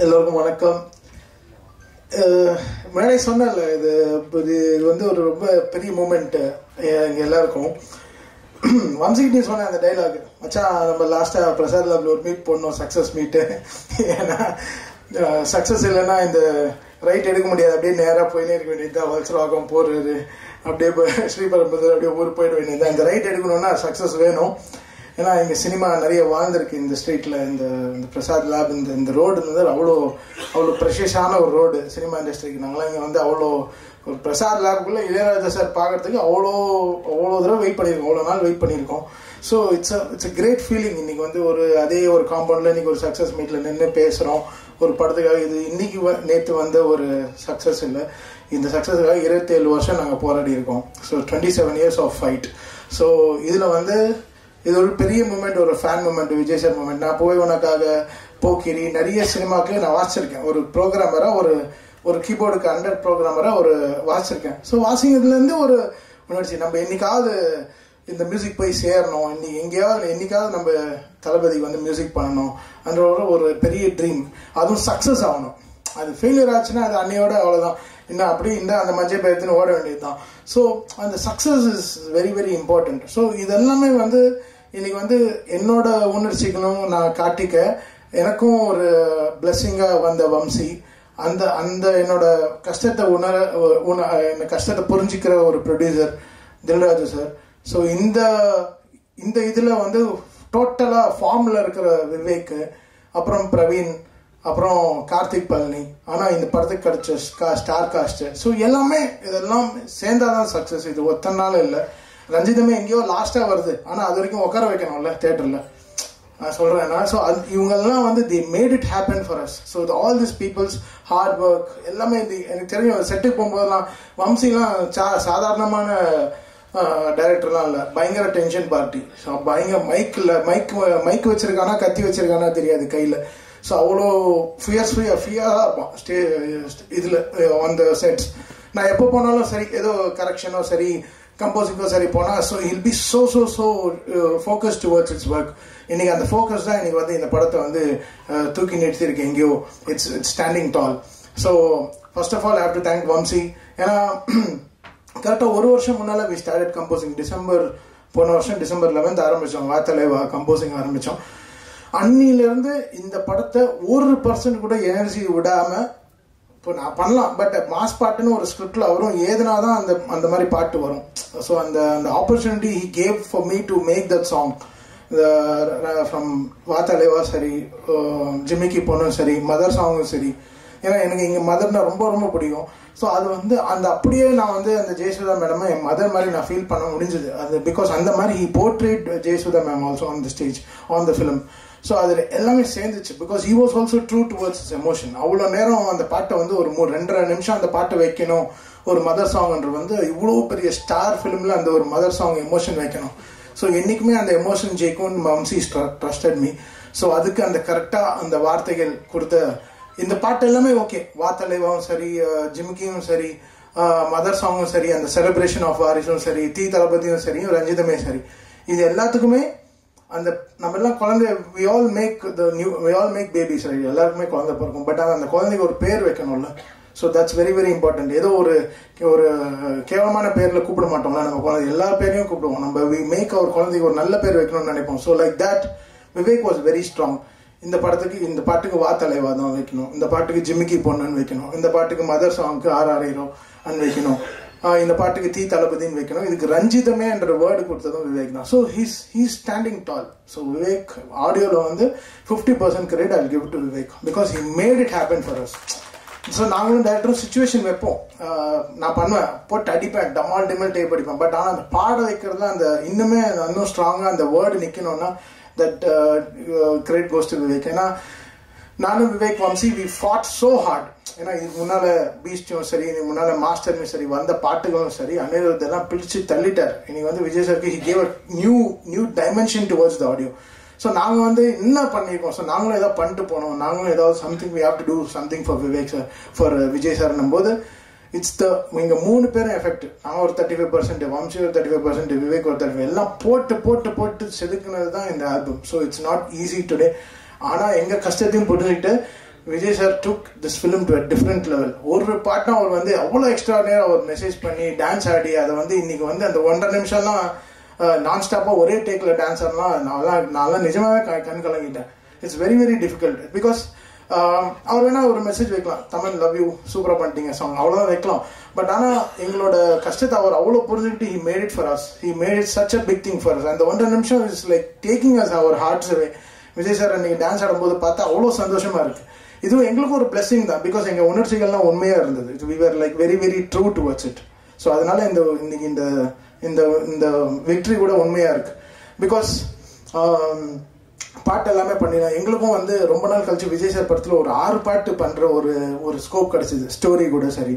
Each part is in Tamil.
எல்லோருக்கும் வணக்கம். மேலே முன்னாடி சொன்னேன்ல இது இது இது வந்து ஒரு ரொம்ப பெரிய மூமெண்ட்டு இங்கே எல்லாருக்கும். வம்சிக்கிட்டே சொன்னேன் அந்த டைலாக் மச்சான் நம்ம லாஸ்ட்டாக பிரசாத் லாபில் ஒரு மீட் போடணும் சக்ஸஸ் மீட்டு ஏன்னா சக்ஸஸ் இல்லைன்னா இந்த ரைட் எடுக்க முடியாது. அப்படியே நேராக போயினே இருக்க வேண்டியது வல்சராகம் போடுறது அப்படியே போய் ஸ்ரீபெரும்புதூர் அப்படியே ஊர் போயிட வேண்டியது அந்த ரைட் எடுக்கணும்னா சக்ஸஸ் வேணும். ஏன்னா இங்கே சினிமா நிறைய வாழ்ந்திருக்கு இந்த ஸ்ட்ரீட்டில் இந்த இந்த பிரசாத் லேப் இந்த இந்த ரோடு அவ்வளோ அவ்வளோ ப்ரெஷியஸான ஒரு ரோடு சினிமா இண்டஸ்ட்ரிக்கு நாங்களாம் இங்கே வந்து அவ்வளோ ஒரு பிரசாத் லேபுக்குள்ளே இளையராஜா சார் பார்க்கறதுக்கு அவ்வளோ அவ்வளோ தடவை வெயிட் பண்ணியிருக்கோம். அவ்வளோ நாள் வெயிட் பண்ணியிருக்கோம். So it's it's a great feeling இன்னைக்கு வந்து ஒரு அதே ஒரு காம்பவுண்டில் இன்னைக்கு ஒரு சக்ஸஸ் மீட்டில் நின்று பேசுகிறோம் ஒரு படத்துக்காக இது இன்னைக்கு நேற்று வந்த ஒரு சக்ஸஸ் இல்லை. இந்த சக்ஸஸுக்காக இருபத்தேழு வருஷம் நாங்கள் போராடி இருக்கோம் so twenty seven years of fight so இதில் வந்து இது ஒரு பெரிய மூமெண்ட் ஒரு fan moment Vijay sir moment நான் போய் உனக்காக போக்கிரி. நிறைய சினிமாக்கு நான் வாசிச்சிருக்கேன். ஒரு ப்ரோக்ராமராக ஒரு ஒரு கீபோர்டுக்கு அண்டர் ப்ரோக்ராமராக ஒரு வாசிச்சிருக்கேன். ஸோ வாசிங்கிறதுலேருந்து ஒரு உணர்ச்சி. நம்ம என்னைக்காவது இந்த மியூசிக் போய் சேரணும். இன்னைக்கு எங்கேயாவது என்னைக்காவது நம்ம தளபதி வந்து மியூசிக் பண்ணணும் அந்த ஒரு ஒரு பெரிய ட்ரீம் அதுவும் சக்ஸஸ் ஆகணும். அது ஃபெயிலியர் ஆச்சுன்னா அது அன்னையோட அவ்வளோதான் என்ன அப்படி இந்த அந்த மஞ்சள் பயத்துன்னு ஓட வேண்டியது தான் ஸோ அந்த success is very very important so இதெல்லாமே வந்து இன்னைக்கு வந்து என்னோட உணர்ச்சிகளும் நான் காட்டிக்க எனக்கும் ஒரு பிளெஸ்ஸிங்காக வந்த வம்சி. அந்த அந்த என்னோட கஷ்டத்தை உணர உண என்ன கஷ்டத்தை புரிஞ்சுக்கிற ஒரு ப்ரொடியூசர் தில்ராஜு சார் ஸோ இந்த இந்த இதில் வந்து டோட்டலாக ஃபார்மில் இருக்கிற விவேக் அப்புறம் பிரவீன் அப்புறம் கார்த்திக் பழனி. ஆனால் இந்த படத்துக்கு கிடைச்ச ஸ்டார் காஸ்ட்டு ஸோ எல்லாமே இதெல்லாம் சேர்ந்தாதான் சக்ஸஸ் இது ஒத்தனை நாள் இல்லை. ரஞ்சிதமே எங்கேயோ லாஸ்ட்டாக வருது. ஆனால் அது வரைக்கும் உட்கார வைக்கணும்ல தேட்டரில் நான் சொல்கிறேன் ஸோ அது இவங்கெல்லாம் வந்து they made it happen for us so all this people's hard work எல்லாமே இது எனக்கு தெரியும் செட்டுக்கு போகும்போதெல்லாம் வம்சிலாம் சா சாதாரணமான டைரக்டர்லாம் இல்லை. பயங்கர டென்ஷன் பார்ட்டி ஸோ பயங்கர மைக்கில் மைக் மைக் வச்சிருக்கானா கத்தி வச்சிருக்கானா தெரியாது கையில். ஸோ அவ்வளோ ஃபியர்ஸ் ஃபியர் ஃபியராக இருப்பான். ஸ்டே இதில் அந்த செட்ஸ் நான் எப்போ போனாலும் சரி ஏதோ கரெக்ஷனோ சரி கம்போசிங் சரி போனால் so I'll be so so so focus towards its work இன்னைக்கு அந்த ஃபோக்கஸ் தான் இன்றைக்கி வந்து இந்த படத்தை வந்து uh, தூக்கி நிறுத்தியிருக்கு எங்கேயோ. It's it's standing tall so first of all have to thank Vamsi ஏன்னா கரெக்டாக ஒரு வருஷம் முன்னால் வி ஸ்டார்டட் கம்போசிங் டிசம்பர் போன வருஷம் டிசம்பர் லெவன்த் ஆரம்பித்தோம் வாத்தலைவா கம்போசிங் ஆரம்பித்தோம் அன்னிலேருந்து இந்த படத்தை ஒரு பர்சன்ட் கூட எனர்ஜி விடாமல் இப்போ நான் பண்ணலாம் பட் மாஸ் பாட்டுன்னு ஒரு ஸ்கிரிப்டில் வரும். ஏதுனா தான் அந்த அந்த மாதிரி பாட்டு வரும். ஸோ அந்த அந்த opportunity he gave for me to make that song from வாத்தாலேவா சரி uh, ஜிமிக்கி பொண்ணும் சரி மதர் சாங்கும் சரி. ஏன்னா எனக்கு இங்கே மதர்னா ரொம்ப ரொம்ப பிடிக்கும். ஸோ அது வந்து அந்த அப்படியே நான் வந்து அந்த ஜெயசுதா மேடமை என் மதர் மாதிரி நான் ஃபீல் பண்ண முடிஞ்சது. அது பிகாஸ் அந்த மாதிரி he portrayed Jayasudha ma'am also on the stage on the film so அதில் எல்லாமே சேர்ந்துச்சு. Because he was also true towards emotion அவ்வளோ நேரம் அந்த பாட்டை வந்து ஒரு மூணு ரெண்டரை நிமிஷம் அந்த பாட்டை வைக்கணும். ஒரு மதர் சாங்ன்றது வந்து இவ்வளோ பெரிய ஸ்டார் ஃபிலிமில் அந்த ஒரு மதர் சாங் எமோஷன் வைக்கணும். ஸோ என்றைக்குமே அந்த எமோஷன் ஜெயிக்கும்னு மம்சி ட்ரஸ்டட் மீ ஸோ அதுக்கு அந்த கரெக்டாக அந்த வார்த்தைகள் கொடுத்த இந்த பாட்டு எல்லாமே ஓகே வாத்தலைவாவும் சரி ஜிமிக்கியும் சரி மதர் சாங்கும் சரி அந்த செலிப்ரேஷன் ஆஃப் வாரிஸும் சரி தீ தளபதியும் சரி ரஞ்சிதமே சரி. இது எல்லாத்துக்குமே அந்த நம்ம எல்லாம் குழந்தை we all make the new we all make babies right எல்லாருக்குமே குழந்தை பிறக்கும். பட் ஆனால் அந்த குழந்தைக்கு ஒரு பேர் வைக்கணும்ல. So that's very very important ஏதோ ஒரு ஒரு கேவலமான பேரில் கூப்பிட மாட்டோம்ல. நம்ம குழந்தை எல்லா பேரையும் கூப்பிடுவோம். நம்ம வி மேக் அவர் குழந்தைக்கு ஒரு நல்ல பேர் வைக்கணும்னு நினைப்போம். So like that Vivek was very strong இந்த படத்துக்கு இந்த பாட்டுக்கு வா தான் வைக்கணும். இந்த பாட்டுக்கு ஜிமிக்கி பொண்ணுன்னு வைக்கணும். இந்த பாட்டுக்கு மதர் சாங்க்கு ஆர் ஆர் ஹீரோ அன் வைக்கணும். இந்த பாட்டுக்கு தீ தளபதினு வைக்கணும். இதுக்கு ரஞ்சிதமே என்ற வேர்டு கொடுத்ததும் விவேக் தான். So he's he's standing tall so Vivek ஆடியோவில் வந்து fifty percent credit I give to Vivek because he made it happen for us so நாங்களும் டேரக்டரும் சுச்சுவேஷன் வைப்போம். நான் பண்ணுவேன். போட்டு அடிப்பேன். டமால் டிமல் டேப் அடிப்பேன். பட் ஆனால் அந்த பாட வைக்கிறதுல அந்த இன்னுமே இன்னும் ஸ்ட்ராங்காக அந்த word நிற்கணும்னா that credit goes to Vivek. ஏன்னா நானும் Vivek Vamsi we fought so hard ஏன்னா இதுக்கு முன்னால பீஸ்டும் சரி இதுக்கு முன்னால மாஸ்டருமே சரி வந்த பாட்டுகளும் சரி அனிருத்தெல்லாம் பிடிச்சு தள்ளிட்டார். இன்னைக்கு வந்து Vijay சருக்கு he gave a new new dimension towards the audio so நாங்கள் வந்து என்ன பண்ணியிருக்கோம் ஸோ நாங்களும் ஏதாவது பண்ணிட்டு போனோம். நாங்களும் ஏதாவது something we have to do something for Vivek sir for Vijay சார்னும் போது இட்ஸ் த இங்கே மூணு பேரும் எஃபெக்ட் நான் ஒரு தேர்ட்டி ஃபைவ் பர்சன்ட் வம்சி ஒரு தேர்ட்டி ஃபைவ் பர்சன்ட் விவேக் ஒரு தேர்ட்டி எல்லாம் போட்டு போட்டு போட்டு செதுக்குனது தான் இந்த album so it's not easy today ஆனால் எங்கள் கஷ்டத்தையும் புரிஞ்சுக்கிட்டு Vijay sir took this film to different level ஒரு பாட்டும் அவர் வந்து அவ்வளோ எக்ஸ்ட்ராடினரியாக அவர் மெசேஜ் பண்ணி டான்ஸ் ஆடி அதை வந்து இன்னைக்கு வந்து அந்த ஒன்றரை நிமிஷம்லாம் நான் ஸ்டாப்பாக ஒரே டேக்கில் டான்ஸ் ஆடலாம் நான்லாம் நான்லாம் நிஜமாகவே க- கண் கலங்கிட்டேன். It's very very difficult because அவர் வேணால் ஒரு மெசேஜ் வைக்கலாம். தமிழ் லவ் யூ சூப்பராக பண்ணிட்டீங்க சாங் அவ்வளோதான் வைக்கலாம். பட் ஆனால் எங்களோட கஷ்டத்தை அவர் அவ்வளோ புரிஞ்சுக்கிட்டு he made it for us he made it such a big thing for us அந்த ஒன்றரை நிமிஷம் is like taking us our hearts away Vijay sir அன்னைக்கு டான்ஸ் ஆடும்போது பார்த்தா அவ்வளோ சந்தோஷமாக இருக்குது இதுவும் எங்களுக்கும் ஒரு பிளெஸிங் தான். பிகாஸ் எங்கள் உணர்ச்சிகள்லாம் உண்மையாக இருந்தது. We were like very very true towards it so அதனால இந்த இன்னைக்கு இந்த இந்த இந்த விக்டரி கூட உண்மையாக இருக்குது பிகாஸ் um, பாட்டு எல்லாமே பண்ணிடலாம் எங்களுக்கும் வந்து ரொம்ப நாள் கழிச்சு விஜய் சார் படத்தில் ஒரு ஆறு பாட்டு பண்ணுற ஒரு ஒரு ஸ்கோப் கிடச்சிது. ஸ்டோரி கூட சரி.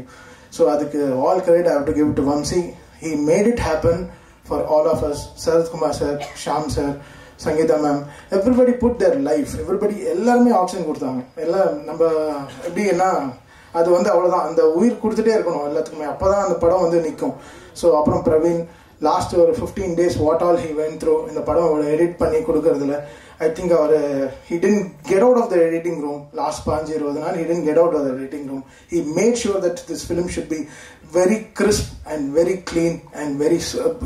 ஸோ அதுக்கு all credit have to give to Vamsi he made it happen for all of us Sarathkumar sir Shaam sir Sangeetha ma'am everybody put their life everybody எல்லாருமே ஆப்ஷன் கொடுத்தாங்க. எல்லாம் நம்ம எப்படின்னா அது வந்து அவ்வளோதான் அந்த உயிர் கொடுத்துட்டே இருக்கணும் எல்லாத்துக்குமே. அப்போ தான் அந்த படம் வந்து நிற்கும் ஸோ அப்புறம் பிரவீன் லாஸ்ட் ஒரு fifteen days what all he went through இந்த படம் அவ்வளோ எடிட் பண்ணி கொடுக்கறதுல. I think our he didn't get out of the editing room last பாஞ்சு இருபது நாள் he didn't get out of the editing room he made sure that this film should be very crisp and very clean and very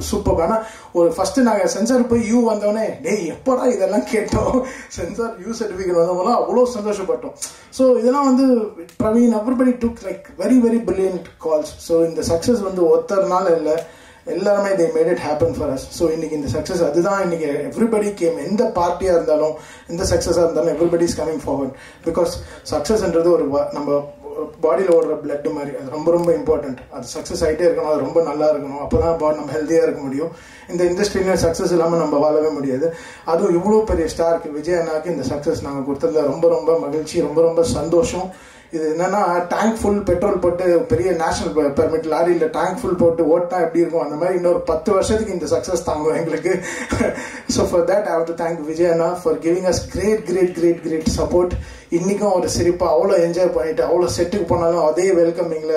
super ஆனால் ஒரு ஃபஸ்ட்டு நாங்கள் சென்சார் போய் யூ வந்தோடனே டேய் எப்படா இதெல்லாம் கேட்டோம்? சென்சார் யூ சர்டிஃபிகேட் வந்தவங்களாம் அவ்வளோ சந்தோஷப்பட்டோம். ஸோ இதெல்லாம் வந்து Praveen everybody took like very very brilliant calls so இந்த சக்ஸஸ் வந்து ஒருத்தர்னால இல்லை. எல்லாருமே they made it happen for us so இன்னைக்கு இந்த சக்ஸஸ் அதுதான். இன்னைக்கு எவ்ரிபடி கேம் எந்த பார்ட்டியாக இருந்தாலும் எந்த சக்ஸஸாக இருந்தாலும் everybody is coming forward because சக்ஸஸ்ன்றது ஒரு நம்ம பாடியில் ஓடுற பிளட் மாதிரி. அது ரொம்ப ரொம்ப இம்பார்ட்டண்ட் அது சக்ஸஸ் ஆகிட்டே இருக்கணும். அது ரொம்ப நல்லா இருக்கணும். அப்போ தான் பாடி நம்ம ஹெல்த்தியாக இருக்க முடியும். இந்த இண்டஸ்ட்ரியில் சக்ஸஸ் இல்லாமல் நம்ம வாழவே முடியாது. அதுவும் இவ்வளோ பெரிய ஸ்டாருக்கு விஜய் அண்ணாக்கு இந்த சக்ஸஸ் நாங்கள் கொடுத்ததுல ரொம்ப ரொம்ப மகிழ்ச்சி ரொம்ப ரொம்ப சந்தோஷம். இது என்னன்னா டேங்க் ஃபுல் பெட்ரோல் போட்டு பெரிய நேஷனல் பெர்மிட் லாரியில் டேங்க் ஃபுல் போட்டு ஓட்டினா எப்படி இருக்கும்? அந்த மாதிரி இன்னொரு பத்து வருஷத்துக்கு இந்த சக்ஸஸ் தாங்கும் எங்களுக்கு. So for that I have to thank Vijay Anna for giving us great great great great support இன்றைக்கும் ஒரு சிரிப்பாக அவ்வளோ என்ஜாய் பண்ணிவிட்டு அவ்வளோ செட்டுக்கு போனாலும் அதே வெல்கமிங்ல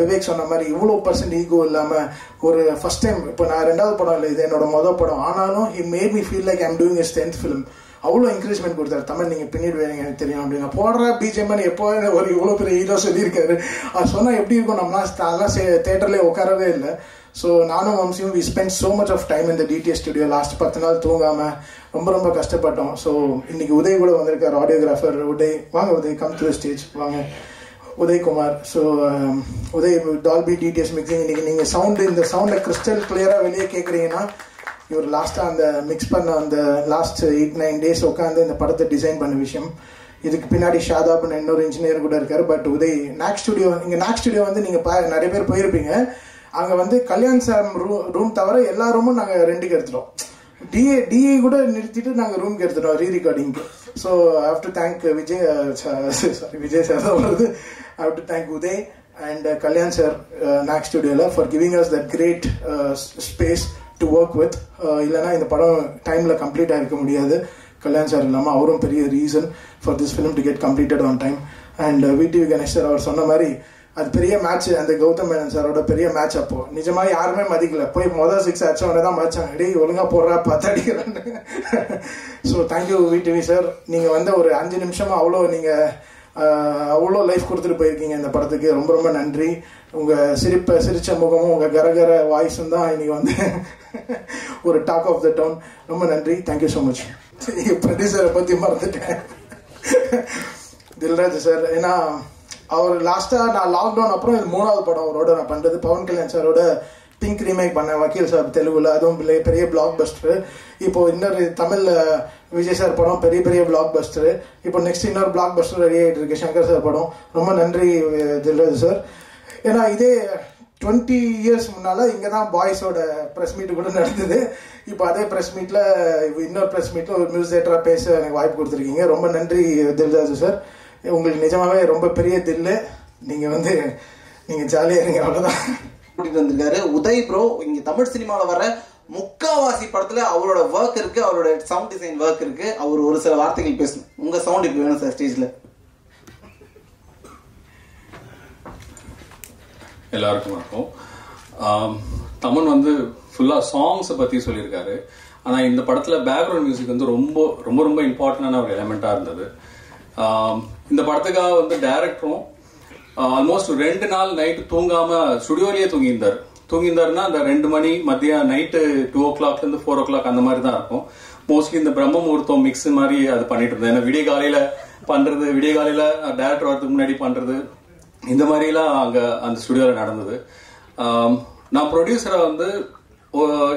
விவேக் சொன்ன மாதிரி இவ்வளோ பர்சன்ட் ஈகோ இல்லாமல் ஒரு ஃபர்ஸ்ட் டைம் இப்போ நான் ரெண்டாவது படம் இல்லை இது என்னோட மொதல் படம். ஆனாலும் he made me feel like I'm doing a tenth film அவ்வளோ என்கரேஜ்மெண்ட் கொடுத்தாரு. தமிழ் நீங்கள் பின்னிடுவீங்க எனக்கு தெரியும் அப்படின்னு. போடுற பிஜிஎம் எப்போ ஒரு இவ்வளோ பெரிய ஹீரோ சொல்லியிருக்காரு. அது சொன்னால் எப்படி இருக்கும்? நம்மளாம் அதெல்லாம் தேட்டர்லேயே உட்காரவே இல்லை. ஸோ நானும் வம்சியும் we spend so much of time இந்த டிடிஎஸ் ஸ்டுடியோ லாஸ்ட் பத்து நாள் தூங்காமல் ரொம்ப ரொம்ப கஷ்டப்பட்டோம். ஸோ இன்னைக்கு உதய் கூட வந்திருக்கார் ஆடியோகிராஃபர் உதய். வாங்க உதய் கம் டு ஸ்டேஜ் வாங்க. Udaykumar. So um, Uday Dolby DTS mixing இன்னைக்கு நீங்கள் சவுண்டு இந்த சவுண்டை கிறிஸ்டல் கிளியராக வெளியே கேட்குறீங்கன்னா இவர் லாஸ்ட்டாக அந்த மிக்ஸ் பண்ண அந்த லாஸ்ட் எயிட் நைன் டேஸ் உட்காந்து இந்த படத்தை டிசைன் பண்ண விஷயம். இதுக்கு பின்னாடி ஷாதாப்னு இன்னொரு இன்ஜினியர் கூட இருக்காரு பட் உதய் நாக் ஸ்டுடியோ இங்கே நாக் ஸ்டுடியோ வந்து நீங்கள் பா நிறைய பேர் போயிருப்பீங்க. அங்கே வந்து கல்யாண் சார் ரூம் ரூம் தவிர எல்லா ரூமும் நாங்கள் ரெண்டுக்கு எடுத்துட்டோம் டிஏ டிஏ கூட நிறுத்திட்டு நாங்கள் ரூம்க்கு எடுத்துட்டோம் ரீ ரெக்கார்டிங்க்கு so after to thank Vijay sorry Vijay sir தான் வருது after to thank Uday and Kalyan sir Nag ஸ்டுடியோவில் for giving us that great space to work with இல்லைனா இந்த படம் டைமில் கம்ப்ளீட் ஆகிருக்க முடியாது. கல்யாண் சார் இல்லாமல் அவரும் பெரிய reason for this film to get completed on time and VTV Ganesh sir அவர் சொன்ன மாதிரி அது பெரிய மேட்ச் அந்த கௌதம் மேனன் சாரோட பெரிய மேட்ச் அப்போ. நிஜமா யாருமே மதிக்கல. போய் மொதல் சிக்ஸ் அடிச்சவனே தான் மதிச்சாங்க. டேய் ஒழுங்கா போடுறா பார்த்து அடிக்கிறான்னு so thank you VTV sir நீங்க வந்து ஒரு அஞ்சு நிமிஷமா அவ்வளோ நீங்க அவ்வளோ லைஃப் கொடுத்துட்டு போயிருக்கீங்க இந்த படத்துக்கு. ரொம்ப ரொம்ப நன்றி. உங்கள் சிரிப்ப சிரித்த முகமும் உங்கள் கரகர வாய்ஸும் தான் இன்னைக்கு வந்து ஒரு டாக் ஆஃப் த டவுன் ரொம்ப நன்றி. தேங்க்யூ ஸோ மச் ப்ரொடியூசரை பற்றி மறந்துட்டேன். தில்ராஜ் சார் ஏன்னா அவர் லாஸ்ட்டாக நான் லாக்டவுன் அப்புறம் இது மூணாவது படம் அவரோட நான் பண்ணுறது பவன் கல்யாண் சாரோட பிங்க் ரீமேக் பண்ணேன் வக்கீல் சார் தெலுங்குல. அதுவும் பெரிய பெரிய பிளாக் பஸ்டர் இப்போ இன்னொரு தமிழில் விஜய் சார் படம் பெரிய பெரிய பிளாக் பஸ்டர் இப்போ நெக்ஸ்ட் இன்னொரு பிளாக் பஸ்டர் ரெடி ஆகிட்டு இருக்கு சங்கர் சார் படம். ரொம்ப நன்றி அஹ், தில்ராஜ் சார். ஏன்னா இதே டுவெண்ட்டி இயர்ஸ் முன்னால் இங்கே தான் பாய்ஸோட ப்ரெஸ் மீட் கூட நடந்தது. இப்போ அதே ப்ரெஸ் மீட்டில் இன்னொரு ப்ரெஸ் மீட்டில் ஒரு நியூஸ் தேட்டராக பேச எனக்கு வாய்ப்பு கொடுத்துருக்கீங்க. ரொம்ப நன்றி தில்ராஜு சார். உங்களுக்கு நிஜமாகவே ரொம்ப பெரிய தில்லு. நீங்கள் வந்து நீங்கள் ஜாலியாக இருங்க அவ்வளோதான் கூட்டிகிட்டு வந்திருக்காரு. உதய் ப்ரோ இங்கே தமிழ் சினிமாவில் வர முக்காவாசி படத்துல அவரோட ஒர்க் இருக்கு அவரோட சவுண்ட் டிசைன் ஒர்க் இருக்கு. அவர் ஒரு சில வார்த்தைகள் பேசணும். உங்க சவுண்ட் இப்போ வேணும் சார் ஸ்டேஜ்ல எல்லாருக்கும் வணக்கம். தமன் வந்து ஃபுல்லாக சாங்ஸை பற்றி சொல்லியிருக்காரு. ஆனால் இந்த படத்தில் பேக்ரவுண்ட் மியூசிக் வந்து ரொம்ப ரொம்ப ரொம்ப இம்பார்ட்டண்டான ஒரு எலமெண்ட்டாக இருந்தது. இந்த படத்துக்காக வந்து டைரக்டரும் ஆல்மோஸ்ட் ரெண்டு நாள் நைட்டு தூங்காமல் ஸ்டுடியோலேயே தூங்கியிருந்தார். தூங்கியிருந்தாருன்னா அந்த ரெண்டு மணி மதியம் நைட்டு டூ ஓ கிளாக்ல இருந்து ஃபோர் ஓ கிளாக் அந்த மாதிரி தான் இருக்கும். மோஸ்ட்லி இந்த பிரம்ம முகூர்த்தம் மிக்ஸ் மாதிரி அது பண்ணிட்டு இருந்தேன். ஏன்னா விடிய காலையில பண்றது விடிய காலையில டேரக்டர் வரதுக்கு முன்னாடி பண்றது இந்த மாதிரிலாம் அங்க அந்த ஸ்டுடியோல நடந்தது. நான் ப்ரொடியூசரை வந்து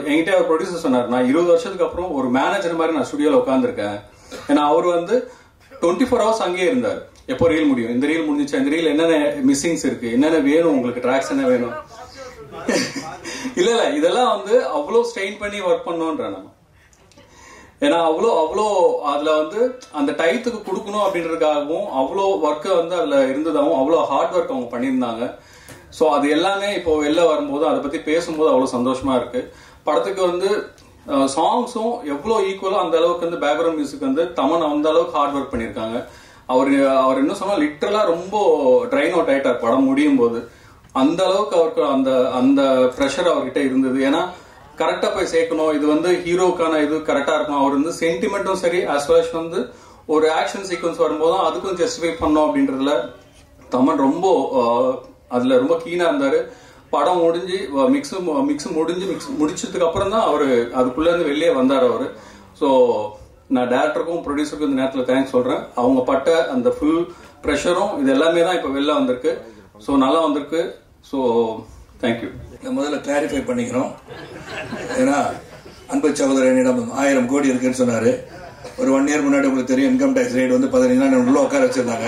என்கிட்ட ஒரு ப்ரொடியூசர் சொன்னார். நான் இருபது வருஷத்துக்கு அப்புறம் ஒரு மேனேஜர் மாதிரி நான் ஸ்டுடியோல உட்காந்துருக்கேன் ஏன்னா அவர் வந்து டுவெண்ட்டி ஃபோர் ஹவர்ஸ் அங்கேயே இருந்தார். எப்போ ரீல் முடியும்? இந்த ரீல் முடிஞ்சிச்சா? இந்த ரீல் என்னென்ன மிஸ்ஸிங்ஸ் இருக்கு? என்னென்ன வேணும்? உங்களுக்கு ட்ராக்ஸ் என்ன வேணும்? இல்ல இல்ல இதெல்லாம் வந்து அவ்வளோ ஸ்ட்ரெயின் பண்ணி ஒர்க் பண்ணோன்ற நம்ம. ஏன்னா அவ்வளோ அவ்வளோ அதுல வந்து அந்த டயத்துக்கு கொடுக்கணும் அப்படின்றதுக்காகவும் அவ்வளோ ஒர்க்கு வந்து அதுல இருந்ததாகவும் அவ்வளோ ஹார்ட் ஒர்க் அவங்க பண்ணியிருந்தாங்க. ஸோ அது எல்லாமே இப்போ வெளில வரும்போது அதை பத்தி பேசும்போது அவ்வளோ சந்தோஷமா இருக்கு. படத்துக்கு வந்து சாங்ஸும் எவ்வளோ ஈக்குவலோ அந்த அளவுக்கு வந்து பேக்ரவுண்ட் மியூசிக் வந்து தமன் அந்த அளவுக்கு ஹார்ட் ஒர்க் பண்ணியிருக்காங்க. அவர் அவர் என்ன சொன்னா லிட்டரலா ரொம்ப ட்ரைன் அவுட் ஆயிட்டார் படம் முடியும் போது அந்த அளவுக்கு அவருக்கு அந்த அந்த ப்ரெஷர் அவர்கிட்ட இருந்தது. ஏன்னா கரெக்டா போய் சேர்க்கணும். இது வந்து ஹீரோக்கான இது கரெக்டா இருக்கும் அவர் வந்து சென்டிமெண்ட்டும் சரி அஸ் வெல் வந்து ஒரு ஆக்ஷன் சீக்வன்ஸ் வரும்போதும் அதுக்கும் ஜஸ்டிஃபை பண்ணோம் அப்படின்றதுல தமன் ரொம்ப அதில் அதுல ரொம்ப கீனா இருந்தாரு. படம் முடிஞ்சு மிக்ஸ் மிக்ஸ் முடிஞ்சு மிக்ஸ் முடிச்சதுக்கு அப்புறம் தான் அவரு அதுக்குள்ள இருந்து வெளியே வந்தார் அவரு. ஸோ நான் டேரக்டருக்கும் ப்ரொடியூசருக்கும் இந்த நேரத்தில் தேங்க்ஸ் சொல்றேன். அவங்க பட்ட அந்த ஃபுல் ப்ரெஷரும் இது எல்லாமே தான் இப்போ வெளில வந்திருக்கு. ஸோ நல்லா வந்திருக்கு. ஸோ தேங்க்யூ நான் முதல்ல கிளாரிஃபை பண்ணிக்கிறோம். ஏன்னா அன்பு சகோதரனிடம் ஆயிரம் கோடி இருக்குன்னு சொன்னாரு. ஒரு ஒன் இயர் முன்னாடி உங்களுக்கு தெரியும் இன்கம் டேக்ஸ் ரேட் வந்து பதினஞ்சு உள்ள உட்கார வச்சிருந்தாங்க.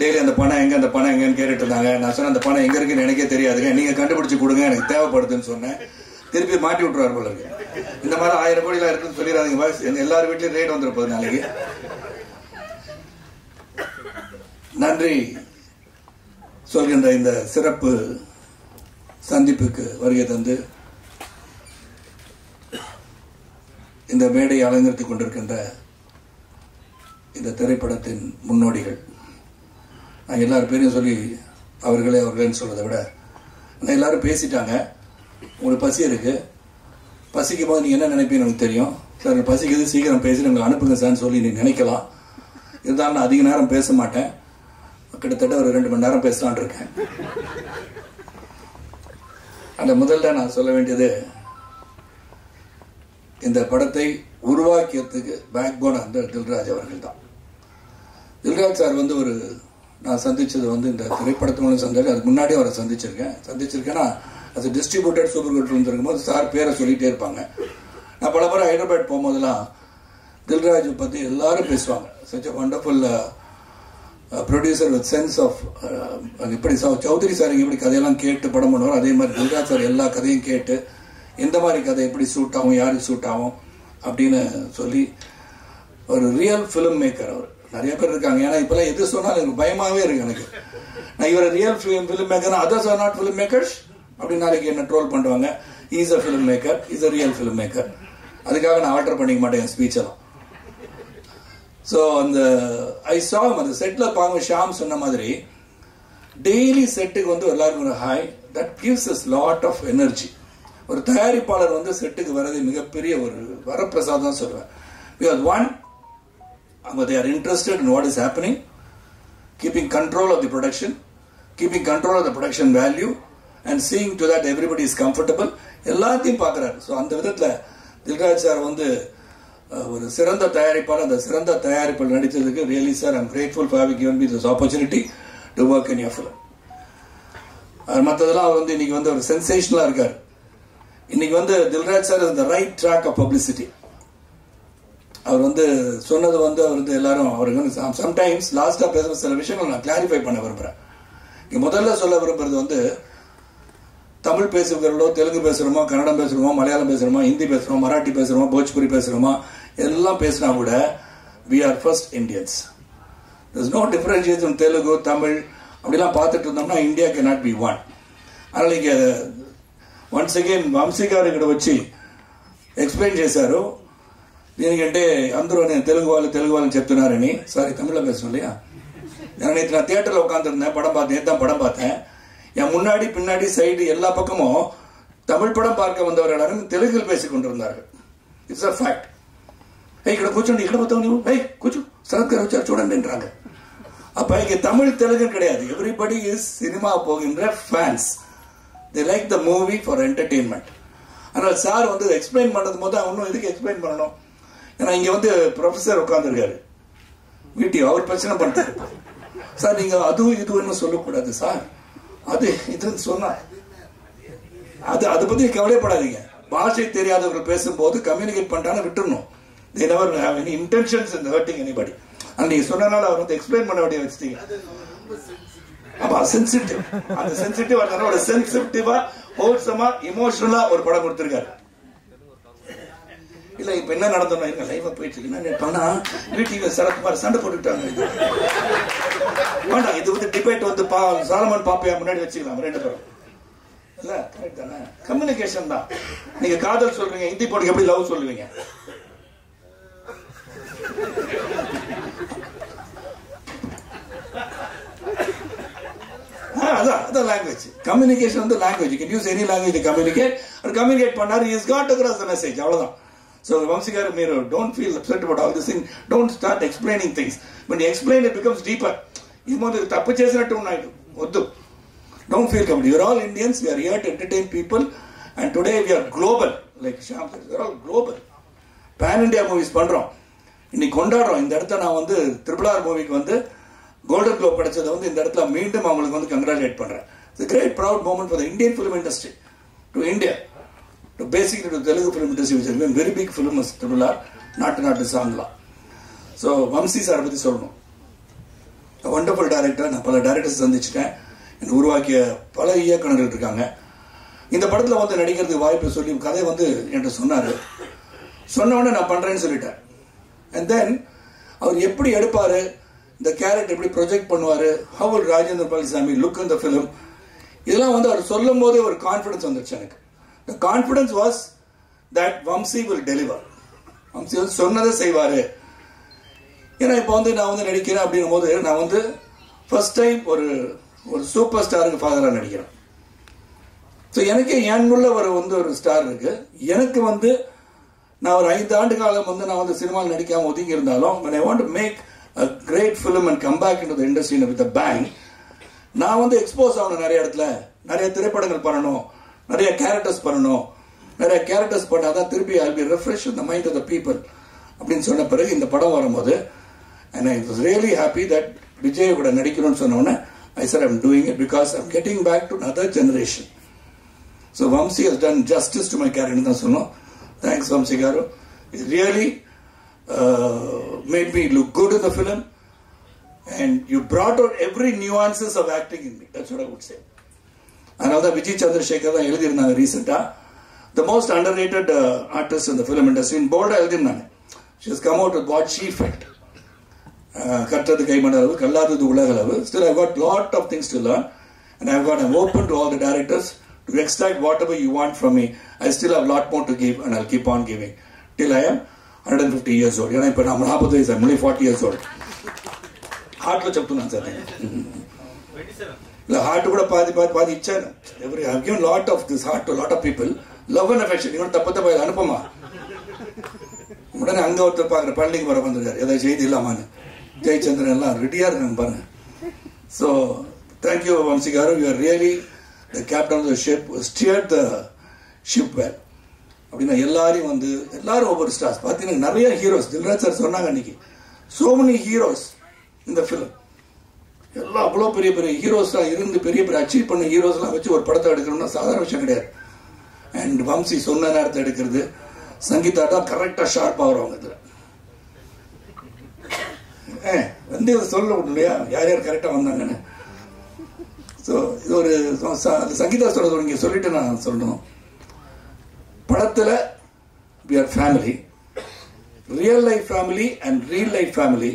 டெய்லி அந்த பணம் எங்க அந்த பணம் எங்கன்னு கேட்டுட்டு இருந்தாங்க. நான் சொன்னேன் அந்த பணம் எங்க இருக்குன்னு எனக்கே தெரியாதுங்க. நீங்க கண்டுபிடிச்சு கொடுங்க எனக்கு தேவைப்படுதுன்னு சொன்னேன். திருப்பி மாட்டி விட்டுருவார் போல இருக்கு. இந்த மாதிரி ஆயிரம் கோடிலாம் இருக்குன்னு சொல்லிடாதீங்க பாஸ் எல்லார் வீட்லயும் ரேட் வந்துருப்பது நாளைக்கு. நன்றி. சொல்கின்ற இந்த சிறப்பு சந்திப்புக்கு வருகை தந்து இந்த மேடையை அலங்கரித்துக் கொண்டிருக்கின்ற இந்த திரைப்படத்தின் முன்னோடிகள். நான் எல்லார் பேரையும் சொல்லி அவர்களே அவர்களேன்னு சொல்றதை விட ஆனால் எல்லாரும் பேசிட்டாங்க. உங்களுக்கு பசி இருக்கு. பசிக்கும் போது நீங்க என்ன நினைப்பீங்கன்னு எனக்கு தெரியும். சார் பசிக்குது சீக்கிரம் பேசி உங்களுக்கு அனுப்புங்க சார்னு சொல்லி நீங்கள் நினைக்கலாம். இருந்தாலும் நான் அதிக நேரம் பேச மாட்டேன். கிட்டத்தட்ட ஒரு ரெண்டு மணி நேரம் பேசலான் இருக்கேன். அந்த முதல்ல நான் சொல்ல வேண்டியது இந்த படத்தை உருவாக்கியதுக்கு பேக் போன் அந்த தில்ராஜ் அவர்கள் தான் தில்ராஜ் சார் வந்து ஒரு நான் சந்திச்சது வந்து இந்த திரைப்படத்து மூலம் சந்திச்சு அதுக்கு முன்னாடி அவரை சந்திச்சிருக்கேன். சந்திச்சிருக்கேன்னா அது டிஸ்ட்ரிபியூட்டட் சூப்பர் குட் இருந்திருக்கும் போது சார் பேரை சொல்லிகிட்டே இருப்பாங்க. நான் பல முறை ஹைதராபாத் போகும்போதெல்லாம் தில்ராஜ் பற்றி எல்லாரும் பேசுவாங்க. Such a wonderful producer with sense of இப்படி சார் சௌத்ரி சார் இங்க இப்படி கதையெல்லாம் கேட்டு படம் பண்ணுவார். அதே மாதிரி தில்ராஜ் சார் எல்லா கதையும் கேட்டு எந்த மாதிரி கதை எப்படி சூட் ஆகும் யாருக்கு சூட் ஆகும் அப்படின்னு சொல்லி ஒரு ரியல் ஃபிலிம் மேக்கர் அவர். நிறைய பேர் இருக்காங்க. ஏன்னா இப்போல்லாம் எது சொன்னாலும் எனக்கு பயமாகவே இருக்கு எனக்கு. நான் இவர் real film filmmaker others are not filmmakers அப்படின்னு நாளைக்கு என்ன ட்ரோல் பண்ணுவாங்க. Is a filmmaker is a real filmmaker அதுக்காக நான் ஆல்டர் பண்ணிக்க மாட்டேன் என் ஸ்பீச்செல்லாம் ஸோ அந்த ஐ சா அந்த செட்டில் பாங்க ஷாம் சொன்ன மாதிரி டெய்லி செட்டுக்கு வந்து எல்லாருக்கும் ஒரு hi that gives us lot of energy ஒரு தயாரிப்பாளர் வந்து செட்டுக்கு வர்றது மிகப்பெரிய ஒரு வரப்பிரசாதம் சொல்லுவேன் பிகாஸ் ஒன் அவங்க they are interested in what is happening keeping control of the production keeping control of the production value and seeing to that everybody is comfortable எல்லாத்தையும் பார்க்குறாரு. ஸோ அந்த விதத்தில் தில்ராஜ் சார் வந்து ஒரு சிறந்த தயாரிப்பாளர் அந்த சிறந்த தயாரிப்பில் நடித்ததுக்கு really sir I'm grateful for having given this this to work in your film மற்றதெல்லாம் அவர் வந்து இன்னைக்கு வந்து ஒரு சென்சேஷனலாக இருக்கார். இன்னைக்கு வந்து தில்ராஜ் சார் இந்த ரைட் ட்ராக் ஆஃப் பப்ளிசிட்டி அவர் வந்து சொன்னது வந்து அவர் வந்து எல்லாரும் அவருக்கு வந்து சம்டைம்ஸ் லாஸ்ட்டாக பேசுகிற சில விஷயங்கள் நான் கிளாரிஃபை பண்ண விரும்புகிறேன் இங்கே முதல்ல சொல்ல விரும்புறது வந்து தமிழ் பேசுகிறவர்களோ தெலுங்கு பேசுகிறோமா கன்னடம் பேசுகிறோமா மலையாளம் பேசுறோமோ ஹிந்தி பேசுகிறோம் மராட்டி பேசுறோமோ போஜ்புரி பேசுகிறோமா எல்லாம் பேசினா கூட we are first Indians there's no differentiation Telugu Tamil அப்படிலாம் பார்த்துட்டு இருந்தோம்னா India can not be one அதனால இங்க వన్స్ అగైన్ వంశీ గారు ఇక్కడ వచ్చి ఎక్స్ప్లెయిన్ చేశారు దీనికంటే అందరూ నేను తెలుగు వాళ్ళు తెలుగు వాళ్ళని చెప్తున్నారని సారీ தமிழ்ல பேசணும் இல்லையா நான் நேற்று நான் தியேட்டர்ல உட்காந்துருந்தேன் படம் பார்த்தேன் நேத்து தான் படம் பார்த்தேன் என் முன்னாடி பின்னாடி சைடு எல்லா பக்கமும் தமிழ் படம் பார்க்க வந்தவர் எல்லாரும் தெலுங்கில் பேசிக் கொண்டிருந்தார்கள் இட்ஸ் అ ఏ ఇక్కడ కూర్చోండి ఇక్కడ పోతావు నువ్వు ఏ కూర్చో శరత్ గారు వచ్చారు அப்போ இங்கே தமிழ் தெலுங்கு கிடையாது. எவ்ரிபடி இஸ் சினிமா போகின்ற fans the like the movie for entertainment ஆனால் சார் வந்து எக்ஸ்பிளைன் பண்ணது போது இன்னும் இதுக்கு எக்ஸ்பிளைன் பண்ணணும்? ஏன்னா இங்கே வந்து ப்ரொஃபஸர் உட்காந்துருக்காரு வீட்டையும் அவர் பிரச்சனை பண்ணுறாரு சார் நீங்கள் அதுவும் இதுவும் சொல்லக்கூடாது சார். அது இதுன்னு சொன்னால் அது அதை பற்றி கவலைப்படாதீங்க. பாஷை தெரியாதவர்கள் பேசும்போது கம்யூனிகேட் பண்ணிட்டாலும் விட்டுடணும் they never have any intentions in hurting anybody and நீங்க சொன்னனால அவர் வந்து எக்ஸ்பிளைன் பண்ண வேண்டிய வச்சுட்டீங்க ஆமா சென்சிட்டிவ் அந்த சென்சிட்டிவ் அதனால ஒரு சென்சிட்டிவா ஹோல்சமா இமோஷனலா ஒரு படம் கொடுத்திருக்காரு. இல்ல இப்ப என்ன நடந்தோம் இருங்க லைவா போயிட்டு இருக்கு. என்ன பண்ணா வீட்டுக்கு சரத்குமார் சண்டை போட்டுட்டாங்க இது. வேண்டாம் இது வந்து டிபேட் வந்து பா சாலமன் பாப்பையா முன்னாடி வச்சுக்கலாம் ரெண்டு பேரும். இல்ல கரெக்ட் தானே? கம்யூனிகேஷன் தான். நீங்க காதல் சொல்றீங்க ஹிந்தி போட்டுக்கு எப்படி லவ் சொல்லுவீங்க? That's the language. Communication is the language. You can use any language to communicate. Or communicate pannar, he has got to cross the message. So, Vamsigar, don't feel upset about all this thing. Don't start explaining things. When you explain, it becomes deeper. తప్పు చేసినట్టు ఉన్నాడు వద్దు don't feel complete your all Indians we are here to entertain people and today we are global like Shyam your all global pan India movies పండుறோம் இன்னைக்கு கொண்டாடுறோம். இந்த இடத்த நான் வந்து ட்ரிபிள் ஆர் மூவிக்கு வந்து கோல்டன் குளோப் கிடைச்சதை வந்து இந்த இடத்துல மீண்டும் அவங்களுக்கு வந்து கங்க்ராச்சுலேட் பண்ணுறேன் it's great proud moment for the Indian film industry to India to basically to Telugu film industry which very big film triple R Naatu Naatu சாங்லாம் ஸோ வம்சி சாரை பற்றி சொல்லணும். வண்டர்ஃபுல் டேரக்டர் நான் பல டைரக்டர்ஸ் சந்திச்சிட்டேன் என்னை உருவாக்கிய பல இயக்குநர்கள் இருக்காங்க. இந்த படத்தில் வந்து நடிக்கிறதுக்கு வாய்ப்பு சொல்லி கதை வந்து என்கிட்ட சொன்னார். சொன்ன உடனே நான் பண்ணுறேன்னு சொல்லிட்டேன். அண்ட் தென் அவர் எப்படி எடுப்பார்? இந்த கேரக்டர் எப்படி ப்ரொஜெக்ட் பண்ணுவார்? ஹவு ராஜேந்திர பழனிசாமி லுக் இந்த ஃபிலிம் இதெல்லாம் வந்து அவர் சொல்லும் போதே ஒரு கான்ஃபிடன்ஸ் வந்துருச்சு எனக்கு. The confidence was that Vamsi will deliver Vamsi வந்து சொன்னதை செய்வார். ஏன்னா இப்போ வந்து நான் வந்து நடிக்கிறேன் அப்படிங்கும் போது நான் வந்து ஃபர்ஸ்ட் டைம் ஒரு ஒரு சூப்பர் ஸ்டாருக்கு ஃபாதராக நடிக்கிறேன். ஸோ எனக்கு என்னுள்ள ஒரு வந்து ஒரு ஸ்டார் இருக்குது எனக்கு வந்து நான் ஒரு ஐந்து ஆண்டு காலம் வந்து நான் வந்து சினிமாவில் நடிக்காம ஒதுங்கி இருந்தாலும் I want make a great film and film and come back into the industry with நான் வந்து எக்ஸ்போஸ் ஆகணும் நிறைய இடத்துல. நிறைய திரைப்படங்கள் பண்ணணும். நிறைய கேரக்டர்ஸ் பண்ணணும். நிறைய கேரக்டர்ஸ் பண்ணாதான் திருப்பி ஐ பி ரெஃப்ரெஷ் இந்த மைண்ட் ஆஃப் த பீப்புள் அப்படின்னு சொன்ன பிறகு இந்த படம் வரும்போது and I was really happy that Vijay கூட நடிக்கணும்னு சொன்ன I sir I'm doing it because I'm getting back to other generation so Vamsi has done justice to my character தான் சொன்னோம் thanks Vamsi garu it really uh, made me look good in the film. And you brought out every nuances of acting in me. That's what I would say. அதனால தான் விஜய் சந்திரசேகர் தான் எழுதியிருந்தாங்க ரீசெண்டா the most underrated artist இந்த ஃபிலிம் இண்டஸ்ட்ரி இன் போல்டா எழுதியிருந்தாங்க. She's come out with what she felt கற்றது கைமணளவு கல்லாதது உலகளவு. Still I got lot of things to learn and I got I'm open to all the directors to extract whatever you want from me I still have lot more to give and I keep on giving till I am hundred and fifty years old ఏనా ఇప్పుడు నా నాపది వయసు మళ్ళీ ఫార్టీ ఇయర్స్ ఓల్డ్ హార్ట్లో చెప్తున్నాను సార్ నేను ఇలా హార్ట్ కూడా పాది పాది పాది ఇచ్చాను ఎవరి I given lot of this heart to lot of people love and affection இவன் தப்பு தப்பா இதை அனுப்புமா உடனே அங்க ஒருத்தர் பாக்குற பள்ளிக்கு வர வந்திருக்காரு ஏதாவது செய்தி இல்லாமான்னு ஜெயச்சந்திரன் எல்லாம் ரெடியா இருக்காங்க பாருங்க so thank you Vamsi garu you are really the captain of the ship steer the ship well அப்படின்னா எல்லாரையும் வந்து எல்லாரும் ஒவ்வொரு ஸ்டார்ஸ் பார்த்தீங்கன்னா நிறைய ஹீரோஸ் தில்ராஜ் சார் சொன்னாங்க அன்னைக்கு. ஸோ மெனி ஹீரோஸ் இந்த ஃபிலிம் எல்லாம் அவ்வளோ பெரிய பெரிய ஹீரோஸாக இருந்து பெரிய பெரிய அச்சீவ் பண்ண ஹீரோஸ்லாம் வச்சு ஒரு படத்தை எடுக்கணும்னா சாதாரண விஷயம் கிடையாது. அண்ட் வம்சி சொன்ன நேரத்தை எடுக்கிறது சங்கீதா தான் கரெக்டாக ஷார்ப்பாக வருவாங்க இதில். ஏ வந்து இதை சொல்ல இல்லையா யார் யார் கரெக்டாக வந்தாங்கன்னு? ஸோ இது ஒரு சங்கீதா சொல்கிறது நீங்கள் சொல்லிட்டு நான் சொல்லணும் படத்தில் we are family real life family and real life family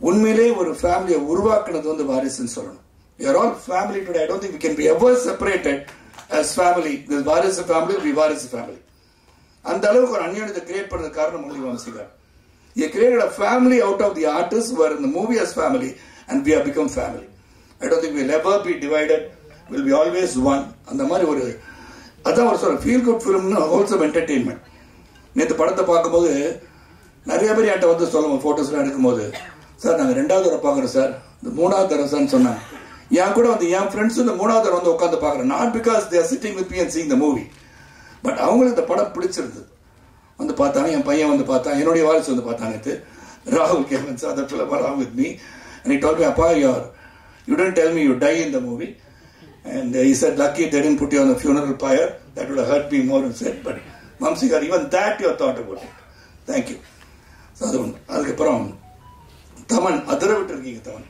உண்மையிலே ஒரு ஃபேமிலியை உருவாக்குனது வந்து வாரிசுன்னு சொல்லணும் we are all family to I don't think we can be ever separated as family this Varisu family we Varis family அந்த அளவுக்கு ஒரு அந்நியனத்தை கிரியேட் பண்ணது காரணம் மூலி Vamsigar he create a family out of the artist were இந்த movie as family and we are become family I family i don't think be divided will divided. Always one அந்த மாதிரி ஒரு அதான் ஒரு சொல்ல ஃபீல் குட் ஃபிலிம்னு ஹோல்சம் என்டர்டெயின்மெண்ட் நேற்று படத்தை பார்க்கும்போது நிறைய பேர் என்கிட்ட வந்து சொல்லுவோம் ஃபோட்டோஸ்லாம் எடுக்கும்போது. சார் நாங்கள் ரெண்டாவது தடவை பார்க்குறோம் சார். இந்த மூணாவது தடவை சார்னு சொன்னாங்க. என் கூட வந்து என் ஃப்ரெண்ட்ஸ் இந்த மூணாவது தடவை வந்து உட்காந்து பார்க்குறேன். Not because there sitting with me and seeing the movie but அவங்களுக்கு இந்த படம் பிடிச்சிருந்தது. வந்து பார்த்தாங்க என் பையன் வந்து பார்த்தான். என்னுடைய வாரிசு வந்து பார்த்தாங்க நேற்று ராகுல் கேமன் sir that film along with me and he told me அப்பா யார் You didn't tell me you die in the movie. And he said, lucky they Buti put you on the funeral pyre. That would have hurt me more, he said. But Mamsikar, even that thank you so அது ஒன்று அதுக்கப்புறம் தமன் அதிர விட்டுருக்கீங்க Thaman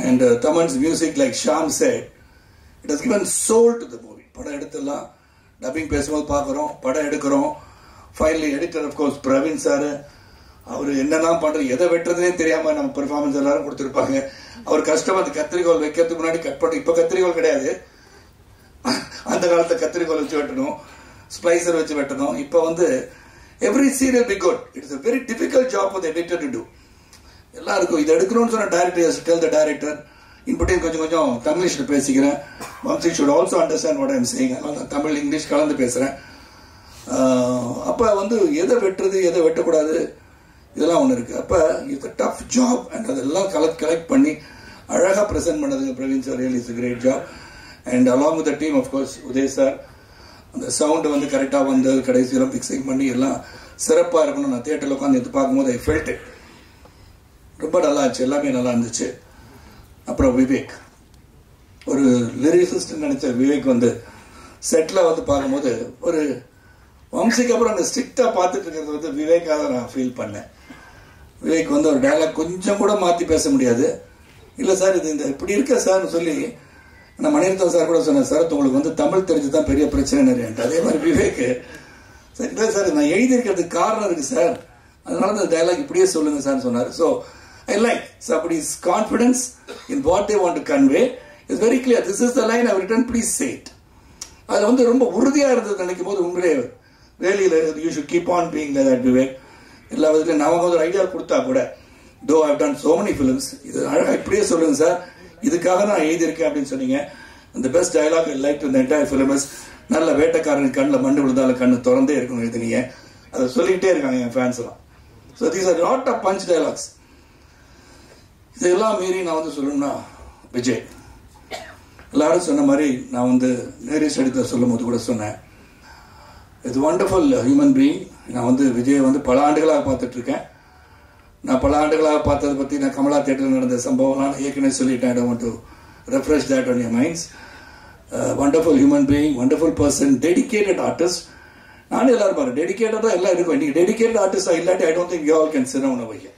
and Thaman's music like Shyam said it has given soul to the movie படம் எடுத்துடலாம் டப்பிங் பேசும்போது பார்க்குறோம் படம் எடுக்கிறோம் finally editor of course Praveen sir அவர் என்னெல்லாம் பண்ணுறது எதை வெட்டுறதுனே தெரியாமல் நம்ம பெர்ஃபார்மன்ஸ் எல்லாரும் கொடுத்துருப்பாங்க அவர் கஷ்டம் அந்த கத்திரிக்கோல் வைக்கிறதுக்கு முன்னாடி கட் பண்ணி இப்போ கத்திரிக்கோல் கிடையாது. அந்த காலத்துல கத்திரிக்கோல் வச்சு வெட்டணும் ஸ்பைசர் வச்சு வெட்டணும். இப்போ வந்து every serial be good it's a very difficult job of editor to do எல்லாருக்கும் இது எடுக்கணும்னு சொன்ன டேரக்டர் டெல் த டேரக்டர் இன்பட்டையும் கொஞ்சம் கொஞ்சம் தமிழ்ல பேசிக்கிறேன். Vamsi should also understand what I'm saying அதனால நான் தமிழ் இங்கிலீஷ் கலந்து பேசுறேன். அப்போ வந்து எதை வெட்டுறது எதை வெட்டக்கூடாது? இதெல்லாம் ஒன்று இருக்குது அப்போ it's a tough job and அதெல்லாம் கலெக்ட் கலெக்ட் பண்ணி அழகாக ப்ரெசென்ட் பண்ணதுக்கு Praveen sir real is great job and along with the team course Uday sir அந்த சவுண்டு வந்து கரெக்டாக வந்து கடைசியில் ஃபிக்ஸிங் பண்ணி எல்லாம் சிறப்பாக இருக்கணும் நான் தேட்டரில் உட்காந்து எடுத்து பார்க்கும்போது ஐ ஃபெல்ட் ரொம்ப நல்லா இருந்துச்சு. எல்லாமே நல்லா இருந்துச்சு. அப்புறம் விவேக். ஒரு லிரிசிஸ்ட் நினச்ச விவேக் வந்து செட்டில் வந்து பார்க்கும்போது ஒரு வம்சிக்கு அப்புறம் அந்த ஸ்ட்ரிக்டாக பார்த்துட்டு இருக்கிறது வந்து விவேக்காக நான் ஃபீல் பண்ணேன். விவேக் வந்து ஒரு டயலாக் கொஞ்சம் கூட மாற்றி பேச முடியாது. இல்லை சார் இது இந்த இப்படி இருக்க சார்னு சொல்லி நான் மணிரத்னம் சார் கூட சொன்னேன் சார் உங்களுக்கு வந்து தமிழ் தெரிஞ்சு தான் பெரிய பிரச்சனை நிறையன்ட்டு அதே மாதிரி விவேக் சார் இல்லை சார் நான் எழுதியிருக்கிறதுக்கு காரணம் இருக்குது சார். அதனால அந்த டைலாக் இப்படியே சொல்லுங்கள் சார்னு சொன்னார். So I like somebody's confidence in what they want to convey is very clear this is the line I written please said அதில் வந்து ரொம்ப உறுதியாக இருந்தது நினைக்கும் போது உங்களே வேலையில் you should keep on being that Vivek எல்லா விதத்துலையும் நான் ஒரு ஐடியா கொடுத்தா கூட though have done so many films இது அழகாக இப்படியே சொல்லுங்க சார். இதுக்காக நான் எழுதியிருக்கேன் அப்படின்னு சொன்னீங்க. அந்த பெஸ்ட் டயலாக் லைக் இந்த என்டையர் ஃபிலிம் இஸ் நல்ல வேட்டைக்காரன் கண்ணில் மண்டு விழுந்தாலும் கண்ணு திறந்தே இருக்கணும் எழுதுனீங்க. அதை சொல்லிக்கிட்டே இருக்காங்க என் ஃபேன்ஸ் எல்லாம். So these are not a punch dialogues இதெல்லாம் மீறி நான் வந்து சொல்லணும்னா விஜய். எல்லாரும் சொன்ன மாதிரி நான் வந்து நேரிஸ் எடுத்த சொல்லும் போது கூட சொன்னேன். இது வண்டர்ஃபுல் ஹியூமன் பீயிங் நான் வந்து விஜய் வந்து பல ஆண்டுகளாக பார்த்துட்ருக்கேன். நான் பல ஆண்டுகளாக பார்த்ததை பற்றி நான் கமலா தேட்டரில் நடந்த சம்பவம்லாம் நான் ஏற்கனவே சொல்லிட்டேன். I want to refresh that on your minds wonderful human being wonderful person dedicated artist நானும் எல்லாரும் பாரு டெடிக்கேட்டடாக எல்லாம் இருக்கும். இன்னைக்கு டெடிக்கேட்டட் ஆர்டிஸ்டாக இல்லாட்டி I don't think you all can sit down அவைய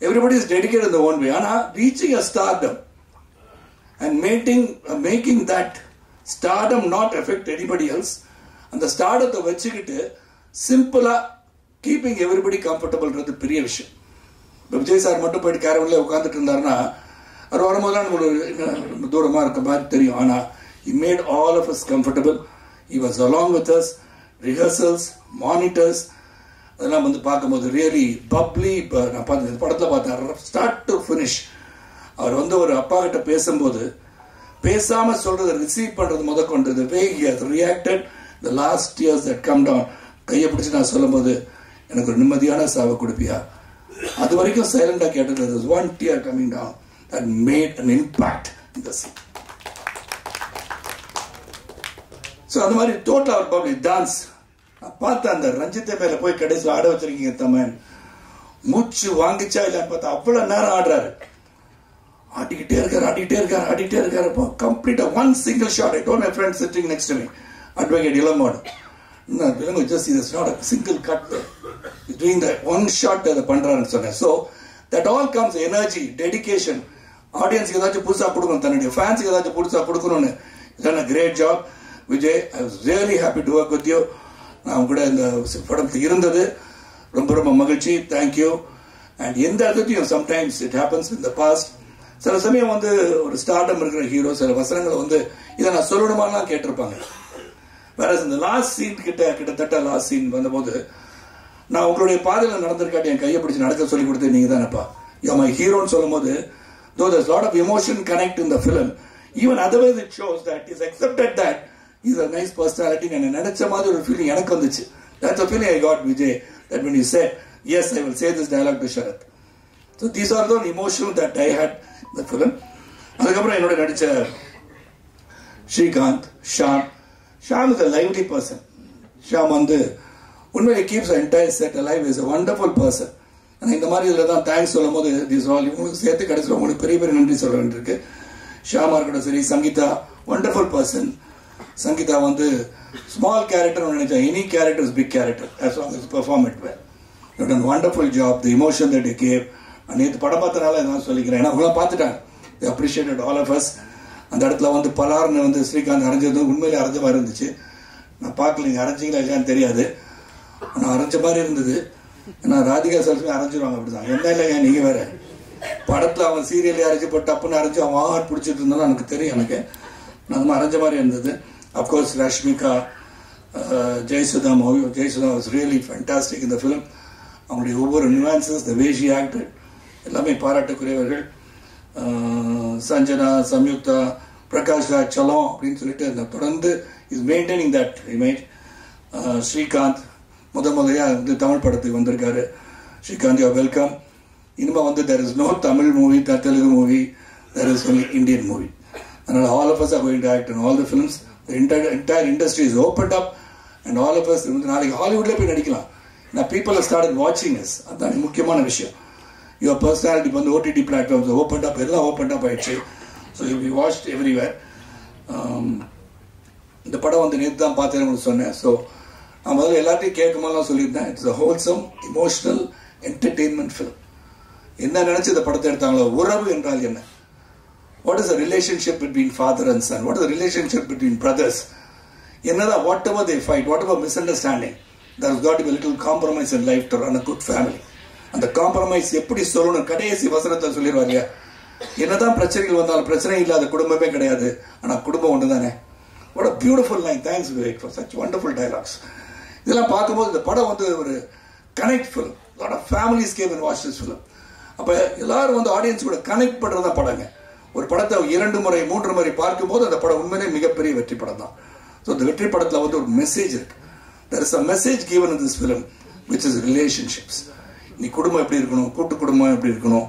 எவ்ரிபடி இஸ் டெடிக்கேட் இந்த ஓன் வே ஆனால் reaching a stardom and matting making that stardom not effect anybody else அந்த ஸ்டார்டத்தை வச்சுக்கிட்டு சிம்பிளாக கீப்பிங் எவ்ரிபடி கம்ஃபர்டபுள்ன்றது பெரிய விஷயம். இப்போ விஜய் சார் மட்டும் போயிட்டு கேரவனில் உட்காந்துட்டு இருந்தாருன்னா அவர் வரும்போதெல்லாம் நம்மளோட தூரமாக இருக்க மாதிரி தெரியும். ஆனால் he made all of us comfortable he was along with us rehearsals monitors அதெல்லாம் வந்து பார்க்கும்போது ரியலி பப்ளி நான் பார்த்து இந்த படத்தில் பார்த்தேன் ஸ்டார்ட் டு ஃபினிஷ் அவர் வந்து ஒரு அப்பா கிட்ட பேசும்போது பேசாமல் சொல்றதை ரிசீவ் பண்றது way he way reacted the last years that come down கையை பிடிச்சி நான் சொல்லும்போது எனக்கு ஒரு நிம்மதியான சாவை கொடுப்பியா? அது வரைக்கும் சைலண்டாக கேட்டது one tear coming down that made an impact இந்த சீன் ஸோ அந்த மாதிரி டோட்டல் அவர் பப்ளிக் டான்ஸ் நான் பார்த்தேன் அந்த ரஞ்சித்தை மேலே போய் கடைசியில் ஆட வச்சிருக்கீங்க தமன். மூச்சு வாங்கிச்சா இல்லைன்னு பார்த்தா அவ்வளோ நேரம் ஆடுறாரு. ஆடிக்கிட்டே இருக்கார் ஆடிக்கிட்டே இருக்கார் ஆடிக்கிட்டே இருக்கார். அப்போ கம்ப்ளீட்டாக one single shot I done my friend sitting next me advocate இளமோடு விலங்கு ஜஸ்ட் இது not single cut doing the one shot அதை பண்றாருன்னு சொன்னேன் so that all comes energy dedication ஆடியன்ஸ்க்கு ஏதாச்சும் புதுசாக கொடுக்கணும் தன்னுடைய ஃபேன்ஸுக்கு ஏதாச்சும் புதுசாக கொடுக்கணும்னு. இதான் great job Vijay I was really happy to work with you நான் கூட இந்த படத்தில் இருந்தது. ரொம்ப ரொம்ப மகிழ்ச்சி. தேங்க்யூ அண்ட் எந்த இடத்துலையும் sometimes it happens in the past சில சமயம் வந்து ஒரு ஸ்டார்டம் இருக்கிற ஹீரோ சில வசனங்களை வந்து இதை நான் சொல்லணுமாலாம் கேட்டிருப்பாங்க. வேற இந்த லாஸ்ட் சீன் கிட்ட கிட்டத்தட்ட லாஸ்ட் சீன் வந்தபோது நான் உங்களுடைய பாதையில் நடந்திருக்காட்டி என் கையை பிடிச்சி நடக்க சொல்லி கொடுத்து நீங்கள் தானப்பா யோ மை ஹீரோன்னு சொல்லும் போது though thus lot of emotion connect in the film even otherwise it shows that is accepted that is a nice personality நான் நினைச்ச மாதிரி ஒரு ஃபீலிங் எனக்கு வந்துச்சு. That's a feeling I got Vijay that mean you said yes I will say this dialogue to Sharath so these are those emotional that I had the film அதுக்கப்புறம் என்னோட நடித்த Srikanth Shan Shaam is a lively person Shaam வந்து உண்மையிலே keeps entire set life is a wonderful person ஆனால் இந்த மாதிரி இதில் தான் தேங்க்ஸ் சொல்லும் போது திஸ் ஆல் இவங்களுக்கு சேர்த்து கடைசியில் உங்களுக்கு பெரிய பெரிய நன்றி சொல்ல வேண்டியிருக்கு ஷியாமா இருக்கட்டும் சரி சங்கீதா வண்டர்ஃபுல் பர்சன் சங்கீதா வந்து ஸ்மால் கேரக்டர் நினைச்சேன் any character is big character as long is perform it well you done wonderful job the emotion that you gave நேற்று படம் பார்த்தனால நான் சொல்லிக்கிறேன். ஏன்னா அவங்களாம் பார்த்துட்டாங்க. அப்ரிஷியேட்டட் ஆல் ஆஃப் அஸ் அந்த இடத்துல வந்து பலார்னு வந்து ஸ்ரீகாந்த் அரைஞ்சது உண்மையிலே அரைஞ்ச மாதிரி இருந்துச்சு. நான் பார்க்கல நீங்கள் அரைஞ்சிங்களா இல்லையான்னு தெரியாது. ஆனால் அரைஞ்ச மாதிரி இருந்தது. ஏன்னா ராதிகா செல்ஃபி அரைஞ்சிருவாங்க அப்படிதான். என்ன இல்லைங்க நீங்கள் வேற. படத்தில் அவன் சீரியல் அரைஞ்சு போட்டு டப்புன்னு அரைஞ்சு அவன் ஆர்ட் பிடிச்சிட்டு இருந்தாலும் எனக்கு தெரியும் எனக்கு. நம்ம அரைஞ்ச மாதிரி இருந்தது. Of course Rashmika Jayasudha movie Jayasudha was really fantastic இந்த ஃபிலிம் அவங்களுடைய ஒவ்வொரு நியூவான்சஸ் த வேஷி ஆக்டர் எல்லாமே பாராட்டுக்குரியவர்கள். சஞ்சனா சம்யுக்தா பிரகாஷ் ராஜ் சலம் அப்படின்னு சொல்லிட்டு அதில் தொடர்ந்து is maintaining that image Srikanth முத முதலையாக வந்து தமிழ் படத்துக்கு வந்திருக்காரு. ஸ்ரீகாந்த் யூ வெல்கம் இனிமே வந்து there is no Tamil movie Telugu movie there is only Indian movie அதனால் all of us are going to act all the films entire entire industry is open up and all of us வந்து நாளைக்கு ஹாலிவுட்ல போய் நடிக்கலாம். நான் பீப்புள் ஸ்டார்ட் வாட்சிங் எஸ் அதுதான் முக்கியமான விஷயம். யுவர் பர்சனாலிட்டி வந்து ஓடிடி பிளாட்ஃபார்ம்ஸ் ஓப்பன் அப் எல்லாம் ஓப்பன் அப் ஆயிடுச்சு so you be watch everywhere இந்த படம் வந்து நேற்று தான் பார்த்தேன் உங்களுக்கு சொன்னேன். ஸோ நான் முதல்ல எல்லாத்தையும் கேட்கும்போதெல்லாம் சொல்லியிருந்தேன். It's a wholesome emotional entertainment film என்ன நினச்சி இந்த படத்தை எடுத்தாங்களோ உறவு என்றால் என்ன? What is a relationship between father and son what is relationship between brothers என்னதான் whatever they fight whatever misunderstanding there got to little compromise in life to run a good family அந்த காம்ப்ரமைஸ் எப்படி சொல்லணும்? கடைசி வசனத்தை சொல்லிடுவாங்க என்னதான் பிரச்சனைகள் வந்தாலும் பிரச்சனை இல்லாத குடும்பமே கிடையாது. ஆனால் குடும்பம் ஒன்று தானே what beautiful line thanks thanks Vivek for such wonderful dialogues இதெல்லாம் பார்க்கும்போது இந்த படம் வந்து ஒரு connect film lot of families came and watched this film. எல்லாரும் வந்து ஆடியன்ஸ் கூட கனெக்ட் பண்ணுறதா படங்க. ஒரு படத்தை இரண்டு முறை மூன்று முறை பார்க்கும்போது அந்த படம் உண்மையிலே மிகப்பெரிய வெற்றி படம் தான். ஸோ இந்த வெற்றி படத்தில் வந்து ஒரு மெசேஜ் இருக்கு. There is a message given in this film which is relationships நீ குடும்பம் எப்படி இருக்கணும் கூட்டு குடும்பம் எப்படி இருக்கணும்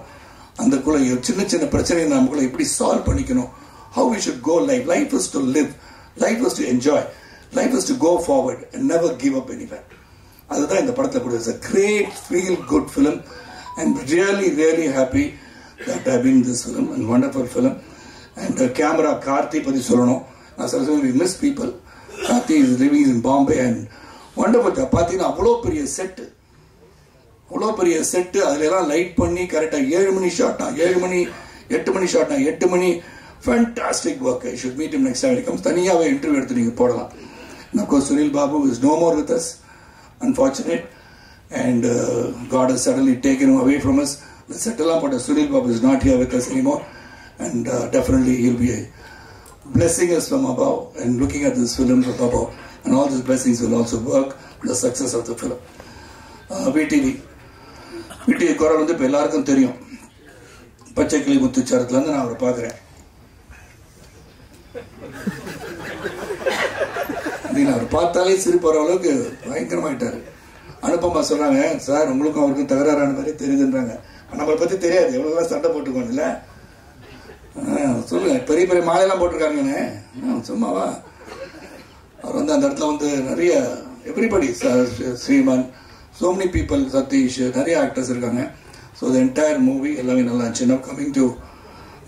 அந்த குள்ள சின்ன சின்ன பிரச்சனையை நமக்குள்ள எப்படி சால்வ் பண்ணிக்கணும் how we should go life life is to live life is to enjoy life is to go forward and never give up any அதுதான் இந்த படத்தில் கூட it's a great feel good film and really really happy that have been this film and wonderful film and camera Karthi பற்றி சொல்லணும் நான் சில சமயம் miss people Karthi is living in Bombay and wonderful பார்த்தீங்கன்னா அவ்வளோ பெரிய செட்டு அவ்வளோ பெரிய செட்டு அதுல எல்லாம் லைட் பண்ணி கரெக்டாக ஏழு மணி ஷாட்னா ஏழு மணி எட்டு மணி ஷாட்னா எட்டு மணி fantastic work I should meet him next time comes தனியாகவே இன்டர்வியூ எடுத்து நீங்கள் போடலாம் of course Sunil Babu is no more with us unfortunate and god has suddenly taken him away from us the set எல்லாம் போட்ட Sunil Babu is not here with us anymore and uh, definitely he'll be blessing us from above and looking at this film from above and all these blessings will also work on the success of the film uh, VTV வீட்டு குரல் வந்து இப்போ எல்லாருக்கும் தெரியும். பச்சை கிளி முத்துச்சாரத்துலேருந்து நான் அவரை பார்க்குறேன். நீங்கள் அவர் பார்த்தாலே சிரிப்பு வர அளவுக்கு பயங்கரமாயிட்டாரு. அனுப்பமா சொல்றாங்க சார் உங்களுக்கும் அவருக்கும் தகராறான மாதிரி தெரியுதுன்றாங்க. நம்மளை பத்தி தெரியாது. எவ்வளவு சண்டை போட்டுக்கோங்க இல்ல? சொல்லுங்க. பெரிய பெரிய மாலையெல்லாம் போட்டிருக்காங்கண்ணே சும்மாவா அவர் வந்து அந்த இடத்துல வந்து நிறைய everybody Sriman so many people Sathish நிறைய ஆக்டர்ஸ் இருக்காங்க. ஸோ த என்டையர் மூவி எல்லாமே நல்லா இருந்துச்சு now coming to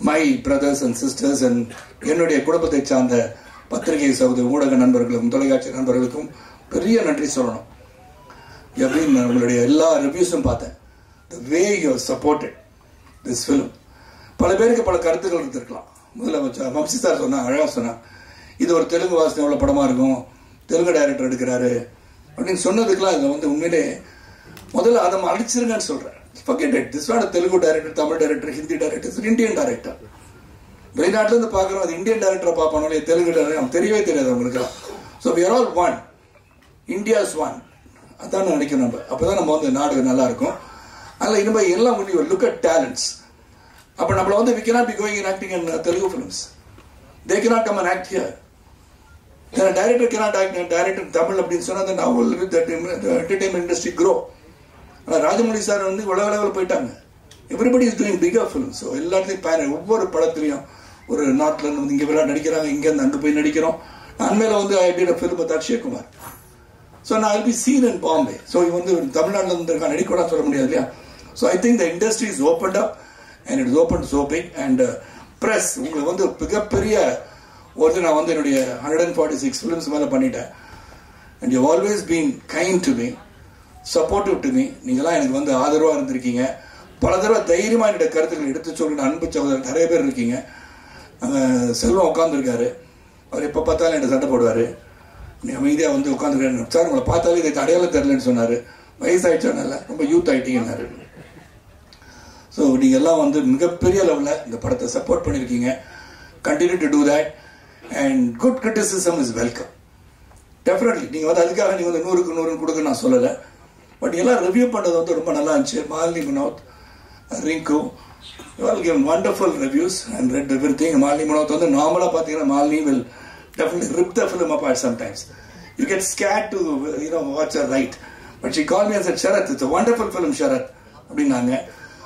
my brothers and sisters and என்னுடைய குடும்பத்தை சார்ந்த பத்திரிகை சகோதர ஊடக நண்பர்களுக்கும் தொலைக்காட்சி நண்பர்களுக்கும் பெரிய நன்றி சொல்லணும். எப்படின்னு உங்களுடைய எல்லா ரிவ்யூஸும் பார்த்தேன். The way you supported this film பல பேருக்கு பல கருத்துக்கள் இருந்திருக்கலாம். முதல்ல வச்ச வம்சி சார் சொன்னால் அழகாக சொன்னா இது ஒரு தெலுங்கு வாசனை உள்ள படமாக இருக்கும். தெலுங்கு டைரக்டர் எடுக்கிறாரு. அப்படின்னு சொன்னதுக்கெல்லாம் இதில் வந்து உண்மையிலே முதல்ல அதை அடிச்சிருங்கன்னு சொல்கிறேன் forget it. This not Telugu director Tamil director Hindi director Indian director வெளிநாட்டிலேருந்து பார்க்குறோம் அது இந்தியன் டைரக்டரை பார்ப்பானோ தெலுங்கு டைரக்டர் அவன் தெரியவே தெரியாது அவங்களுக்குலாம் so we all all India's one அதான் நினைக்கிறோம் நம்ம. அப்போ தான் நம்ம வந்து நாடு நல்லாயிருக்கும் அதில் இனிமேல் எல்லாம் முடியும் லுக் அட் டேலண்ட்ஸ் அப்போ நம்மளை வந்து we cannot be going and acting in Telugu films they cannot come and act here ஏன்னா director can cannot director Tamil அப்படின்னு சொன்னால் அந்த நாவல் என்டர்டைன்மெண்ட் இண்டஸ்ட்ரி க்ரோ ஆனால் ராஜமௌழி சார் வந்து உலக லெவலில் போயிட்டாங்க. Everybody is doing bigger film so எல்லாத்தையும் பேர ஒவ்வொரு படத்துலையும் ஒரு நாட்டில் இருந்து வந்து இங்கே விழா நடிக்கிறாங்க இங்கேருந்து அங்கே போய் நடிக்கிறோம். அண்மையில் வந்து I did film with Akshay Kumar so நான் I be seen in Bombay so இவன் வந்து தமிழ்நாட்டில் இருந்திருக்கான் நடிக்கூட சொல்ல முடியாது இல்லையா? So I think the industry is open up and it's open so big and press உங்களுக்கு வந்து மிகப்பெரிய ஒருத்தர் நான் வந்து என்னுடைய hundred and forty six films மேலே பண்ணிட்டேன். And you always been kind to me supportive to me நீங்களாம் எனக்கு வந்து ஆதரவாக இருந்திருக்கீங்க. பல தடவை தைரியமாக என்னுடைய கருத்துக்கள் எடுத்து சொல்லின அன்பு சகோதரர் நிறைய பேர் இருக்கீங்க. செல்வம் உட்காந்துருக்காரு அவர் எப்போ பார்த்தாலும் என்கிட்ட சண்டை போடுவார். நீ அமைதியாக வந்து உட்காந்துருக்காரு சார் உங்களை பார்த்தாலே இதை அடையாளம் தெரிலன்னு சொன்னார். வயசாயிடுச்சோன்னால ரொம்ப யூத் ஆகிட்டீங்கன்னாரு ஸோ நீங்கள் எல்லாம் வந்து மிகப்பெரிய லெவலில் இந்த படத்தை சப்போர்ட் பண்ணியிருக்கீங்க. Continue to do that and good criticism is welcome definitely நீங்கள் வந்து அதுக்காக நீங்கள் வந்து நூறுக்கு நூறுன்னு கொடுக்க நான் சொல்லலை. பட் எல்லாம் ரிவ்யூ பண்ணது வந்து ரொம்ப நல்லா இருந்துச்சு. Malini Vinod Rinku all given wonderful reviews and read everything Malini Vinod வந்து நார்மலாக பார்த்தீங்கன்னா Malini will definitely rip the film up at sometimes you get scared to you know watch or right but she call me at Sharath it's wonderful film Sharath அப்படின்னாங்க.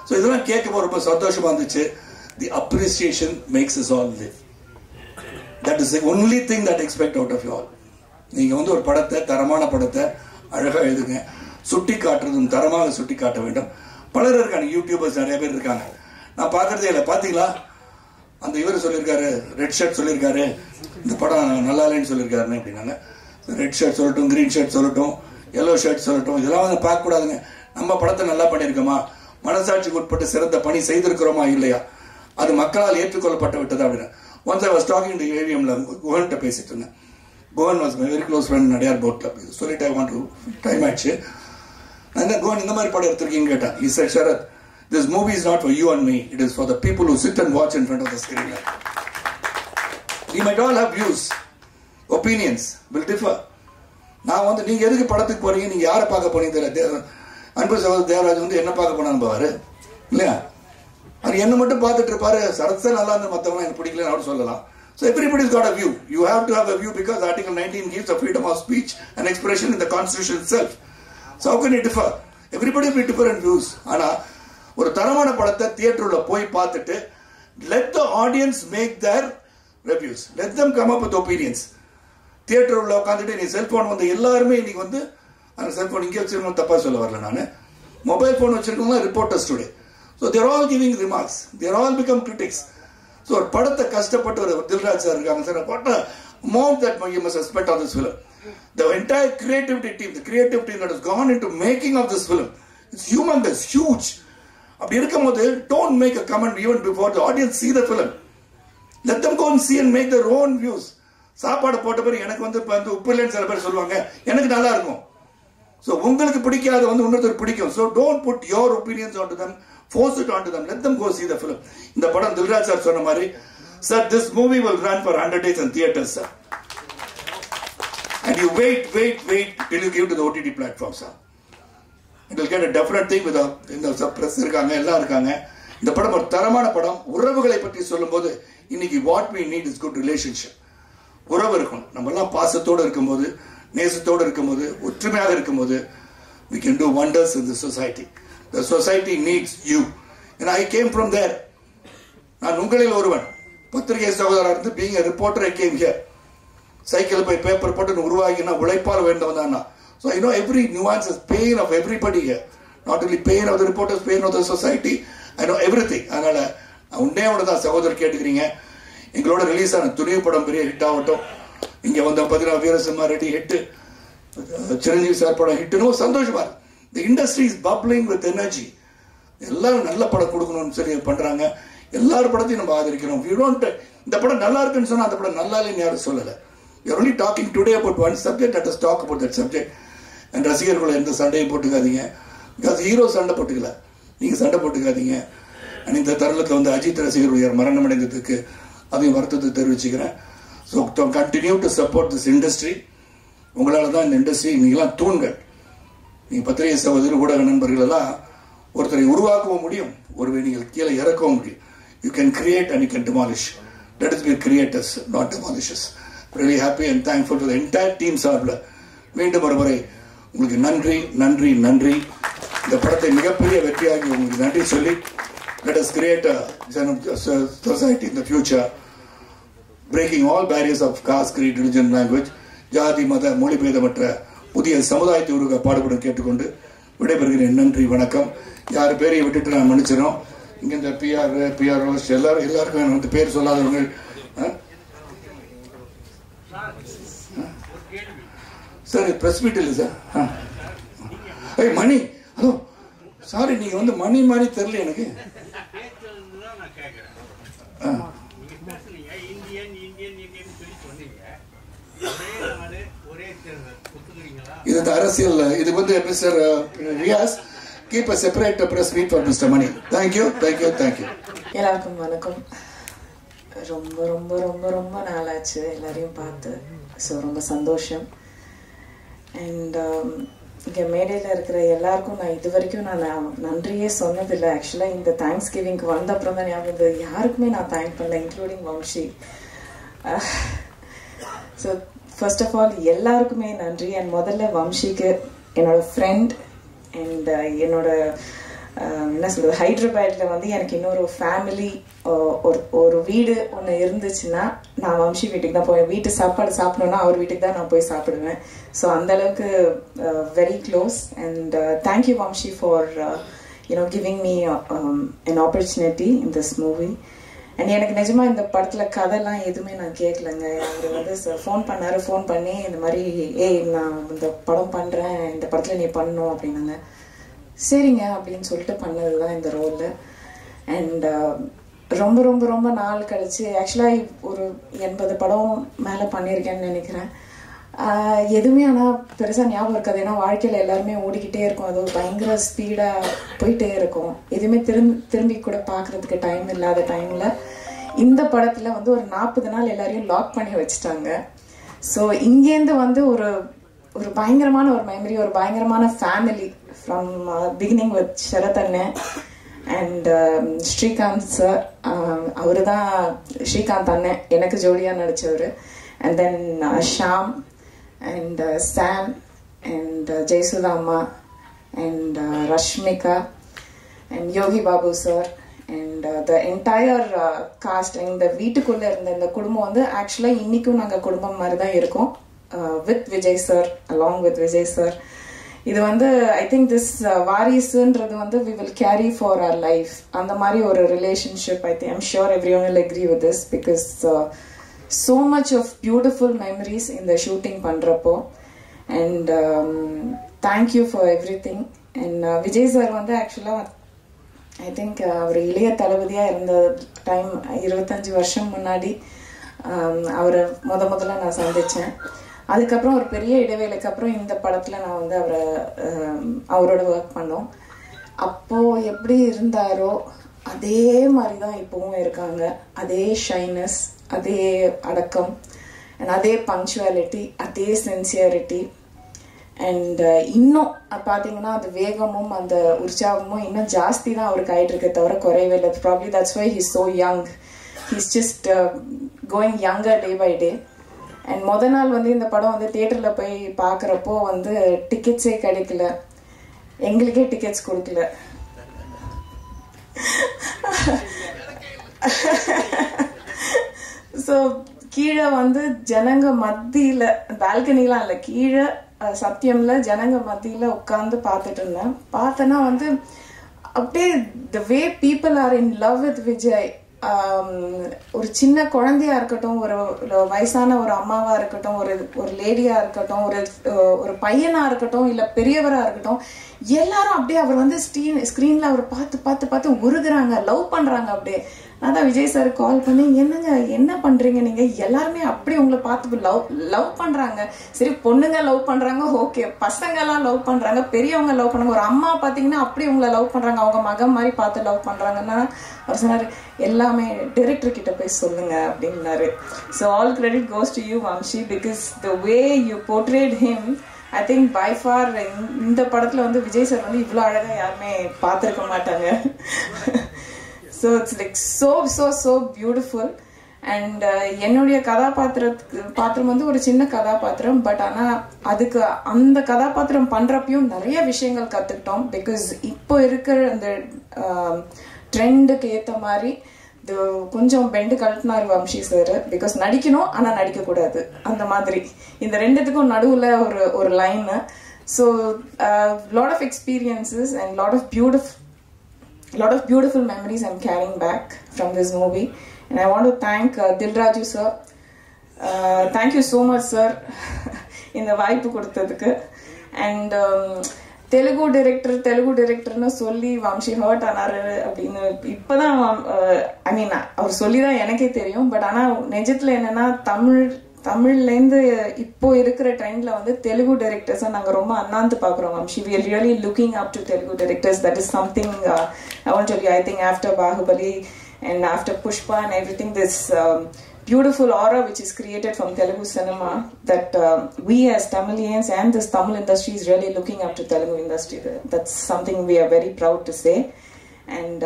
ஸோ இதெல்லாம் கேட்க ரொம்ப சந்தோஷமாக இருந்துச்சு. The appreciation makes is all live that is only thing that expect out of you all நீங்கள் வந்து ஒரு படத்தை தரமான படத்தை அழகாக எழுதுங்க. சுட்டி காட்டுறதும் தரமாக சுட்டி காட்ட வேண்டும். பலர் இருக்காங்க யூடியூபர்ஸ் நிறைய பேர் இருக்காங்க. நான் பார்க்கறதே இல்லை. பார்த்தீங்களா அந்த இவர் சொல்லியிருக்காரு ரெட் ஷர்ட் சொல்லியிருக்காரு. இந்த படம் நல்லா இல்லைன்னு சொல்லியிருக்காருன்னு அப்படின்னாங்க. ரெட் ஷர்ட் சொல்லட்டும் கிரீன் ஷர்ட் சொல்லட்டும் எல்லோ ஷர்ட் சொல்லட்டும் இதெல்லாம் வந்து பார்க்கக்கூடாதுங்க நம்ம படத்தை நல்லா பண்ணியிருக்கோமா? மனசாட்சிக்கு உட்பட்டு சிறந்த பணி செய்திருக்கிறோமா இல்லையா? அது மக்களால் ஏற்றுக்கொள்ளப்பட்டு விட்டதா அப்படின்னு. Once I was talking to ஏவிஎம்ல குஹன்கிட்ட பேசிட்டு இருந்தேன் Guhan was my very close friend நடிகார் போட்டில் சொல்லிட்டு ஐ வாண்ட் டைம் ஆயிடுச்சு நான் என்ன குஹன் இந்த மாதிரி படம் எடுத்திருக்கீங்க கேட்டேன். Is Sharath this movie is not for you and me it is for the people who sit and watch in front of the screen we might all have views opinions will differ நான் வந்து நீங்கள் எதுக்கு படத்துக்கு போகிறீங்க நீங்கள் யாரை பார்க்க போறீங்க தெரியல. அன்பு சகோதர தேவராஜ் வந்து என்ன பார்க்க போனான்னு பாரு. இல்லையா? அவர் என்ன மட்டும் பார்த்துட்டு இருப்பாரு சரத் சார் நல்லா இருந்த மற்றவங்க எனக்கு பிடிக்கலன்னு அவர் சொல்லலாம் so everybody's got a view you have to have a view because Article nineteen gives the freedom of speech and expression in the Constitution itself. So how can it differ? Everybody will be different ஆனால் ஒரு தரமான படத்தை தியேட்டரில் போய் பார்த்துட்டு let the audience make their reviews let them come up with opinions theatre உள்ள உட்காந்துட்டு நீ செல்ஃபோன் வந்து எல்லாருமே இன்னைக்கு வந்து அந்த செல்ஃபோன் இங்கே வச்சிருக்கணும் தப்பாக சொல்ல வரல நான் மொபைல் ஃபோன் வச்சிருக்கவங்க reporters today so they're all giving remarks they're all become critics so ஒரு படத்தை கஷ்டப்பட்டு ஒரு தில்ராஜ் சார் இருக்காங்க sir. What amount that you must respect of this film the entire creativity team the creative team that is gone in to making of this film it's human is huge அப்படி இருக்கும்போது don't make a comment even before the audience see the film let them go see and make make their views சாப்பாடு போட்ட பிறகு எனக்கு வந்து இப்போ வந்து உப்பு இல்லைன்னு சில பேர் சொல்லுவாங்க. எனக்கு நல்லா இருக்கும். ஸோ உங்களுக்கு பிடிக்காத வந்து இன்னொருத்தர் பிடிக்கும். So don't put your opinions on to them force it on to them let them go see the film இந்த படம் தில்ராஜ் சார் சொன்ன மாதிரி sir this movie will run for hundred days and theatres sir and you wait wait wait till you give to the OTT platform sir it will get a definite thing with இந்த ப்ரெஸ் இருக்காங்க எல்லாம் இருக்காங்க. இந்த படம் ஒரு தரமான படம். உறவுகளை பற்றி சொல்லும்போது இன்னைக்கு what we need is good relationship உறவு இருக்கணும். நம்ம எல்லாம் பாசத்தோடு இருக்கும்போது நேசத்தோடு இருக்கும்போது ஒற்றுமையாக இருக்கும்போது we can do wonders in the society the society needs you and I came from there நான் உங்களில் ஒருவன். பத்திரிகை சகோதரர் இருந்து being reporter I came here cycle போய் பேப்பர் போட்டு உருவாகினா உழைப்பால் வேண்டவன் தான் so I know every nuances pain of everybody here not only pain of the reporters pain of the society I know everything அதனால் நான் உன்னே அவனை தான் சகோதரர் கேட்டுக்கிறீங்க. எங்களோட ரிலீஸ் ஆன துணிவு படம் பெரிய ஹிட் ஆகட்டும். இங்கே வந்த பார்த்தீங்கன்னா வீரசிம்மா ரெட்டி ஹிட்டு சிரஞ்சீவி சார் படம் ஹிட்டுன்னு சந்தோஷமா இருக்கு. இந்த industry is bubbling with energy எல்லாரும் நல்ல படம் கொடுக்கணும்னு சொல்லி பண்ணுறாங்க எல்லார் படத்தையும் நம்ம ஆதரிக்கிறோம். யூ டோன்ட் இந்த படம் நல்லா இருக்குன்னு சொன்னால் அந்த படம் நல்லா இல்லைன்னு யாரும் சொல்லலை. You only talking today about one subject at talk about that subject and ரசிகர்களை எந்த சண்டையும் போட்டுக்காதீங்க. பிகாஸ் ஹீரோ சண்டை போட்டுக்கல. நீங்கள் சண்டை போட்டுக்காதீங்க. அண்ட் இந்த தருணத்தில் வந்து அஜித் ரசிகருடைய மரணம் அடைந்ததுக்கு அதையும் வருத்தத்தை தெரிவிச்சுக்கிறேன். So continue to support this industry உங்களால் தான் இந்த இண்டஸ்ட்ரி நீங்களாம் தூண்கள். நீங்க பத்திரிகை சகோதரி ஊடக நண்பர்கள் எல்லாம் ஒருத்தரை உருவாக்கவும் முடியும் ஒருவர் நீங்கள் கீழே இறக்கவும் முடியும். You can create and you can demolish let us be creators not demolishers really happy and thankful to the entire team சார்பில் மீண்டும் ஒரு முறை உங்களுக்கு நன்றி நன்றி நன்றி. இந்த படத்தை மிகப்பெரிய வெற்றியாகி உங்களுக்கு நன்றி சொல்லி let us create a gen- so- society in the future. Breaking all barriers of caste, creed, religion, language, ஜாதி மத மொழி பேதமற்ற புதிய சமுதாயத்தை உருவாக்க பாடுபடும் கேட்டுக்கொண்டு விடைபெறுகிறேன். நன்றி வணக்கம். யார் பேரையும் விட்டுட்டு நான் மன்னிச்சிடும். இங்க இந்த பிஆர் பிஆர் எல்லாரும் எல்லாருக்கும் நான் வந்து பேர் சொல்லாதவங்க ஆ? சார் பிரஸ் மீட் இல்லை சார். ஆ. ஏய் மணி. ஹலோ. சாரி நீங்க வந்து மணி மாதிரி தெரியல எனக்கு. ஆ. நீங்க பேசுனீங்க இந்தியன் இந்தியன் இந்தியன் சொல்லி சொன்னீங்க ஒரே நாடு ஒரே தேர்தல் ஒத்துக்கிறீங்களா இது இந்த அரசியல் இது வந்து mister Riyaz. Keep a separate press meet for mister Mani thank you thank you thank you எல்லாருக்கும் வணக்கம். ரொம்ப ரொம்ப ரொம்ப ரொம்ப நாளாச்சு எல்லாரையும் பார்த்து. ஸோ ரொம்ப சந்தோஷம். அண்ட் um, இங்கே மேடையில் இருக்கிற எல்லாருக்கும் நான் இது வரைக்கும் நான் நான் நன்றியே சொன்னதில்லை. ஆக்சுவலாக இந்த தேங்க்ஸ் கிவிங்க்கு வந்த அப்புறம் தான் ஞாபகம் இருந்தது. யாருக்குமே நான் தேங்க் பண்ணல including Vamshi so first of all எல்லாருக்குமே நன்றி. அண்ட் முதல்ல வம்ஷிக்கு என்னோட ஃப்ரெண்ட் அண்ட் uh, என்னோட uh, என்ன சொல்றது ஹைதராபாத்ல வந்து எனக்கு இன்னொரு ஃபேமிலி ஒரு ஒரு வீடு ஒன்று இருந்துச்சுன்னா நான் வம்ஷி வீட்டுக்கு தான் போவேன். வீட்டு சாப்பாடு சாப்பிடணும்னா அவர் வீட்டுக்கு தான் நான் போய் சாப்பிடுவேன். ஸோ அந்த அளவுக்கு very close and thank you Vamshi for you know giving me an opportunity in this movie and எனக்கு நிஜமா இந்த படத்துல கதைலாம் எதுவுமே நான் கேட்கலங்க அவர் வந்து ஃபோன் பண்ணாரு ஃபோன் பண்ணி இந்த மாதிரி ஏய் நான் இந்த படம் பண்றேன் இந்த படத்துல நீ பண்ணணும் அப்படின்னாங்க. சரிங்க அப்படின்னு சொல்லிட்டு பண்ணதுதான் இந்த ரோல் அண்ட் uh, ரொம்ப ரொம்ப ரொம்ப நாள் கழிச்சு ஆக்சுவலாக ஒரு எண்பது படம் மேலே பண்ணியிருக்கேன்னு நினைக்கிறேன். எதுவுமே ஆனால் பெருசாக ஞாபகம் இருக்காது. ஏன்னா வாழ்க்கையில் எல்லாருமே ஓடிக்கிட்டே இருக்கும். அது ஒரு பயங்கர ஸ்பீடாக போயிட்டே இருக்கும். எதுவுமே திரும்பி திரும்பி கூட பார்க்கறதுக்கு டைம் இல்லாத டைமில் இந்த படத்தில் வந்து ஒரு நாற்பது நாள் எல்லாரையும் லாக் பண்ணி வச்சுட்டாங்க. ஸோ இங்கேருந்து வந்து ஒரு ஒரு பயங்கரமான ஒரு மெமரி ஒரு பயங்கரமான family from beginning with Sarath அண்ணன் அண்ட் um, ஸ்ரீகாந்த் சார் அவர் தான் ஸ்ரீகாந்த் அண்ணன் எனக்கு ஜோடியாக நடித்தவர் and then uh, Shaam. And Sam and Jayasudha அம்மா and Rashmika and Yogi Babu sir and the entire cast இந்த வீட்டுக்குள்ளே இருந்த இந்த குடும்பம் வந்து ஆக்சுவலாக இன்றைக்கும் நாங்கள் குடும்பம் மாதிரி தான் இருக்கோம். With Vijay sir along with Vijay sir இது வந்து ஐ திங்க் திஸ் வாரிசுன்றது வந்து we will carry for our life அந்த மாதிரி ஒரு relationship I think I'm sure everyone will agree with this because so much of beautiful memories இந்த ஷூட்டிங் பண்ணுறப்போ and thank you for everything and Vijay sir வந்து ஆக்சுவலாக ஐ திங்க் அவர் இளைய தளபதியாக இருந்த டைம் இருபத்தஞ்சு வருஷம் முன்னாடி um, அவரை முத முதல்ல நான் சந்தித்தேன் அதுக்கப்புறம் ஒரு பெரிய இடைவேளைக்கு அப்புறம் இந்த படத்தில் நான் வந்து அவரை um, அவரோட ஒர்க் பண்ணோம். அப்போது எப்படி இருந்தாரோ அதே மாதிரி தான் இப்போவும் இருக்காங்க. அதே ஷைனஸ் அதே அடக்கம் and அதே பங்க்சுவாலிட்டி அதே சின்சியரிட்டி அண்ட் இன்னும் அஹ் பாத்தீங்கன்னா அந்த வேகமும் அந்த உற்சாகமும் இன்னும் ஜாஸ்தி தான் அவருக்கு ஆயிட்டு இருக்கே தவிர குறையவே இல்லை. Probably that's why he's so young he's just going younger day by day and முத நாள் வந்து இந்த படம் வந்து தியேட்டரில் போய் பார்க்குறப்போ வந்து டிக்கெட்ஸே கிடைக்கல. எங்களுக்கே டிக்கெட்ஸ் கொடுக்கல. ஸோ கீழே வந்து ஜனங்க மத்தியில் பால்கனிலாம் இல்லை கீழே சத்தியம்ல ஜனங்க மத்தியில் உட்காந்து பார்த்துட்டு இருந்தேன் பார்த்தேன்னா வந்து அப்படியே the way people are in love with Vijay ஒரு சின்ன குழந்தையா இருக்கட்டும் ஒரு ஒரு வயசான ஒரு அம்மாவா இருக்கட்டும் ஒரு ஒரு லேடியா இருக்கட்டும் ஒரு ஒரு பையனா இருக்கட்டும் இல்ல பெரியவரா இருக்கட்டும் எல்லாரும் அப்படியே அவர் வந்து ஸ்க்ரீன் ஸ்க்ரீன்ல அவர் பார்த்து பார்த்து பார்த்து உருகுறாங்க லவ் பண்றாங்க அப்படியே. அதான் விஜய் சார் கால் பண்ணி என்னங்க என்ன பண்றீங்க நீங்க? எல்லாருமே அப்படி உங்களை பார்த்து லவ் லவ் பண்றாங்க. சரி பொண்ணுங்க லவ் பண்றாங்க ஓகே பசங்க எல்லாம் லவ் பண்றாங்க பெரியவங்க லவ் பண்றாங்க. ஒரு அம்மா பாத்தீங்கன்னா அப்படி உங்களை லவ் பண்றாங்க. அவங்க மகன் மாதிரி பார்த்து லவ் பண்றாங்கன்னா அவர் சொன்னார் எல்லாமே டைரக்டர் கிட்ட போய் சொல்லுங்க அப்படின்னாரு. So all credit goes to you Vamshi because the way you portrayed him I think by far இந்த படத்துல வந்து விஜய் சார் வந்து இவ்வளோ அழகாக யாருமே பார்த்துருக்க மாட்டாங்க. So it's like so so so beautiful and என்னுடைய கதாபாத்திரத்துக்கு பாத்திரம் வந்து ஒரு சின்ன கதாபாத்திரம் பட் ஆனால் அதுக்கு அந்த கதாபாத்திரம் பண்ணுறப்பையும் நிறைய விஷயங்கள் கற்றுக்கிட்டோம் பிகாஸ் இப்போ இருக்கிற அந்த um, ட்ரெண்டுக்கு ஏற்ற மாதிரி இது கொஞ்சம் பெண்டு கழட்டினார் வம்சி சார். பிகாஸ் நடிக்கணும் ஆனால் நடிக்கக்கூடாது. அந்த மாதிரி. இந்த ரெண்டுத்துக்கும் நடுவில் ஒரு ஒரு line so lot of experiences and lot of beautiful lot of beautiful memories I'm carrying back from this movie. And I want to thank uh, Dilraju sir. Uh, thank you so much, sir, இந்த வாய்ப்பு கொடுத்ததுக்கு and um, Telugu director Telugu டிரெக்டர்னு சொல்லி வம்சி ஹர்ட் ஆனாரு அப்படின்னு இப்போதான் ஐ uh, மீன் அவர் சொல்லி தான் எனக்கே தெரியும் பட் ஆனால் நிஜத்தில் என்னன்னா தமிழ் தமிழ்லேருந்து இப்போ இருக்கிற ட்ரெண்ட்ல வந்து தெலுங்கு டைரக்டர்ஸை நாங்கள் ரொம்ப அண்ணாந்து பார்க்குறோம் Vamshi we are really looking up to Telugu directors that is something I want tell you I think after Baahubali and after Pushpa and everything, this um, beautiful aura which is created from Telugu cinema that um, we as Tamilians and this Tamil industry is really looking up to Telugu industry. That's something we are very proud to say. And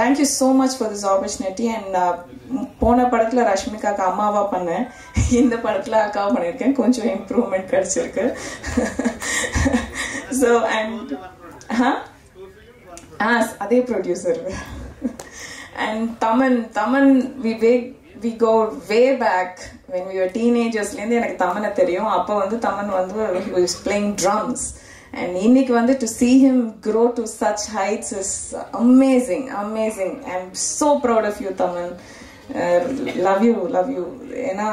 thank you so much for this opportunity and போன படத்தில் ரஷ்மிகாக்கு அம்மாவாக பண்ணேன் இந்த படத்தில் அக்காவாக பண்ணியிருக்கேன். கொஞ்சம் இம்ப்ரூவ்மெண்ட் கிடைச்சிருக்கு. ஸோ அண்ட் ஆ அதே producer and Thaman Thaman we way we go way back when we were டீனேஜர்ஸ்லேருந்து எனக்கு தமனை தெரியும். அப்போ வந்து தமன் வந்து பிளேயிங் ட்ரம்ஸ் அண்ட் இன்னைக்கு வந்து to him grow to such heights is amazing amazing I am so proud of you Tamil love you love you ஏன்னா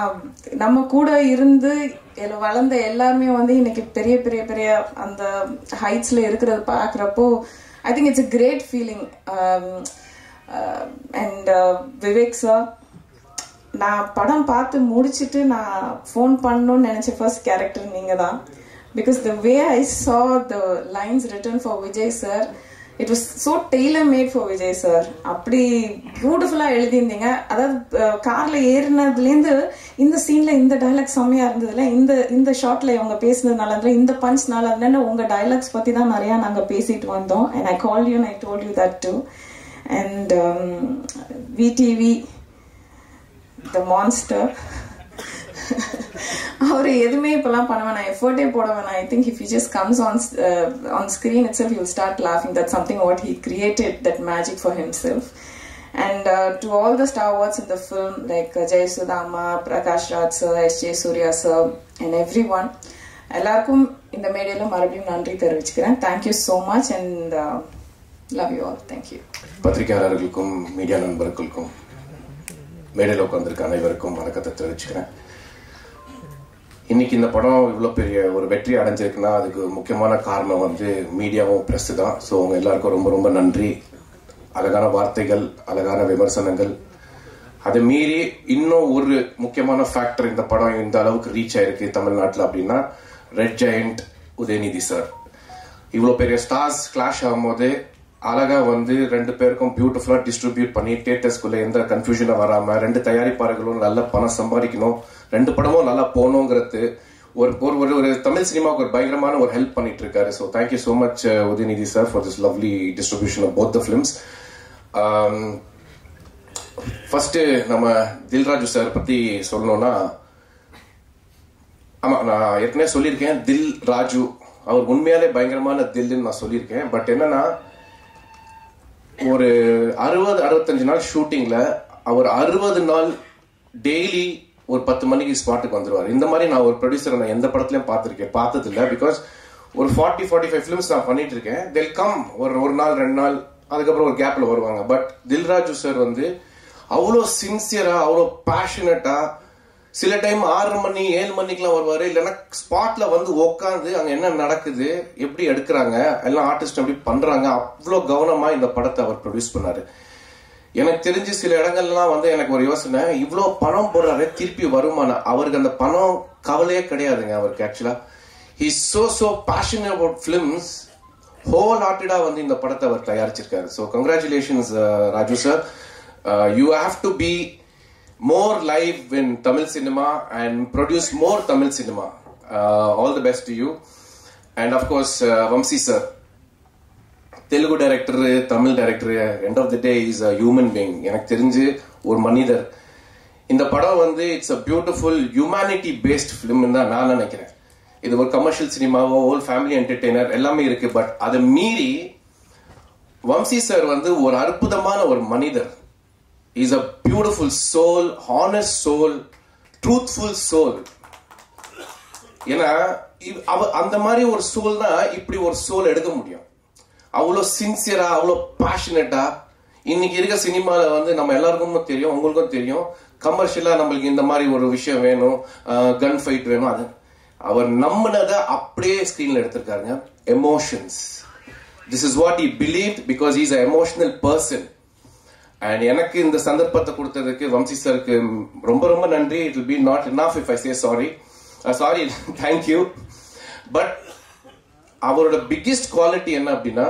நம்ம கூட இருந்து வளர்ந்த எல்லாருமே வந்து இன்னைக்கு பெரிய பெரிய பெரிய அந்த ஹைட்ஸில் இருக்கிறத பார்க்குறப்போ I think it's a great feeling and Vivek sir நான் படம் பார்த்து முடிச்சுட்டு நான் ஃபோன் பண்ணணும்னு நினச்ச ஃபர்ஸ்ட் கேரக்டர் நீங்கள் தான் because the way I saw the lines written for Vijay sir it was so tailor made for Vijay sir அப்படி பியூட்டிஃபுல்லாக எழுதியிருந்தீங்க. அதாவது காரில் ஏறினதுலேருந்து இந்த சீனில் இந்த டைலாக் செம்மையாக இருந்ததுல இந்த இந்த ஷார்ட்டில் இவங்க பேசினதுனால இருந்ததுல இந்த பஞ்ச் நாள் உங்கள் டைலாக்ஸ் பற்றி தான் நிறையா நாங்கள் பேசிட்டு வந்தோம். And I call you I told you that too and VTV the monster. அவர் எதுவுமே இப்பெல்லாம் பண்ண வேணாம். எஃபர்ட்டே போட வேணாம். I think if you just comes on on screen itself you start லாஃபிங் that something what he created that magic for himself and to all the stalwarts in the film like ஜெயசுதாமா Prakash Raj sir S J Suryah sir and every one எல்லாருக்கும் இந்த மேடையில் மறுபடியும் நன்றி தெரிவிச்சுக்கிறேன். Thank you so much and love you all thank you பத்திரிகையாளர்களுக்கும் media நண்பர்களுக்கும் மேடையில் உட்காந்துருக்க அனைவருக்கும் வணக்கத்தை தெரிவிச்சுக்கிறேன். இன்னைக்கு இந்த படம் இவ்வளோ பெரிய ஒரு வெற்றி அடைஞ்சிருக்குன்னா அதுக்கு முக்கியமான காரணம் வந்து மீடியாவும் ப்ரெஸ் தான். ஸோ உங்க எல்லாருக்கும் ரொம்ப ரொம்ப நன்றி. அழகான வார்த்தைகள் அழகான விமர்சனங்கள். அதை மீறி இன்னும் ஒரு முக்கியமான ஃபேக்டர் இந்த படம் இந்த அளவுக்கு ரீச் ஆயிருக்கு தமிழ்நாட்டில் அப்படின்னா ரெட் ஜெயண்ட் உதயநிதி சார் இவ்வளோ பெரிய ஸ்டார்ஸ் கிளாஷ் ஆகும்போது அழகா வந்து ரெண்டு பேருக்கும் பியூட்டிஃபுல்லா டிஸ்ட்ரிபியூட் பண்ணி தியேட்டர்ஸ்குள்ள எந்த கன்ஃபியூஷனும் வராம ரெண்டு தயாரிப்பாளர்களும் நல்ல பணம் சம்பாதிக்கணும் ரெண்டு படமும் நல்லா போகணுங்கிறது ஒரு ஒரு ஒரு ஒரு தமிழ் சினிமாவுக்கு ஒரு பயங்கரமான ஒரு ஹெல்ப் பண்ணிட்டு இருக்காரு so thank you so much uh, Udhayanidhi sir for this lovely distribution of both the films first நம்ம தில்ராஜு சார் பத்தி சொல்லணும்னா ஆமா நான் ஏற்கனவே சொல்லியிருக்கேன் தில் ராஜு அவர் உண்மையாலே பயங்கரமான தில்லுன்னு நான் சொல்லியிருக்கேன். பட் என்னன்னா ஒரு அறுபது அறுபத்தஞ்சு நாள் ஷூட்டிங்ல அவர் அறுபது நாள் டெய்லி ஒரு பத்து மணிக்கு ஸ்பாட்டுக்கு வந்துருவார். இந்த மாதிரி நான் ஒரு ப்ரொடியூசரை நான் எந்த படத்துலயும் பார்த்துருக்கேன். பார்த்தது இல்லை பிகாஸ் ஒரு ஃபார்ட்டி ஃபார்ட்டி ஃபைவ் ஃபிலிம்ஸ் நான் பண்ணிட்டு இருக்கேன் தெல் கம் ஒரு ஒரு நாள் ரெண்டு நாள் அதுக்கப்புறம் ஒரு கேப்ல வருவாங்க. பட் தில்ராஜு சார் வந்து அவ்வளோ சின்சியரா அவ்வளோ பேஷனட்டா சில டைம் ஆறு மணி ஏழு மணிக்கெல்லாம் வருவார். இல்லைன்னா ஸ்பாட்ல வந்து உட்காந்து அங்கே என்ன நடக்குது எப்படி எடுக்கிறாங்க எல்லாம் ஆர்டிஸ்ட் எப்படி பண்ணுறாங்க அவ்வளோ கவனமாக இந்த படத்தை அவர் ப்ரொடியூஸ் பண்ணார். எனக்கு தெரிஞ்சு சில இடங்கள்லாம் வந்து எனக்கு ஒரு யோசனை இவ்வளோ பணம் போடுறாரு திருப்பி வருமானம். அவருக்கு அந்த பணம் கவலையே கிடையாதுங்க அவருக்கு ஆக்சுவலாக he so so passion about films whole ஹார்ட்டடாக வந்து இந்த படத்தை அவர் தயாரிச்சிருக்காரு. So congratulations Raju sir you have to be more live in Tamil cinema and produce more Tamil cinema. Uh, all the best to you. And of course, uh, Vamsi sir. Telugu director Tamil director end of the day is a human being எனக்கு தெரிஞ்சு ஒரு மனிதர் இந்த படம் வந்து it's a beautiful humanity based film தான் நான் நினைக்கிறேன் இது ஒரு கமர்ஷியல் சினிமாவோ ஓல் ஃபேமிலி என்டர்டெய்னர் எல்லாமே இருக்கு பட் அதை மீறி வம்சி சார் வந்து ஒரு அற்புதமான ஒரு மனிதர் is a beautiful soul honest soul truthful soul ஏன்னா இவ்- அவ அந்த மாதிரி ஒரு சோல் தான் இப்படி ஒரு சோல் எடுக்க முடியும். அவ்வளோ சின்சியரா அவ்வளோ பேஷனட்டா இன்னைக்கு இருக்க சினிமால வந்து நம்ம எல்லாருக்கும் தெரியும் உங்களுக்கும் தெரியும். கமர்ஷியலா நம்மளுக்கு இந்த மாதிரி ஒரு விஷயம் வேணும் கன் ஃபைட் வேணும் அது. அவர் நம்பினதை அப்படியே ஸ்கிரீன்ல எடுத்திருக்காருங்க. Emotions this is what I believe because is a emotional person and எனக்கு இந்த சந்தர்ப்பத்தை கொடுத்ததுக்கு வம்சி சாருக்கு ரொம்ப ரொம்ப நன்றி. It will not in if I say sorry sorry thank you but அவரோட பிக்கெஸ்ட் குவாலிட்டி என்ன அப்படின்னா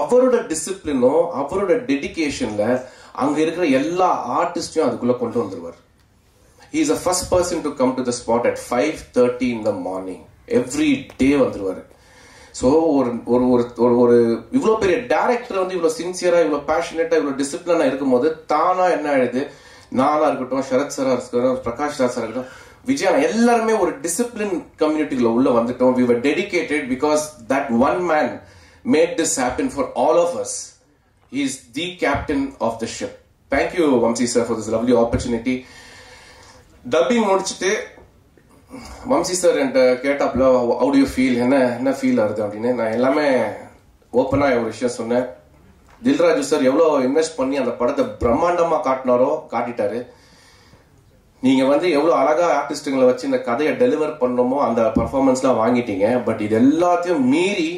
அவரோட டிசிப்ளினும் அவரோட டெடிக்கேஷன்ல அங்க இருக்கிற எல்லா ஆர்டிஸ்டையும் அதுக்குள்ள கொண்டு வந்துருவார். Is a first person to come to the spot at five thirty in the morning every day வந்துருவாரு. ஸோ ஒரு ஒரு ஒரு ஒரு ஒரு இவ்வளோ பெரிய டேரக்டர் வந்து இவ்வளோ சின்சியராக இவ்வளோ பேஷனேட்டாக இவ்வளோ டிசிப்ளினாக இருக்கும்போது தானாக என்ன ஆயிடுது? நானாக இருக்கட்டும் சரத் சாரா இருக்கட்டும் பிரகாஷ் ராஜ் சார் இருக்கட்டும் விஜயா எல்லாருமே ஒரு டிசிப்ளின் கம்யூனிட்டிக்குள்ள உள்ள வந்துட்டோம். We were dedicated because that one man made this happen for all of us he is the captain of the ship thank you Vamsi sir for this lovely opportunity dubbing முடிச்சுட்டு வம்சி சார் என்கிட்ட கேட்டாப்ல ஹவு டு யூ ஃபீல் என்ன என்ன ஃபீல் ஆகுது? அப்படின்னு. நான் எல்லாமே ஓப்பனாக ஒரு விஷயம் சொன்னேன். தில்ராஜு சார் எவ்வளோ இன்வெஸ்ட் பண்ணி அந்த படத்தை பிரம்மாண்டமாக காட்டினாரோ காட்டிட்டாரு. நீங்கள் வந்து எவ்வளோ அழகாக ஆர்டிஸ்ட்டுங்களை வச்சு இந்த கதையை டெலிவர் பண்ணணுமோ அந்த பர்ஃபார்மன்ஸ்லாம் வாங்கிட்டீங்க. பட் இது எல்லாத்தையும் மீறி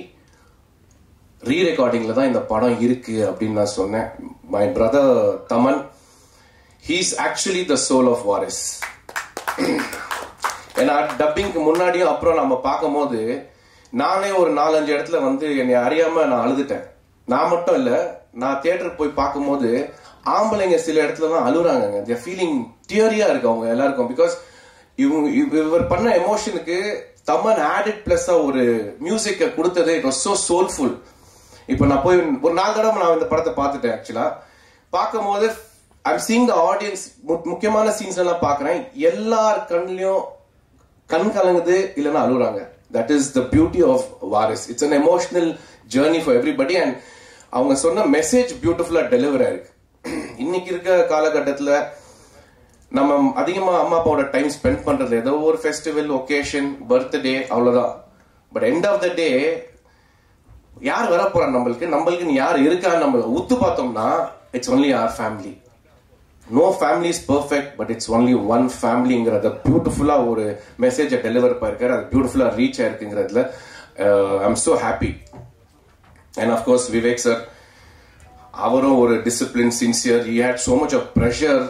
ரீ ரெக்கார்டிங்கில் தான் இந்த படம் இருக்குது அப்படின்னு நான் சொன்னேன். My brother Thaman he's actually the soul of Varisu ஏன்னா டப்பிங்க்கு முன்னாடியும் அப்புறம் நம்ம பார்க்கும்போது நானே ஒரு நாலஞ்சு இடத்துல வந்து என்னை அறியாம நான் அழுதுட்டேன். நான் மட்டும் இல்லை நான் தியேட்டருக்கு போய் பார்க்கும்போது ஆம்பளைங்க சில இடத்துல தான் அழுகுறாங்க தேர் ஃபீலிங் டியரியா இருக்கு அவங்க எல்லாருக்கும். பிகாஸ் இவங்க இவர் பண்ண எமோஷனுக்கு தமன் ஆடிட் பிளஸ் ஒரு மியூசிக்கை கொடுத்தது இட் வாஸ் சோ சோல்ஃபுல் இப்போ நான் போய் ஒரு நாலு தடவை நான் இந்த படத்தை பார்த்துட்டேன் ஆக்சுவலா பார்க்கும்போது ஐம் சீங் த ஆடியன்ஸ் முக்கியமான சீன்ஸ் எல்லாம் பார்க்குறேன். எல்லார் கண்லையும் கண் கலங்குது இல்லைன்னா அழுகுறாங்க. That is the beauty of Varisu it's an emotional journey for everybody and அவங்க சொன்ன மெசேஜ் பியூட்டிஃபுல்லா டெலிவர் ஆயிருக்கு. இன்னைக்கு இருக்க காலகட்டத்தில் நம்ம அதிகமா அம்மா அப்பாவோட டைம் ஸ்பெண்ட் பண்றது ஏதோ ஒரு ஃபெஸ்டிவல் ஒகேஷன் பர்த்டே அவ்வளவுதான். But end of the day யார் வரப்போறா நம்மளுக்கு? நம்மளுக்கு யார் இருக்கா நம்ம உத்து பார்த்தோம்னா it's only our family no family is perfect but it's only one ஃபேமிலிங்கிறத பியூட்டிஃபுல்லாக ஒரு மெசேஜை டெலிவர் பண்ணிருக்காரு. அது பியூட்டிஃபுல்லாக reach ஆயிருக்குங்கிறதுல I am so happy and of course Vivek sir அவரும் ஒரு discipline sincere he had so much of pressure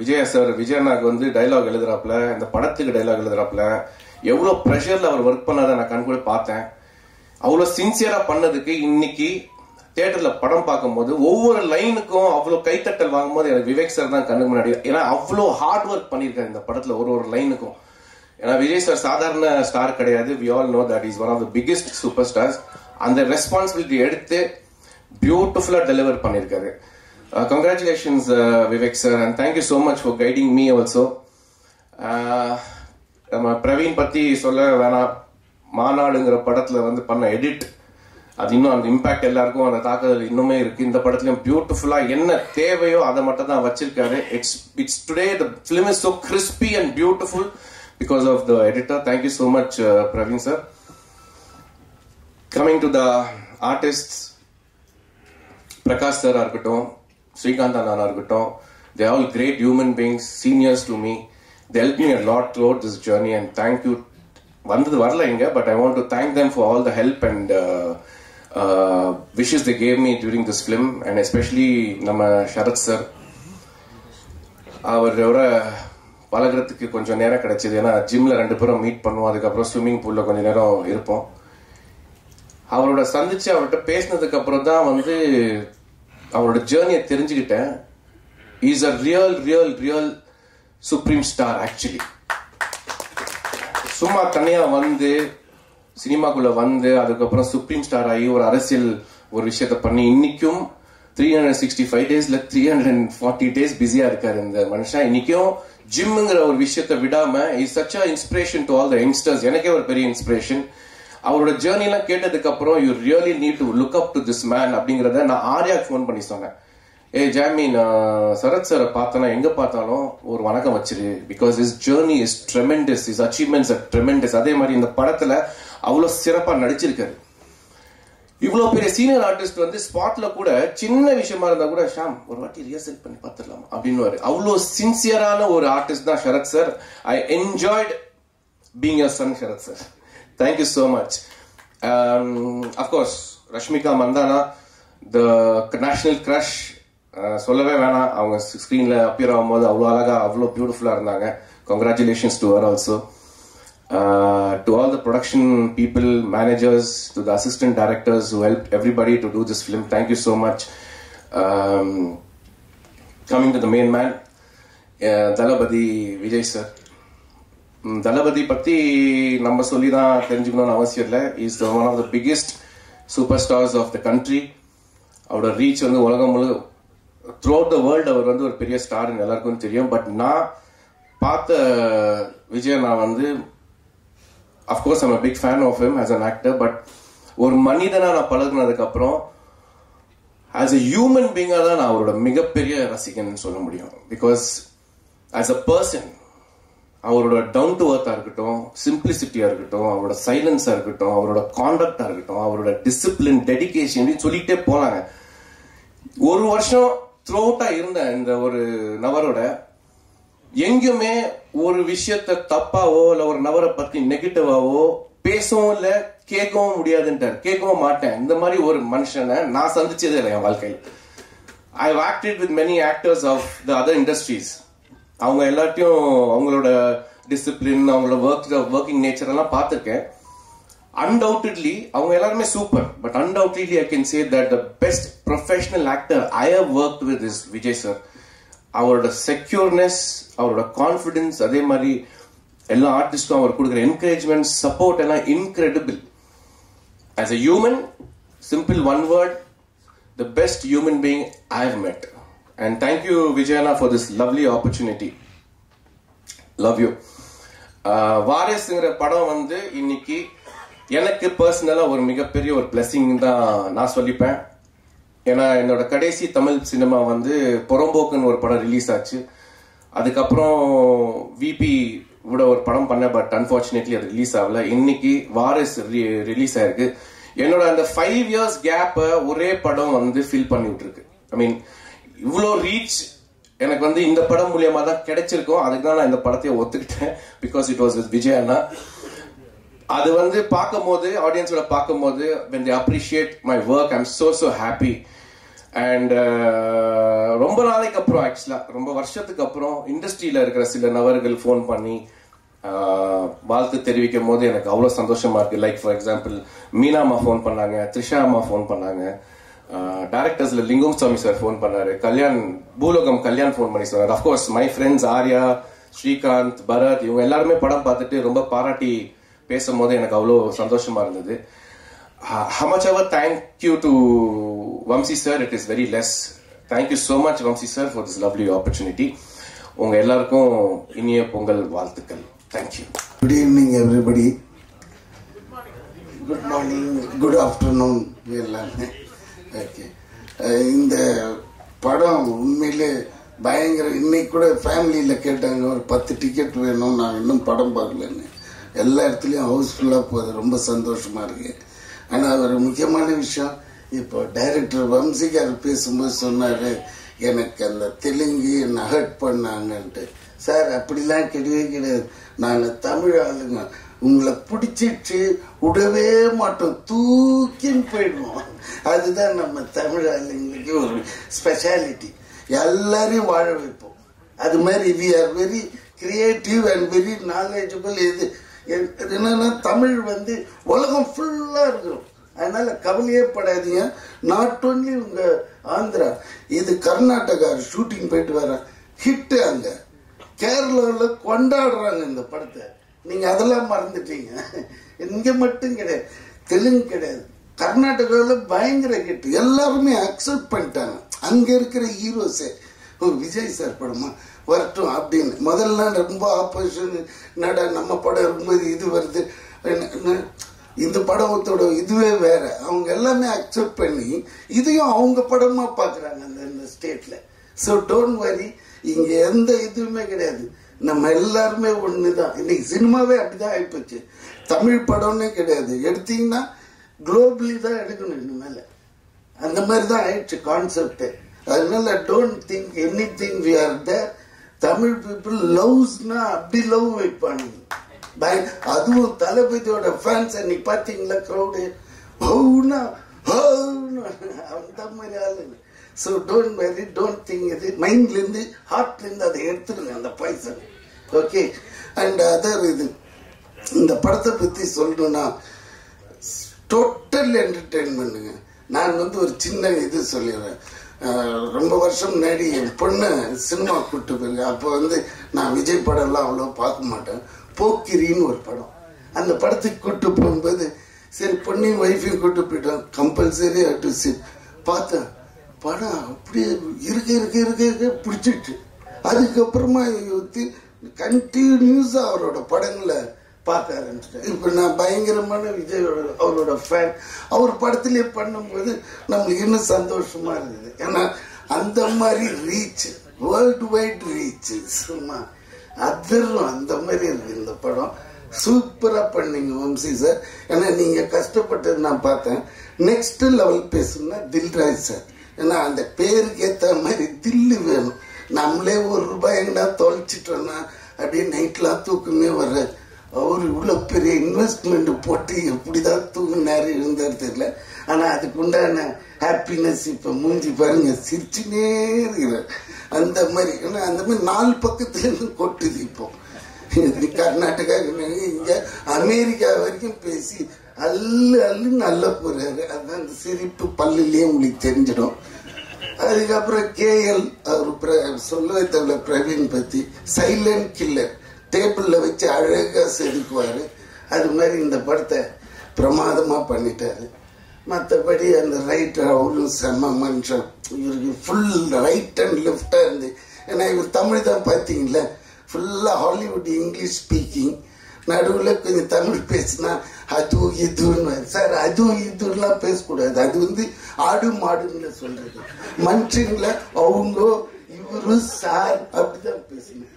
Vijaya sir விஜயண்ணாக்கு வந்து டைலாக் எழுதுறாப்புல இந்த படத்துக்கு டைலாக் எழுதுறாப்புல எவ்வளோ ப்ரெஷரில் அவர் ஒர்க் பண்ணாத நான் கண்கூட பார்த்தேன். அவ்வளோ சின்சியராக பண்ணதுக்கு இன்னைக்கு தியேட்டர்ல படம் பார்க்கும்போது ஒவ்வொரு லைனுக்கும் அவ்வளவு கைத்தட்டல் வாங்கும்போது எனக்கு விவேக் சார் தான் கண்ணுக்கு முன்னாடி ஏன்னா அவ்வளோ ஹார்ட் ஒர்க் பண்ணியிருக்காரு இந்த படத்துல ஒரு ஒரு லைனுக்கும். ஏன்னா விஜய் சார் சாதாரண ஸ்டார் கிடையாது. We all know that is one of the biggest super stars அந்த ரெஸ்பான்சிபிலிட்டி எடுத்து பியூட்டிஃபுல்லா டெலிவர் பண்ணியிருக்காரு. Uh, congratulations uh, Vivek sir and thank you so much for guiding me also நம்ம பிரவீன் பத்தி சொல்ல வேணாம். மாநாடுங்கிற படத்துல வந்து பண்ண எடிட் அது இன்னும் அந்த இம்பாக்ட் எல்லாருக்கும் அந்த தாக்குதல் இன்னுமே இருக்கு. இந்த படத்துலயும் பியூட்டிஃபுல்லா என்ன தேவையோ அதை மட்டும் தான் வச்சிருக்காரு. It's it's today the film is so crispy and beautiful because of the editor thank you so much Praveen sir coming to the artist Prakash சாரா இருக்கட்டும் ஸ்ரீகாந்த் அண்ணா இருக்கட்டும் they all great human beings seniors to me they help me lot through this journey and thank you வந்தது வரல இங்க but I want to thank them for all the help and wishes the gave me during this film and especially நம்ம ஷரத் சார் அவரோட பழகிறதுக்கு கொஞ்சம் நேரம் கிடைச்சிது. ஏன்னா ஜிம்மில் ரெண்டு பேரும் மீட் பண்ணுவோம். அதுக்கப்புறம் ஸ்விம்மிங் பூலில் கொஞ்சம் நேரம் இருப்போம். அவரோட சந்திச்சு அவர்கிட்ட பேசினதுக்கப்புறம் தான் வந்து அவரோட ஜேர்னியை தெரிஞ்சுக்கிட்டேன். Is a real real real supreme star actually சும்மா தனியாக வந்து சினிமாக்குள்ள வந்து அதுக்கப்புறம் சுப்ரீம் ஸ்டார் ஆகி ஒரு அரசியல் ஒரு விஷயத்த பண்ணி இன்னைக்கும் த்ரீ ஹண்ட்ரட் சிக்ஸ்டி ஃபைவ் டேஸ்ல three hundred and forty days பிஸியா இருக்காரு இந்த மனுஷன். இன்னைக்கும் ஜிம்ங்கிற ஒரு விஷயத்த விடாம is such a inspiration to all the youngsters எனக்கே ஒரு பெரிய இன்ஸ்பிரேஷன் அவரோட ஜேர்னிலாம் கேட்டதுக்கு அப்புறம் you really need to look up to this man அப்படிங்கறத நான் ஆர்யாக்கு ஃபோன் பண்ணி சொன்னேன். ஏ ஜாமி நான் சரத் சாரை பார்த்தேன்னா எங்க பார்த்தாலும் ஒரு வணக்கம் வச்சிரு. Because is journey is tremendous is achievements at tremendous அதே மாதிரி இந்த படத்துல அவ்வளோ சிறப்பாக நடிச்சிருக்காரு. இவ்வளோ பெரிய சீனியர் ஆர்டிஸ்ட் வந்து ஸ்பாட்ல கூட சின்ன விஷயமா இருந்தா கூட ஷாம் ஒரு வாட்டி ரிஹர்சல் பண்ணி பார்த்துடலாம்? அப்படின்னு அவ்வளோ சின்சியரான ஒரு ஆர்டிஸ்ட் தான் Sarath sir I enjoyed being your son Sarath sir thank you so much of course Rashmika Mandanna the national crush சொல்லவே வேணாம். அவங்க ஸ்க்ரீனில் அப்பியர் ஆகும்போது அவ்வளோ அழகாக அவ்வளோ பியூட்டிஃபுல்லாக இருந்தாங்க. Congratulations to her also uh, to all the production people, managers, to the assistant directors who helped everybody to do this film. Thank you so much. Um, coming to the main man, uh, Dalabadi Vijay sir. ம், தளபதி பத்தி நம்ம சொல்லி தான் தெரிஞ்சுக்கணும்னு அவசியம் இல்லை is one of the biggest super stars of the country அவரோட ரீச் வந்து உலகம் முழு த்ரூ அவுட் த வேர்ல்டு அவர் வந்து ஒரு பெரிய ஸ்டார்னு எல்லாருக்கும் தெரியும் பட் நான் பார்த்த விஜய் நான் வந்து of course I'm big fan of him as an actor but ஒரு மனிதனாக நான் பழகினதுக்கப்புறம் ஆஸ் எ ஹியூமன் பீங்காக தான் நான் அவரோட மிகப்பெரிய ரசிகன் சொல்ல முடியும். பிகாஸ் ஆஸ் அ பர்சன் அவரோட டவுன் டு அர்த்தா இருக்கட்டும் சிம்பிளிசிட்டியாக இருக்கட்டும் அவரோட சைலன்ஸாக இருக்கட்டும் அவரோட கான்டக்டாக இருக்கட்டும் அவரோட டிசிப்ளின் டெடிகேஷன் சொல்லிகிட்டே போனாங்க. ஒரு வருஷம் த்ரூ அவுட்டாக இருந்தேன் இந்த ஒரு நபரோட எங்கேயுமே ஒரு விஷயத்த தப்பாவோ இல்ல ஒரு நபரை பத்தி நெகட்டிவாவோ பேசவும் இல்ல கேட்கவும் முடியாதுன்ட்டார். கேட்கவும் மாட்டேன். இந்த மாதிரி ஒரு மனுஷனை நான் சந்திச்சதே இல்லை என் வாழ்க்கையில். I acted with many actors of the other industries அவங்க எல்லாத்தையும் அவங்களோட டிசிப்ளின் அவங்களோட ஒர்க் ஒர்க்கிங் நேச்சர் எல்லாம் பார்த்துருக்கேன். அன்டவுட்லி அவங்க எல்லாருமே super but undoubtedly I can say that the best professional actor I have work with is Vijay sir அவரோட செக்யூர்னஸ் அவரோட கான்ஃபிடென்ஸ் அதே மாதிரி எல்லா ஆர்டிஸ்டும் அவர் கொடுக்குற என்கரேஜ்மெண்ட் சப்போர்ட் எல்லாம் incredible as a human simple one word the best human being I have met and thank you விஜயனா for this lovely opportunity love you வாரிசுங்கிற படம் வந்து இன்னைக்கு எனக்கு பர்சனலாக ஒரு மிகப்பெரிய ஒரு பிளெஸிங் தான் நான் சொல்லிப்பேன். ஏன்னா என்னோட கடைசி தமிழ் சினிமா வந்து புறம்போக்குன்னு ஒரு படம் ரிலீஸ் ஆச்சு. அதுக்கப்புறம் விபி விட ஒரு படம் பண்ண பட் அன்ஃபார்ச்சுனேட்லி அது ரிலீஸ் ஆகல. இன்னைக்கு வாரிஸ் ரிலீஸ் ஆயிருக்கு. என்னோட அந்த ஃபைவ் இயர்ஸ் கேப்பை ஒரே படம் வந்து ஃபில் பண்ணி விட்டுருக்கு. ஐ மீன் இவ்வளோ ரீச் எனக்கு வந்து இந்த படம் மூலியமா தான் கிடைச்சிருக்கும் அதுக்கு தான் நான் இந்த படத்தையே ஒத்துக்கிட்டேன் because it was with Vijay அண்ணா. அது வந்து பார்க்கும்போது ஆடியன்ஸோட பார்க்கும் போது appreciate my work I am so so happy and uh, ரொம்ப நாளைக்கு அப்புறம் ஆக்சுவலாக ரொம்ப வருஷத்துக்கு அப்புறம் இண்டஸ்ட்ரியில் இருக்கிற சில நபர்கள் ஃபோன் பண்ணி uh, வாழ்த்து தெரிவிக்கும் போது எனக்கு அவ்வளோ சந்தோஷமா இருக்குது லைக் ஃபார் எக்ஸாம்பிள் மீனா அம்மா ஃபோன் பண்ணாங்க த்ரிஷா அம்மா ஃபோன் பண்ணாங்க uh, டேரக்டர்ஸ்ல லிங்கம் சாமி சார் ஃபோன் பண்ணாரு கல்யாண் பூலோகம் கல்யாண் ஃபோன் பண்ணி சொன்னார். Of course my friends Arya Srikanth Bharath இவங்க எல்லாருமே படம் பார்த்துட்டு ரொம்ப பாராட்டி பேசும்போது எனக்கு அவ்வளோ சந்தோஷமா இருந்தது. How much ever thank you to Vamsi sir, it is very less. Thank you so much, Vamsi sir, for this lovely opportunity. உங்க எல்லாருக்கும் இனிய பொங்கல் வாழ்த்துக்கள் thank you Good evening, everybody. Good morning, good afternoon, எல்லாமே ஓகே இந்த படம் உண்மையிலே பயங்கர இன்னைக்கு கூட ஃபேமிலியில் கேட்டாங்க ஒரு பத்து டிக்கெட் வேணும் நான் இன்னும் படம் பார்க்கலன்னு எல்லா இடத்துலையும் ஹவுஸ்ஃபுல்லாக போகுது ரொம்ப சந்தோஷமா இருக்கு ஆனால் ஒரு முக்கியமான விஷயம். இப்போ டைரக்டர் வம்சிகார் பேசும்போது சொன்னாரு எனக்கு அந்த தெலுங்கு என்னை ஹர்ட் பண்ணாங்கன்ட்டு. சார் அப்படிலாம் கிடையவே கிடையாது. நாங்கள் தமிழ் ஆளுங்க. உங்களை பிடிச்சிட்டு விடவே மாட்டோம். தூக்கின்னு போயிடுவோம். அதுதான் நம்ம தமிழ் ஆளுங்களுக்கு ஒரு ஸ்பெஷாலிட்டி எல்லாரையும் வாழ வைப்போம். அது மாதிரி we are very creative and very knowledgeable இது என்னன்னா தமிழ் வந்து உலகம் ஃபுல்லாக இருக்கிறோம் அதனால் கவலையே படாதீங்க. நாட் ஒன்லி உங்கள் ஆந்திரா இது கர்நாடகா ஷூட்டிங் போயிட்டு வரேன் ஹிட்டு அங்கே. கேரளாவில் கொண்டாடுறாங்க இந்த படத்தை. நீங்கள் அதெல்லாம் மறந்துட்டீங்க. இங்கே மட்டும் கிடையாது. தெலுங்கு கிடையாது. கர்நாடகாவில் பயங்கர ஹிட் எல்லாருமே அக்செப்ட் பண்ணிட்டாங்க. அங்கே இருக்கிற ஹீரோஸே விஜய் சார் படமா? வரட்டும் அப்படின்னு. முதல்ல ரொம்ப ஆப்போசிஷன் நட நம்ம படம் ரொம்ப இது வருது. என்ன- இந்த படத்தோட இதுவே வேற. அவங்க எல்லாமே அக்செப்ட் பண்ணி இதையும் அவங்க படமா பார்க்குறாங்க அந்த இந்த ஸ்டேட்ல ஸோ டோன்ட் வரி இங்க எந்த இதுவுமே கிடையாது. நம்ம எல்லாருமே ஒன்று தான் இன்னைக்கு சினிமாவே அப்படிதான் ஆகிப்போச்சு தமிழ் படம்னே கிடையாது. எடுத்தீங்கன்னா குளோபலி தான் எடுக்கணும் இனிமேல் அந்த மாதிரி தான் ஆயிடுச்சு கான்செப்டே அதனால don't think anything we are there Tamil people லவ்ஸ்னா அப்படி லவ் வைப்பானுங்க. பய அதுவும் தளபதியோட ஃபேன்ஸ் அன்னைக்கு பார்த்தீங்களா க்ரௌடு ஹவுனா ஹவுனா. அந்த மாதிரி ஆளுங்க. So don't very don't think இது மைண்ட்லேருந்து ஹார்ட்லேருந்து அதை எடுத்துருங்க அந்த பாய்சன் ஓகே அண்ட் அதர் இது. இந்த படத்தை பற்றி சொல்லணும்னா டோட்டல் என்டர்டெயின்மெண்ட்டுங்க நான் வந்து ஒரு சின்ன இது சொல்லிடுறேன். ரொம்ப வருஷம் முன்னாடி என் பொண்ணை சினிமா கூப்பிட்டு போயிருக்கேன் அப்போ வந்து நான் விஜய் படம்லாம் அவ்வளோ பார்க்க மாட்டேன். போக்கிரின்னு ஒரு படம். அந்த படத்துக்கு கூப்பிட்டு போகும்போது சரி பொண்ணையும் ஒய்ஃபையும் கூப்பிட்டு போயிட்டோம். கம்பல்சரி டு சிட் பார்த்தேன் படம் அப்படியே இருக்க இருக்க இருக்க இருக்க பிடிச்சிட்டு அதுக்கப்புறமா கண்டினியூஸாக அவரோட படங்களை பார்க்க ஆரம்பிச்சிட்டேன் இப்போ நான் பயங்கரமான விஜயோட அவரோட ஃபேன் அவர் படத்திலே பண்ணும்போது நம்மளுக்கு இன்னும் சந்தோஷமாக இருக்குது ஏன்னா அந்த மாதிரி ரீச் வேர்ல்டு வைட் ரீச் சும்மா அதிரும் அந்த மாதிரி இருக்கு இந்த படம். சூப்பராக பண்ணீங்க வம்சி சார் ஏன்னா நீங்கள் கஷ்டப்பட்டது நான் பார்த்தேன். நெக்ஸ்ட் லெவல் பேசணும்னா தில்ராஜ் சார் ஏன்னா அந்த பேருக்கு ஏற்ற மாதிரி தில்லு வேணும். நம்மளே ஒரு ரூபாய் எங்கன்னா தொலைச்சிட்டோன்னா அப்படியே நைட்லாம் தூக்கமே வர்றாது அவர் இவ்வளோ பெரிய இன்வெஸ்ட்மெண்ட் போட்டு எப்படிதான் தூங்கினார் இருந்தார் தெரியல. ஆனால் அதுக்கு உண்டான ஹாப்பினஸ் இப்போ மூஞ்சி பாருங்க சிரிச்சுனே இருக்கிறார். அந்த மாதிரி ஏன்னா அந்த மாதிரி நாலு பக்கத்துலேருந்து கொட்டுது இப்போ. கர்நாடகா இங்கே அமெரிக்கா வரைக்கும் பேசி அல்லு அல்லு நல்ல போகிறாரு அதுதான் அந்த சிரிப்பு பல்லுலேயே உங்களுக்கு தெரிஞ்சிடும். அதுக்கப்புறம் கேஎல் அவர் பிர- சொல்லவே தேவையில்ல பிரவீன் பற்றி சைலண்ட் கில்லர் டேபிளில் வச்சு அழகாக செதுக்குவாரு. அது மாதிரி இந்த படத்தை பிரமாதமாக பண்ணிட்டார். மற்றபடி அந்த ரைட்டர் அவரும் செம்ம மனுஷன். இவருக்கு ஃபுல் ரைட் அண்ட் லெஃப்டாக இருந்து ஏன்னா இவர் தமிழ் தான் பார்த்தீங்களா? ஃபுல்லாக ஹாலிவுட் இங்கிலீஷ் ஸ்பீக்கிங் நடுவில் கொஞ்சம் தமிழ் பேசினா அதுவும் இதுன்னு சார் அதுவும் இதுலாம் பேசக்கூடாது. அது வந்து ஆடு மாடுன்னு சொல்கிறது மனுஷங்கள அவங்க இவரும் சார் அப்படிதான் பேசணும்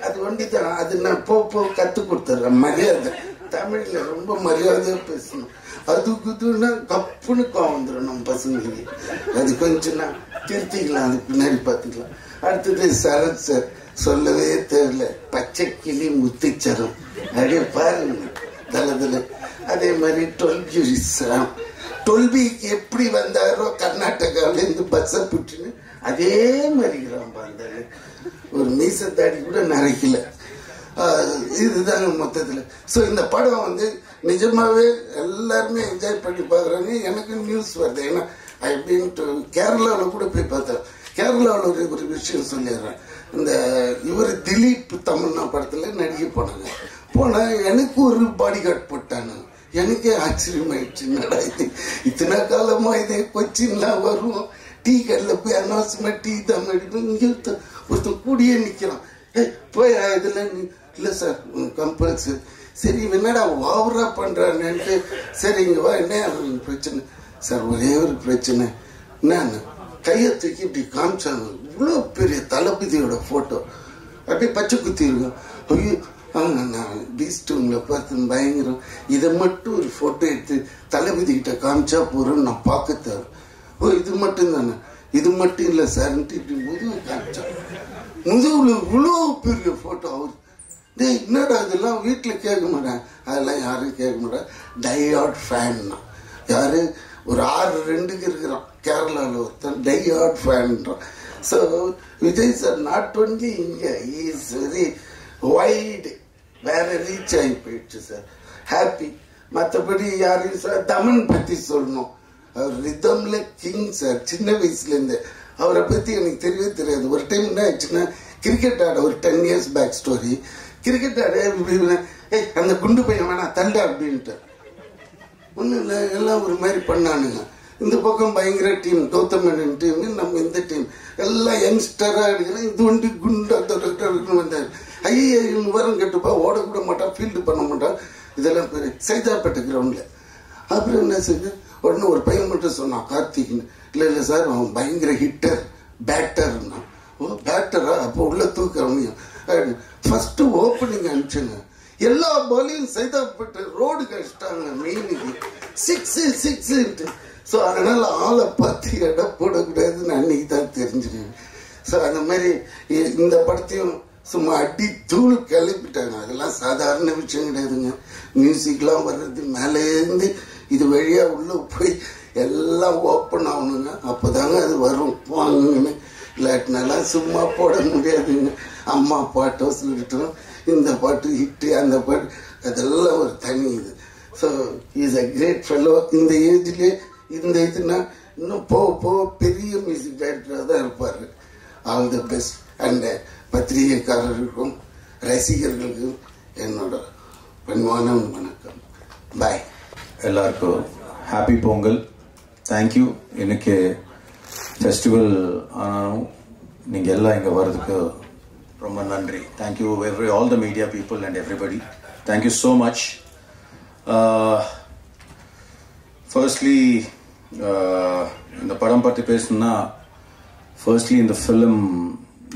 அது ஒண்டிதான் அது நான் போ போ கத்து கொடுத்துட்றேன் மரியாதை. தமிழ்ல ரொம்ப மரியாதையா பேசணும். அது குதுன்னா கப்புன்னு கோவம் வந்துடும் நம்ம பசங்களுக்கு. அது கொஞ்சம் நான் திருத்திக்கலாம். அது பின்னாடி பார்த்துக்கலாம். அடுத்தது சரத் சார். சொல்லவே தெரியல. பச்சை கிளி முத்திச்சரம். அப்படியே பாருங்க. தலதுல அதே மாதிரி டொல்பி டொல்பிக்கு எப்படி வந்தாரோ கர்நாடகாவிலேருந்து பஸ்ஸை புட்டுன்னு அதே மாதிரி கிராமம் ஒரு மீச தாடி கூட நரைக்கல. இதுதாங்க மொத்தத்தில். ஸோ இந்த படம் வந்து நிஜமாகவே எல்லாருமே என்ஜாய் பண்ணி பார்க்குறாங்க எனக்கு நியூஸ் வருது. ஏன்னா ஐ பீன் டு கேரளாவில் கூட போய் பார்த்தேன். கேரளாவில் ஒரு ஒரு விஷயம் சொல்லிடுறேன். இந்த இவர் திலீப் தமிழ்னா படத்தில் நடிக்க போனாங்க. போனால் எனக்கு ஒரு பாடி கார்டு போட்டாங்க எனக்கே ஆச்சரியமாயிடுச்சு. என்னடா இது? இத்தனை காலமாக இதே கொச்சின்லாம் வரும். டீ கடையில் போய் அனாவசியமாக டீ தான் அடிக்கணும் இங்கே ஒருத்தன் கூடியே நிற்கிறான் ஏய் போய் இதில் இல்லை சார் கம்பல்சரி சரி என்னடா ஓவரா பண்றான்னுட்டு. சரி இங்கே வா என்ன பிரச்சனை? சார் ஒரே ஒரு பிரச்சனை. என்னன்னு கையை தூக்கி இப்படி காமிச்சாங்க. இவ்வளோ பெரிய தளபதியோட ஃபோட்டோ அப்படியே பச்சை குத்தி இருக்கும். ஐயோ அவங்க நான் பீஸ்ட் உங்களை பார்த்து பயங்கரம். இதை மட்டும் ஒரு ஃபோட்டோ எடுத்து தளபதி கிட்ட காமிச்சா போகிறோன்னு நான் பார்க்க தரேன் ஓ இது மட்டும்தானே? இது மட்டும் இல்லை சார்ன்ட்டு இப்படி முதுகு காமிச்சான் முதுகுல இவ்வளோ பெரிய ஃபோட்டோ அவர் டேய் என்னடா இதெல்லாம்? வீட்டில் கேட்க மாட்டேன். அதெல்லாம் யாரும் கேட்க மாட்டேன். டையாட் ஃபேன்னா யார்? ஒரு ஆறு ரெண்டுக்கு இருக்கிறான். கேரளாவில் ஒருத்தன். டையாட் ஃபேன்றான் so Vijay sir not only இங்கே இஸ் வெரி வைடு வேற ரீச் ஆகி போயிடுச்சு சார் ஹாப்பி மற்றபடி யாரையும் சார் தமன் பற்றி சொல்லணும். ரிதம்ல கிங் சார் சின்ன வயசுல இருந்து அவரை பத்தி எனக்கு தெரியவே தெரியாது. ஒரு டைம் என்ன ஆச்சுன்னா கிரிக்கெட் ஆட ஒரு ten years back story cricket ஆட ஏய் அந்த குண்டு பையன் வேணாம் தண்டா அப்படின்ட்டு. ஒன்றும் இல்லை எல்லாம் ஒரு மாதிரி பண்ணானுங்க. இந்த பக்கம் பயங்கர டீம் கௌதம் மேனன் டீம் நம்ம இந்த டீம் எல்லாம் யங்ஸ்டராக இருக்கிறோம் இது வந்து குண்டா வந்தார். ஐயா விவரம் வரம் கட்டுப்பா ஓடக்கூட மாட்டான் ஃபீல்டு பண்ண மாட்டான். இதெல்லாம் பெரிய சைதாப்பேட்டை கிரவுண்டில் அப்புறம் என்ன செய்யுது உடனே ஒரு பையன் மட்டும் சொன்னான் கார்த்திக்னு. இல்லை இல்லை சார் அவன் பயங்கர ஹிட்டர் பேட்டர்னா பேட்டரா அப்போ உள்ள முடியும் ஃபஸ்ட்டு ஓப்பனிங் அனுப்பிச்சுங்க. எல்லா பாலையும் சைதாப்பட்டு ரோடு கழிச்சிட்டாங்க மெயினுக்கு சிக்ஸு சிக்ஸுன்ட்டு ஸோ அதனால் ஆளை பார்த்து இடம் போடக்கூடாதுன்னு அன்னைக்கு தான் தெரிஞ்சுக்கேன் ஸோ அந்த மாதிரி இந்த படத்தையும் சும்மா அடி தூள் கிளப்பிட்டாங்க. அதெல்லாம் சாதாரண விஷயம் கிடையாதுங்க. மியூசிக்லாம் வர்றது மேலேருந்து இது வழியாக உள்ளே போய் எல்லாம் ஓப்பன் ஆகணுங்க. அப்போதாங்க அது வரும். வாங்குன்னு இல்லாட்டினாலாம் சும்மா போட முடியாதுங்க. அம்மா பாட்டோ சொல்லிட்டோம். இந்த பாட்டு ஹிட்டு அந்த பாட்டு அதெல்லாம் ஒரு தனி இது. So is a great fellow இந்த ஏஜ்லேயே இந்த இதுனா இன்னும் போக போக பெரிய மியூசிக் டைரக்டராக தான் இருப்பார். ஆல் தி பெஸ்ட் அண்ட் பத்திரிகைக்காரர்களுக்கும் ரசிகர்களுக்கும் என்னோட பணிவான வணக்கம். பாய் எல்லாருக்கும் ஹாப்பி பொங்கல். தேங்க்யூ எனக்கு ஃபெஸ்டிவல் ஆனாலும் நீங்கள் எல்லாம் இங்கே வர்றதுக்கு ரொம்ப நன்றி. Thank you every all the media people and everybody thank you so much firstly இந்த படம் பற்றி பேசணும்னா ஃபர்ஸ்ட்லி இந்த ஃபிலிம்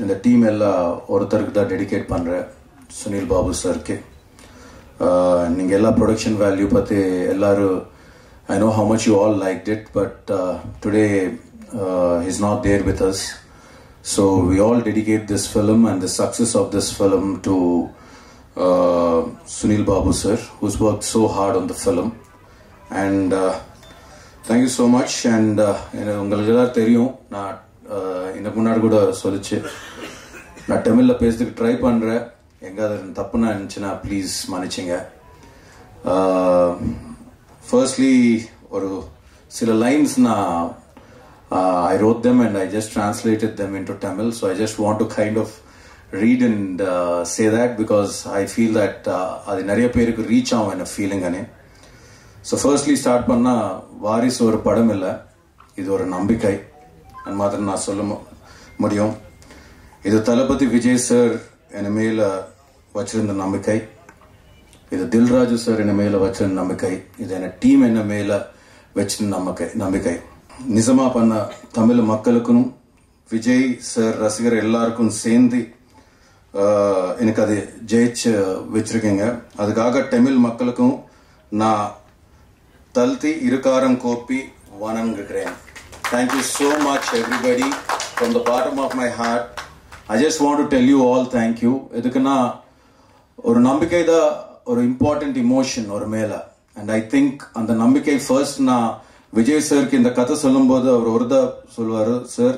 இந்த டீம் எல்லாம் ஒருத்தருக்கு தான் டெடிகேட் பண்ணுறேன் சுனில் பாபு சருக்கு நீங்கள் எல்லா ப்ரொடக்ஷன் வேல்யூ பற்றி எல்லாரும் I know how much you all like it but today is not there with us so we all dedicate this film and the success of this film to Sunil Babu sir whose work so hard on the film and thank you so much and எனக்கு உங்களுக்கு எல்லாரும் தெரியும் நான் uh, இதுக்கு முன்னாடி கூட சொல்லிச்சு நான் தமிழில் பேசுறதுக்கு ட்ரை பண்ணுறேன் எங்காவது தப்புன்னு இருந்துச்சுன்னா ப்ளீஸ் மன்னிச்சிங்க. ஃபர்ஸ்ட்லி ஒரு சில லைன்ஸ் நான் I wrote them and I just translated them into Tamil so I just want to kind of read and say that because I feel that அது நிறைய பேருக்கு ரீச் ஆகும் என்ன ஃபீலிங்கனே ஸோ ஃபர்ஸ்ட்லி ஸ்டார்ட் பண்ணால் வாரிசு ஒரு படம் இல்லை. இது ஒரு நம்பிக்கை. அது மாத்திரம் நான் சொல்ல முடியும். இது தளபதி விஜய் சார் என் மேல வச்சிருந்த நம்பிக்கை இது தில்ராஜு சார் என்ன மேல வச்சிருந்த நம்பிக்கை இது என்ன டீம் என்ன மேல வச்சிருந்த நம்பிக்கை நம்பிக்கை. நிஜமா பண்ண தமிழ் மக்களுக்கும் விஜய் சார் ரசிகர் எல்லாருக்கும் சேர்ந்து எனக்கு அது ஜெயிச்சு வச்சிருக்கீங்க. அதுக்காக தமிழ் மக்களுக்கும் நான் தல்தி இருக்காரம் கோப்பி வணங்குகிறேன். Thank you so much everybody from the bottom of my heart I just want to tell you all thank you எதுக்குன்னா ஒரு நம்பிக்கை தான் ஒரு இம்பார்ட்டண்ட் இமோஷன் ஒரு மேலே. அண்ட் ஐ திங்க் அந்த நம்பிக்கை ஃபர்ஸ்ட் நான் விஜய் சாருக்கு இந்த கதை சொல்லும்போது அவர் ஒருதா சொல்லுவாரு sir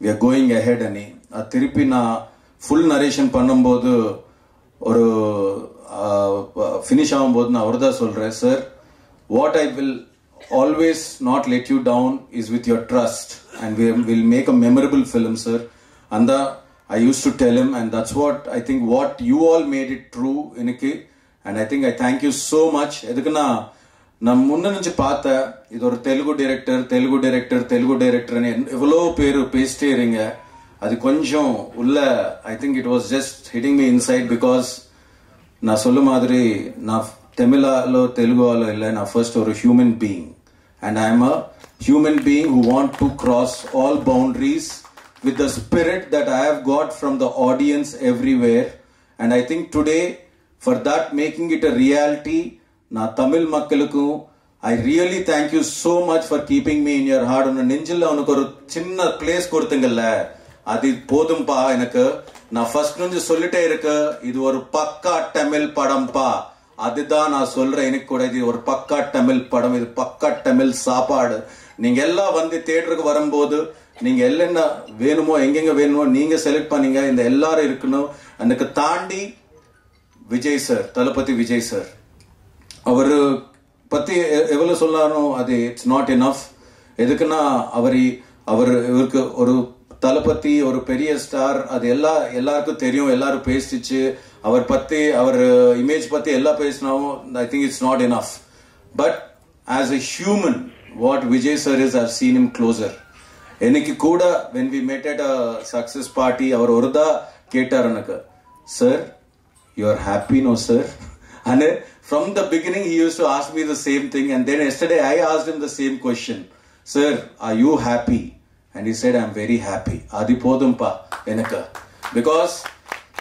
we are going ahead அனி அது திருப்பி நான் ஃபுல் நரேஷன் பண்ணும்போது ஒரு ஃபினிஷ் ஆகும்போது நான் அவர்தான் சொல்கிறேன் sir what I will always not let you down is with your trust, and we will make a memorable film, sir. And the, I used to tell him, and that's what I think. What you all made it true, Iniki, and I think I thank you so much. எதுக்குன்னா நான் முன்ன நினைச்சு பார்த்தேன் இது ஒரு தெலுங்கு டைரக்டர் தெலுங்கு டைரக்டர் தெலுங்கு டைரக்டர்னு எவ்வளோ பேர் பேசிட்டே இருங்க அது கொஞ்சம் உள்ள I think it was just hitting me inside because நான் சொல்ல மாதிரி நான் தமிழாலோ தெலுங்குவாலோ இல்லை நான் ஃபர்ஸ்ட் ஒரு human being and I am a human being who want to cross all boundaries with the spirit that I have got from the audience everywhere and I think today for that making it a reality நான் தமிழ் மக்களுக்கும் I really thank you so much for keeping me in your heart உன்ன நெஞ்சில் உனக்கு ஒரு சின்ன பிளேஸ் கொடுத்தீங்கல்ல அது போதும்பா எனக்கு நான் ஃபர்ஸ்ட் வந்து சொல்லிட்டே இருக்கு இது ஒரு பக்கா தமிழ் படம்ப்பா அதுதான் நான் சொல்றேன் எனக்கு கூட இது ஒரு பக்கா தமிழ் படம் இது பக்கா தமிழ் சாப்பாடு. நீங்க எல்லாம் வந்து தேட்டருக்கு வரும்போது நீங்க என்னென்ன வேணுமோ எங்கெங்க வேணுமோ நீங்க செலக்ட் பண்ணீங்க இந்த எல்லாரும் இருக்கணும். எனக்கு தாண்டி விஜய் சார் தளபதி விஜய் சார் அவர் பத்தி எ- எவ்வளவு சொன்னாலும் அது இட்ஸ் நாட் எனஃப் எதுக்குன்னா அவர் அவர் இவருக்கு ஒரு தளபதி ஒரு பெரிய ஸ்டார் அது எல்லா எல்லாருக்கும் தெரியும் எல்லாரும் பேசிச்சு. அவர் பத்தி அவர் இமேஜ் பத்தி எல்லாம் பேசினாவும் I think it's not enough but as a human what Vijay sir is are seen him closer எனக்கு கூட when we met at a success party அவர் ஒருதா கேட்டார் எனக்கு sir you are happy no sir And uh, from the beginning, he used to ask me the same thing. And then yesterday, I asked him the same question Sir, are you happy? And he said, I'm very happy. Adi podumpa enaka. Because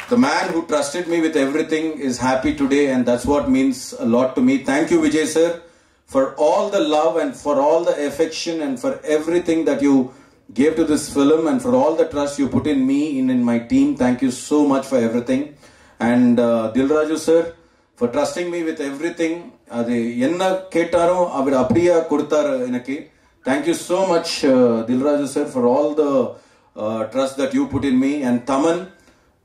the man who trusted me with everything is happy today, and that's what means a lot to me. Thank you, Vijay sir, for all the love and for all the affection and for everything that you gave to this film and for all the trust you put in me in, in my team. Thank you so much for everything. And uh, Dilraju sir, for trusting me with everything. அது என்ன கேட்டாலும் அவர் அப்படியே கொடுத்தாரு எனக்கு thank you so much Dilraju sir for all the trust that you put in me and Thaman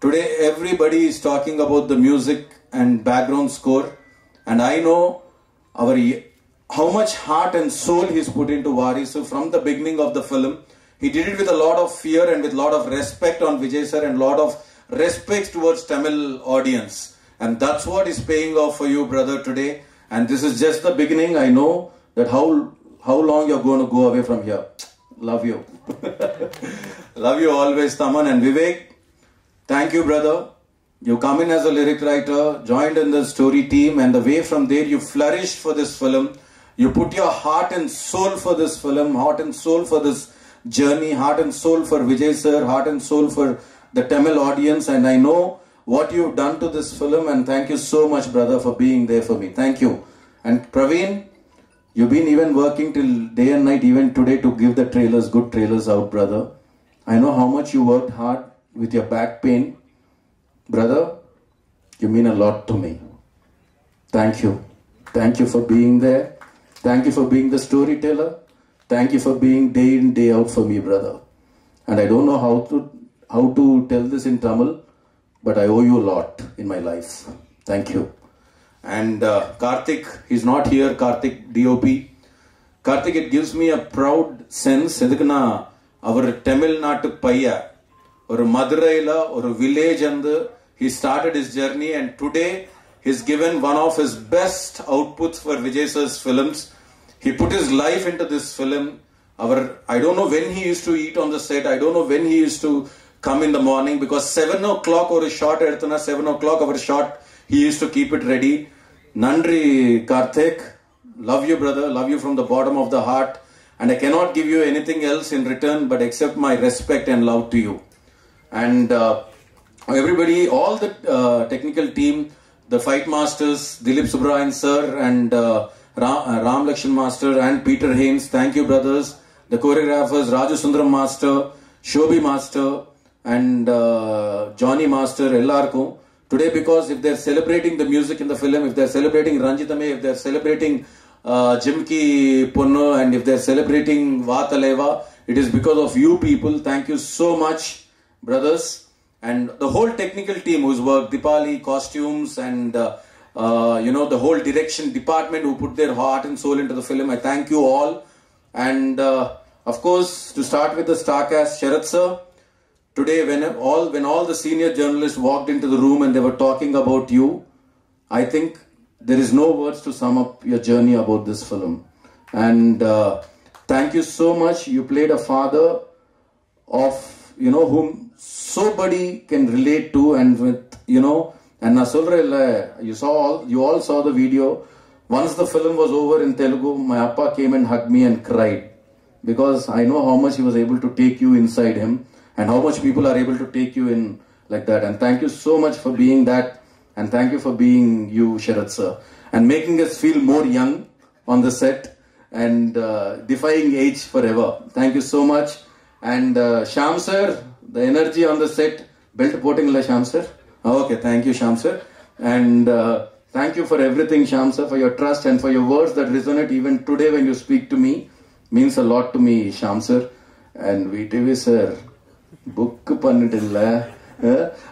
today everybody is talking about the music and background score and I know our how much heart and soul he's put into Varisu from the beginning of the film. He did it with a lot of fear and with a lot of respect on Vijay sir and lot of respect towards Tamil audience. And that's what is paying off for you, brother, today. And this is just the beginning. I know that how how long you're going to go away from here. Love you. Love you always, Taman and Vivek. Thank you, brother. You come in as a lyric writer, joined in the story team, and the way from there you flourished for this film. You put your heart and soul for this film, heart and soul for this journey, heart and soul for Vijay sir, heart and soul for the Tamil audience, and I know what you've done to this film, and thank you so much, brother, for being there for me. Thank you. And Praveen, you've been even working till day and night, even today, to give the trailers, good trailers out, brother. I know how much you worked hard with your back pain. Brother, you mean a lot to me. Thank you. Thank you for being there. Thank you for being the storyteller. Thank you for being day in, day out for me, brother. And I don't know how to how to tell this in Tamil, but I owe you a lot in my life. Thank you. And uh, Karthik, he's not here, Karthik DOP. Karthik, it gives me a proud sense. எதுக்குன்னா அவர் தமிழ்நாட்டு பையன் ஒரு மதுரையில ஒரு வில்லேஜ் வந்து he started his journey and today he's given one of his best outputs for Vijay sir's films. He put his life into this film. Our I don't know when he used to eat on the set. I don't know when he used to come in the morning because seven o'clock or a shot எடுத்தனா seven o'clock our shot he used to keep it ready. Nandri Karthik, love you brother, love you from the bottom of the heart and I cannot give you anything else in return but except my respect and love to you. And uh, everybody, all the uh, technical team, the fight masters, Dilip Subrayan sir and uh, Uh, Ram, Lakshman Lakshan Master and Peter Haynes. Thank you, brothers. The choreographers Raju Sundaram Master, Shobhi Master, and uh, Johnny Master, Ellarkum. Today, because if they're celebrating the music in the film, if they're celebrating Ranjitame, if they're celebrating uh, Jimki Ponno, and if they're celebrating Vataleva, it is because of you people. Thank you so much, brothers. And the whole technical team who's worked, Dipali, costumes, and uh, uh, you know, the whole direction department who put their heart and soul into the film. I thank you all. And uh, of course, to start with the star cast, Sharat sir. Today, when all when all the senior journalists walked into the room and they were talking about you, I think there is no words to sum up your journey about this film. And uh, thank you so much. You played a father of you know whom somebody can relate to, and with you know And நான் சொல்றேன் இல்ல you saw all you all saw the video. Once the film was over in Telugu, my appa came and hugged me and cried because I know how much he was able to take you inside him and how much people are able to take you in like that. And thank you so much for being that. And thank you for being you, Sharat sir, and making us feel more young on the set and uh, defying age forever. Thank you so much. And uh, Sham sir, the energy on the set, belt porting la Sham sir. Okay, thank you, Sham sir. And uh, thank you for everything, Sham sir, for your trust and for your words that resonate even today when you speak to me. Means a lot to me, Sham sir. And VTV sir, book pannidilla.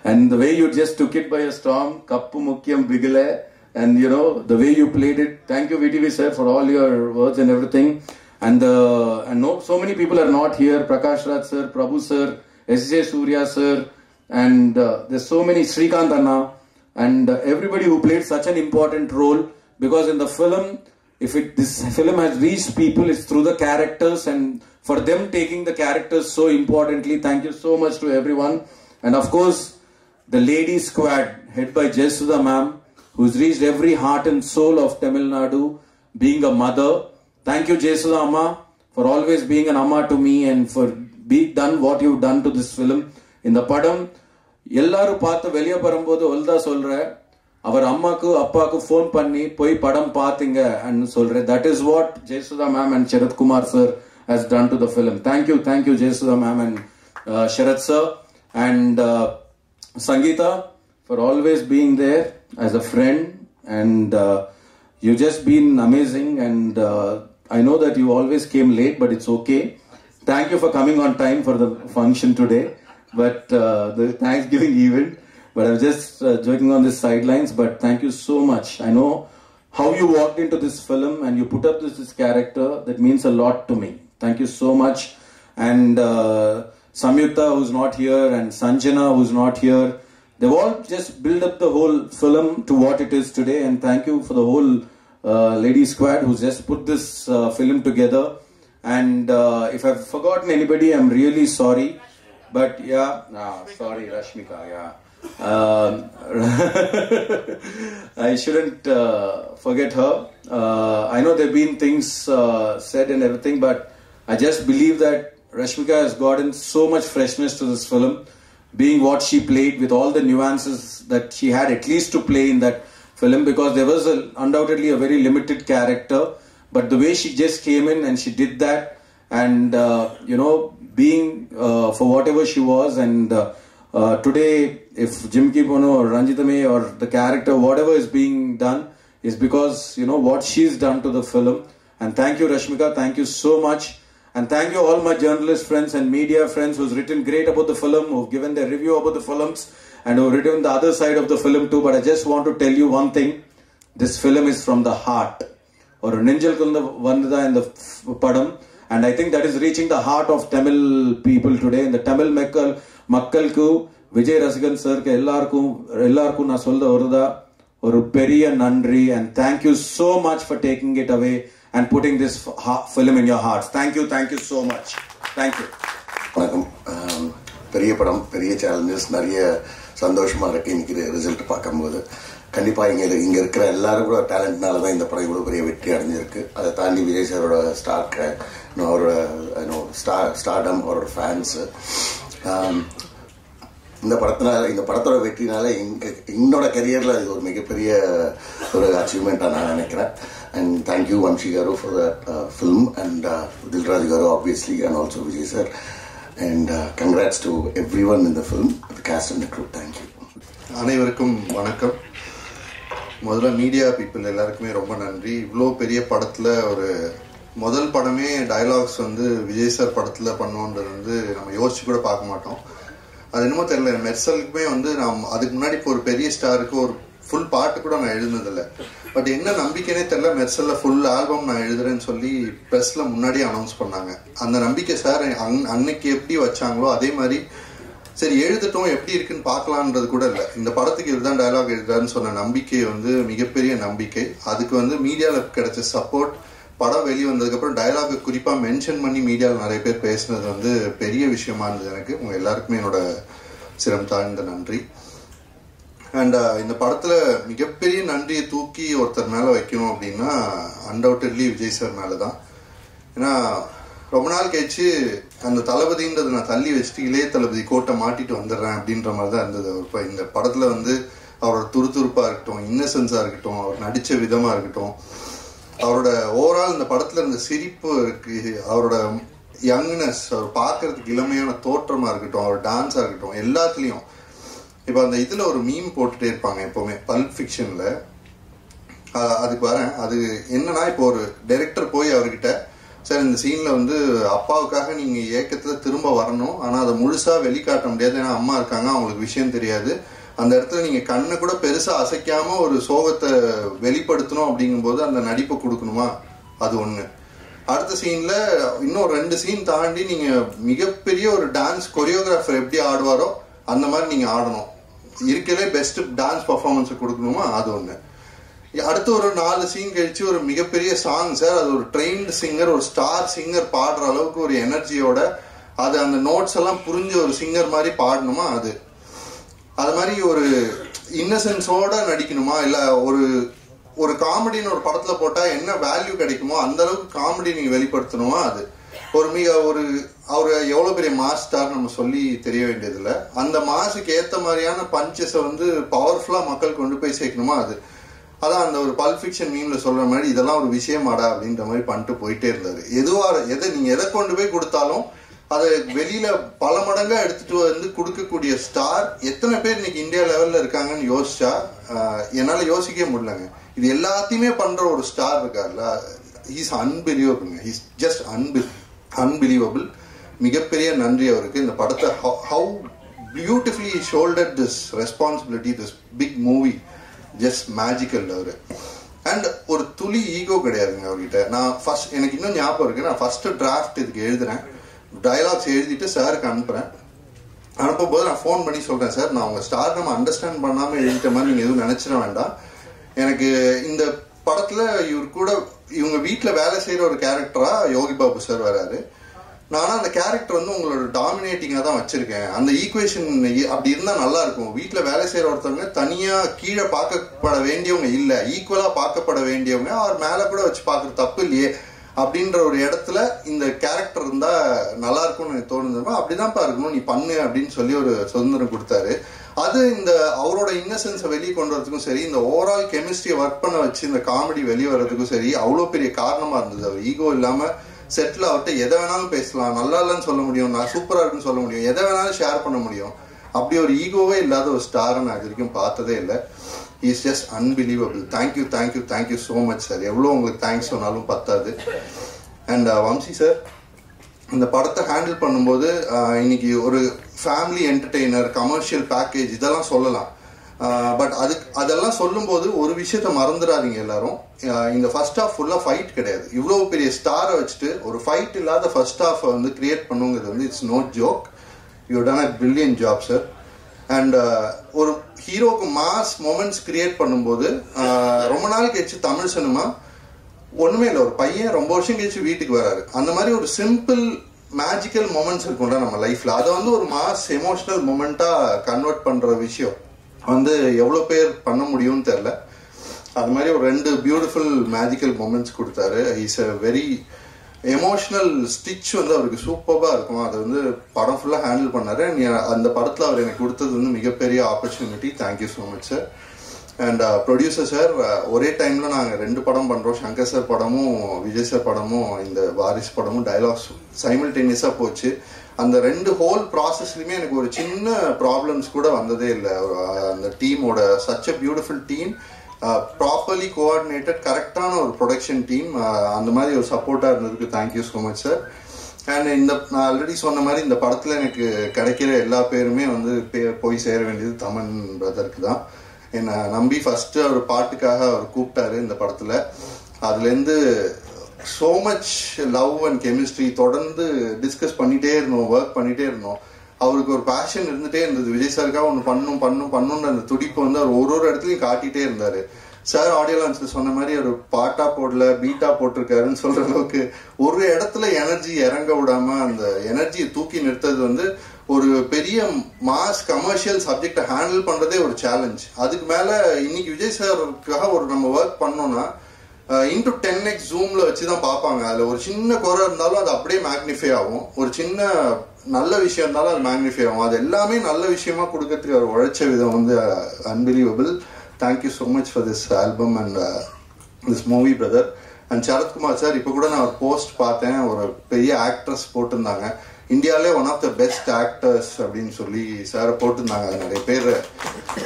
And the way you just took it by a storm, kappu mukyam and you know, the way you played it. Thank you, VTV sir, for all your words and everything. And, uh, and no, so many people are not here. Prakash Raj sir, Prabhu sir, S.J. Surya sir, and uh, there's so many Srikant Anna and uh, everybody who played such an important role because in the film if it this film has reached people it's through the characters and for them taking the characters so importantly thank you so much to everyone and of course the lady squad head by Jesudha ma'am who's reached every heart and soul of Tamil Nadu, being a mother. Thank you, Jesula Amma, for always being an Amma to me and for be done what you've done to this film. இந்த படம் எல்லாரும் பார்த்து வெளியே வரும்போது ஒல்தா சொல்றேன் அவர் அம்மாக்கு அப்பாக்கு ஃபோன் பண்ணி போய் படம் பார்த்தீங்க and சொல்றேன் that is what Jayasudha ma'am and Sarath Kumar sir has done to the film thank you thank you Jayasudha ma'am and Sarath sir and Sangeeta for always being there as a friend and uh, you just been amazing and uh, I know that you always came late but it's okay. Thank you for coming on time for the function today, but uh, the Thanksgiving event. But I'm just uh, joking on the sidelines. But thank you so much. I know how you walked into this film and you put up this, this character. That means a lot to me. Thank you so much. And uh, Samyukta, who's not here, and Sanjana, who's not here, they've all just built up the whole film to what it is today. And thank you for the whole uh, lady squad who's just put this uh, film together. And uh, if I've forgotten anybody, I'm really sorry. But yeah, nah, sorry, Rashmika, yeah. Um, I shouldn't uh, forget her. Uh, I know there have been things uh, said and everything, but I just believe that Rashmika has gotten so much freshness to this film, being what she played with all the nuances that she had at least to play in that film, because there was a, undoubtedly a very limited character, but the way she just came in and she did that, and uh, you know, being uh, for whatever she was, and uh, uh, today, if Jimki Bono or Ranjita May or the character, whatever is being done, is because you know what she's done to the film. And thank you, Rashmika. Thank you so much. And thank you all my journalist friends and media friends who's written great about the film, who've given their review about the films, and who've written the other side of the film too. But I just want to tell you one thing: this film is from the heart. ஒரு நெஞ்சலுக்கு வந்ததா இந்த படம் And I think that is reaching the heart of Tamil people today இந்த தமிழ் மக்கள் மக்களுக்கு விஜய் ரசிகன் சருக்கு எல்லாருக்கும் எல்லாருக்கும் நான் சொல்ல வருதா ஒரு பெரிய நன்றி and thank you so much for taking it away and putting this film in your hearts thank you thank you so much thank you வணக்கம். பெரிய படம் பெரிய சேலஞ்சஸ் நிறைய சந்தோஷமா இருக்கு. இன்னைக்கு ரிசல்ட் பார்க்கும்போது. கண்டிப்பாக இங்கே இங்கே இருக்கிற எல்லாரும் கூட டேலண்ட்னால தான் இந்த படம் இவ்வளோ பெரிய வெற்றி அடைஞ்சிருக்கு. அதை தாண்டி விஜய் சாரோட ஸ்டார் அவரோட ஸ்டார் ஸ்டார்டம் அவரோட ஃபேன்ஸு இந்த படத்தினால இந்த படத்தோட வெற்றினால எங்க என்னோட கரியரில் இது ஒரு மிகப்பெரிய ஒரு அச்சீவ்மெண்ட்டாக நான் நினைக்கிறேன். And thank you Vamshi garu for the film and Dilraj garu obviously and also Vijay sir and congrats to everyone இந்த film cast and crew thank you அனைவருக்கும் வணக்கம். முதல்ல மீடியா பீப்புள் எல்லாருக்குமே ரொம்ப நன்றி. இவ்வளோ பெரிய படத்தில் ஒரு முதல் படமே டயலாக்ஸ் வந்து விஜய் சார் படத்தில் பண்ணோன்றது வந்து நம்ம யோசிச்சு கூட பார்க்க மாட்டோம். அது என்னமோ தெரியல மெர்சலுக்குமே வந்து நான் அதுக்கு முன்னாடி இப்போ ஒரு பெரிய ஸ்டாருக்கு ஒரு ஃபுல் பாட்டு கூட நான் எழுதுனதில்லை. பட் என்ன நம்பிக்கைனே தெரில மெர்சலில் ஃபுல் ஆல்பம் நான் எழுதுறேன்னு சொல்லி ப்ரெஸ்ல முன்னாடியே அனௌன்ஸ் பண்ணாங்க. அந்த நம்பிக்கை சார் அன்- அன்னைக்கு எப்படி வச்சாங்களோ அதே மாதிரி சரி எழுதட்டும் எப்படி இருக்குன்னு பார்க்கலான்றது கூட இல்லை. இந்த படத்துக்கு இதுதான் டயலாக் எழுதுறாருன்னு சொன்ன நம்பிக்கை வந்து மிகப்பெரிய நம்பிக்கை. அதுக்கு வந்து மீடியாவில் கிடைச்ச சப்போர்ட் படம் வெளியே வந்ததுக்கப்புறம் டயலாக் குறிப்பாக மென்ஷன் பண்ணி மீடியாவில் நிறைய பேர் பேசுனது வந்து பெரிய விஷயமா இருந்தது எனக்கு. உங்கள் எல்லாருக்குமே என்னோட சிரம் தாழ்ந்த நன்றி. அண்ட் uh, இந்த படத்தில் மிகப்பெரிய நன்றியை தூக்கி ஒருத்தர் மேலே வைக்கணும் அப்படின்னா அன்டவுட்டட்லி விஜய் சார் மேலே தான் ஏன்னா ரொம்ப நாள் கழிச்சு அந்த தளபதின்றதை நான் தள்ளி வச்சுட்டு இளைய தளபதி கோட்டை மாட்டிட்டு வந்துடுறேன் அப்படின்ற மாதிரி தான் இருந்தது. அவர் இப்போ இந்த படத்தில் வந்து அவரோட துருதுருப்பாக இருக்கட்டும் இன்னசென்ஸாக இருக்கட்டும் அவர் நடித்த விதமாக இருக்கட்டும் அவரோட ஓவரால் இந்த படத்தில் இருந்த சிரிப்பு இருக்கு அவரோட யங்னஸ் அவர் பார்க்கறதுக்கு இளமையான தோற்றமாக இருக்கட்டும் அவர் டான்ஸாக இருக்கட்டும் எல்லாத்துலேயும். இப்போ அந்த இதில் ஒரு மீம் போட்டுட்டே இருப்பாங்க எப்போவுமே பல்ப் ஃபிக்ஷனில் அதுக்கு வரேன் அது என்னன்னா இப்போ ஒரு டைரக்டர் போய் அவர்கிட்ட சார் இந்த சீனில் வந்து அப்பாவுக்காக நீங்கள் ஏக்கத்தில் திரும்ப வரணும். ஆனால் அதை முழுசாக வெளிக்காட்ட முடியாது. ஏன்னா அம்மா இருக்காங்க அவங்களுக்கு விஷயம் தெரியாது. அந்த இடத்துல நீங்கள் கண்ணை கூட பெருசாக அசைக்காம ஒரு சோகத்தை வெளிப்படுத்தணும் அப்படிங்கும்போது அந்த நடிப்பை கொடுக்கணுமா? அது ஒன்று அடுத்த சீனில் இன்னும் ரெண்டு சீன் தாண்டி நீங்கள் மிகப்பெரிய ஒரு டான்ஸ் கொரியோகிராஃபர் எப்படி ஆடுவாரோ அந்த மாதிரி நீங்கள் ஆடணும். இருக்கலே பெஸ்ட் டான்ஸ் பர்ஃபார்மன்ஸை கொடுக்கணுமா? அது ஒன்று அடுத்து ஒரு நாலு சீன் கழிச்சு ஒரு மிகப்பெரிய சாங் சார் அது ஒரு ட்ரெயின்டு சிங்கர் ஒரு ஸ்டார் சிங்கர் பாடுற அளவுக்கு ஒரு எனர்ஜியோட அது அந்த நோட்ஸ் எல்லாம் புரிஞ்ச ஒரு சிங்கர் மாதிரி பாடணுமா அது? அது மாதிரி ஒரு இன்னசென்ஸோட நடிக்கணுமா? இல்லை ஒரு ஒரு காமெடின்னு ஒரு படத்தில் போட்டால் என்ன வேல்யூ கிடைக்குமோ அந்த அளவுக்கு காமெடி நீங்கள் வெளிப்படுத்தணுமா அது? ஒரு மிக ஒரு அவர் எவ்வளோ பெரிய மாஸ்டார் நம்ம சொல்லி தெரிய வேண்டியதில்லை. அந்த மாசுக்கு ஏற்ற மாதிரியான பஞ்சஸை வந்து பவர்ஃபுல்லாக மக்கள் கொண்டு போய் சேர்க்கணுமா அது? அதான் அந்த ஒரு பல்ஃபிக்ஷன் மீம்ல சொல்ற மாதிரி இதெல்லாம் ஒரு விஷயமாடா அப்படின்ற மாதிரி பண்ணிட்டு போயிட்டே இருந்தாரு. எதுவா எதை நீங்க எதை கொண்டு போய் கொடுத்தாலும் அதை வெளியில பல மடங்கா எடுத்துட்டு வந்து கொடுக்கக்கூடிய ஸ்டார் எத்தனை பேர் இன்னைக்கு இந்தியா லெவல்ல இருக்காங்கன்னு யோசிச்சா என்னால் என்னால யோசிக்கவே முடியலங்க. இது எல்லாத்தையுமே பண்ற ஒரு ஸ்டார் இருக்கார்ல. இஸ் அன்பிலீவபிள்ங்க இஸ் ஜஸ்ட் அன்பி அன்பிலீவபிள் மிகப்பெரிய நன்றி அவருக்கு. இந்த படத்தை how beautifully shoulder this responsibility this big movie just magical our and ஒரு துளி ஈகோ கிடையாதுங்க அவர்கிட்ட. நான் ஃபர்ஸ்ட் எனக்கு இன்னும் ஞாபகம் இருக்கு. நான் ஃபர்ஸ்ட் டிராஃப்ட் இதுக்கு எழுதுறேன். டயலாக்ஸ் எழுதிட்டு சாருக்கு அனுப்புறேன். அனுப்பும் போது நான் ஃபோன் பண்ணி சொல்றேன் சார் நான் உங்க ஸ்டார் நம்ம அண்டர்ஸ்டாண்ட் பண்ணாம எழுதிட்ட மாதிரி நீங்க எதுவும் நினைச்சிட வேண்டாம். எனக்கு இந்த படத்துல இவர் கூட இவங்க வீட்டில் வேலை செய்யற ஒரு கேரக்டரா யோகி பாபு சார் வராரு. நானும் அந்த கேரக்டர் வந்து உங்களோட டாமினேட்டிங்காக தான் வச்சிருக்கேன். அந்த ஈக்குவேஷன் அப்படி இருந்தால் நல்லா இருக்கும். வேலை செய்கிற ஒருத்தவங்க தனியாக கீழே பார்க்கப்பட வேண்டியவங்க இல்லை. ஈக்குவலாக பார்க்கப்பட வேண்டியவங்க அவர் மேலே கூட வச்சு பார்க்கறது தப்பு இல்லையே அப்படின்ற ஒரு இடத்துல இந்த கேரக்டர் இருந்தால் நல்லா இருக்கும்னு எனக்கு தோணுதுமா அப்படிதான்ப்பா இருக்கணும். நீ பண்ணு அப்படின்னு சொல்லி ஒரு சுதந்திரம் கொடுத்தாரு. அது இந்த அவரோட இன்னசென்ஸை வெளியே கொண்டு வரதுக்கும் சரி இந்த ஓவரால் கெமிஸ்ட்ரியை ஒர்க் பண்ண வச்சு இந்த காமெடி வெளியே வர்றதுக்கும் சரி அவ்வளோ பெரிய காரணமாக இருந்தது. அவர் ஈகோ இல்லாமல் செட்டில் அவர்கிட்ட எதை வேணாலும் பேசலாம். நல்லா இல்லைன்னு சொல்ல முடியும். நான் சூப்பராக இருக்குன்னு சொல்ல முடியும். எதை வேணாலும் ஷேர் பண்ண முடியும். அப்படி ஒரு ஈகோவே இல்லாத ஒரு ஸ்டாரை நான் இது வரைக்கும் பார்த்ததே இல்லை. Is just unbelievable thank you thank you thank you so much sir எவ்வளோ உங்களுக்கு தேங்க்ஸ் சொன்னாலும் பத்தாது. அண்ட் uh, வம்சி சார் இந்த படத்தை ஹேண்டில் பண்ணும்போது uh, இன்னைக்கு ஒரு ஃபேமிலி என்டர்டெய்னர் கமர்ஷியல் பேக்கேஜ் இதெல்லாம் சொல்லலாம். பட் அதுக்கு அதெல்லாம் சொல்லும்போது ஒரு விஷயத்த மறந்துடாதீங்க எல்லாரும். இந்த ஃபர்ஸ்ட் ஹாஃப் ஃபுல்லாக ஃபைட் கிடையாது. இவ்வளோ பெரிய ஸ்டாரை வச்சுட்டு ஒரு ஃபைட் இல்லாத ஃபர்ஸ்ட் ஹாஃப் வந்து கிரியேட் பண்ணுங்கிறது வந்து it's not joke you done a billion job sir and ஒரு ஹீரோக்கு மாஸ் மொமெண்ட்ஸ் கிரியேட் பண்ணும்போது ரொம்ப நாள் கழிச்சு தமிழ் சினிமா ஒன்றுமே இல்லை. ஒரு பையன் ரொம்ப வருஷம் கழிச்சு வீட்டுக்கு வராரு. அந்த மாதிரி ஒரு சிம்பிள் மேஜிக்கல் மொமெண்ட்ஸ் இருக்கும்ல நம்ம லைஃப்பில் அதை வந்து ஒரு மாஸ் எமோஷனல் மொமெண்ட்டாக கன்வெர்ட் பண்ணுற விஷயம். வந்து எவ்வளோ பேர் பண்ண முடியும்னு தெரில அது மாதிரி ஒரு ரெண்டு பியூட்டிஃபுல் மேஜிக்கல் மூமெண்ட்ஸ் கொடுத்தாரு. Is a very emotional stitch வந்து அவருக்கு சூப்பராக இருக்கும். அதை வந்து படம் ஃபுல்லாக ஹேண்டில் பண்ணார். நீ அந்த படத்தில் அவர் எனக்கு கொடுத்தது வந்து மிகப்பெரிய opportunity thank you so much sir and producer sir ஒரே டைமில் நாங்கள் ரெண்டு படம் பண்ணுறோம் சங்கர் சார் படமும் விஜய் சார் படமும் இந்த வாரிஸ் படமும் டைலாக்ஸ் சைமில்டேனியஸாக போச்சு. அந்த ரெண்டு ஹோல் ப்ராசஸ்லையுமே எனக்கு ஒரு சின்ன ப்ராப்ளம்ஸ் கூட வந்ததே இல்லை. அந்த டீமோட such a beautiful team properly coordinated கரெக்டான ஒரு ப்ரொடக்ஷன் டீம் அந்த மாதிரி ஒரு சப்போர்ட்டாக இருந்ததுக்கு thank you so much sir and இந்த நான் ஆல்ரெடி சொன்ன மாதிரி இந்த படத்தில் எனக்கு கிடைக்கிற எல்லா பேருமே வந்து போய் சேர வேண்டியது தமன் பிரதருக்கு தான். என்னை நம்பி ஃபஸ்ட்டு அவர் பாட்டுக்காக அவர் கூப்பிட்டாரு இந்த படத்தில். அதுலேருந்து so much love and chemistry தொடர்ந்து டிஸ்கஸ் பண்ணிட்டே இருந்தோம் ஒர்க் பண்ணிட்டே இருந்தோம். அவருக்கு ஒரு பேஷன் இருந்துட்டே இருந்தது. விஜய் சாருக்காக ஒன்று பண்ணும் பண்ணும் பண்ணுன்ற அந்த துடிப்பு வந்து அவர் ஒரு ஒரு இடத்துலையும் காட்டிட்டே இருந்தார். சார் ஆடியோ லான்ச்ல சொன்ன மாதிரி ஒரு பாட்டா போடல பீட்டா போட்டிருக்காருன்னு சொல்கிற அளவுக்கு ஒரு இடத்துல எனர்ஜி இறங்க விடாம அந்த எனர்ஜியை தூக்கி நிறுத்தது வந்து ஒரு பெரிய மாஸ் கமர்ஷியல் சப்ஜெக்டை ஹேண்டில் பண்ணுறதே ஒரு சேலஞ்ச் அதுக்கு மேலே இன்னைக்கு விஜய் சாருக்காக ஒரு நம்ம ஒர்க் பண்ணோம்னா இன்டு டென் எக்ஸ் ஜூம்ல வச்சு தான் பார்ப்பாங்க. அதுல ஒரு சின்ன குறை இருந்தாலும் அது அப்படியே மேக்னிஃபை ஆகும். ஒரு சின்ன நல்ல விஷயம் இருந்தாலும் அது மேக்னிஃபை ஆகும். அது எல்லாமே நல்ல விஷயமா கொடுக்கறதுக்கு அவர் உழைச்ச விதம் வந்து unbelievable thank you so much for this album and this movie brother and Sarathkumar sir இப்போ கூட நான் ஒரு போஸ்ட் பார்த்தேன். ஒரு பெரிய ஆக்ட்ரஸ் போட்டிருந்தாங்க. இந்தியாவிலே one of the best actors அப்படின்னு சொல்லி சார் போட்டிருந்தாங்க. அது நிறைய பேர்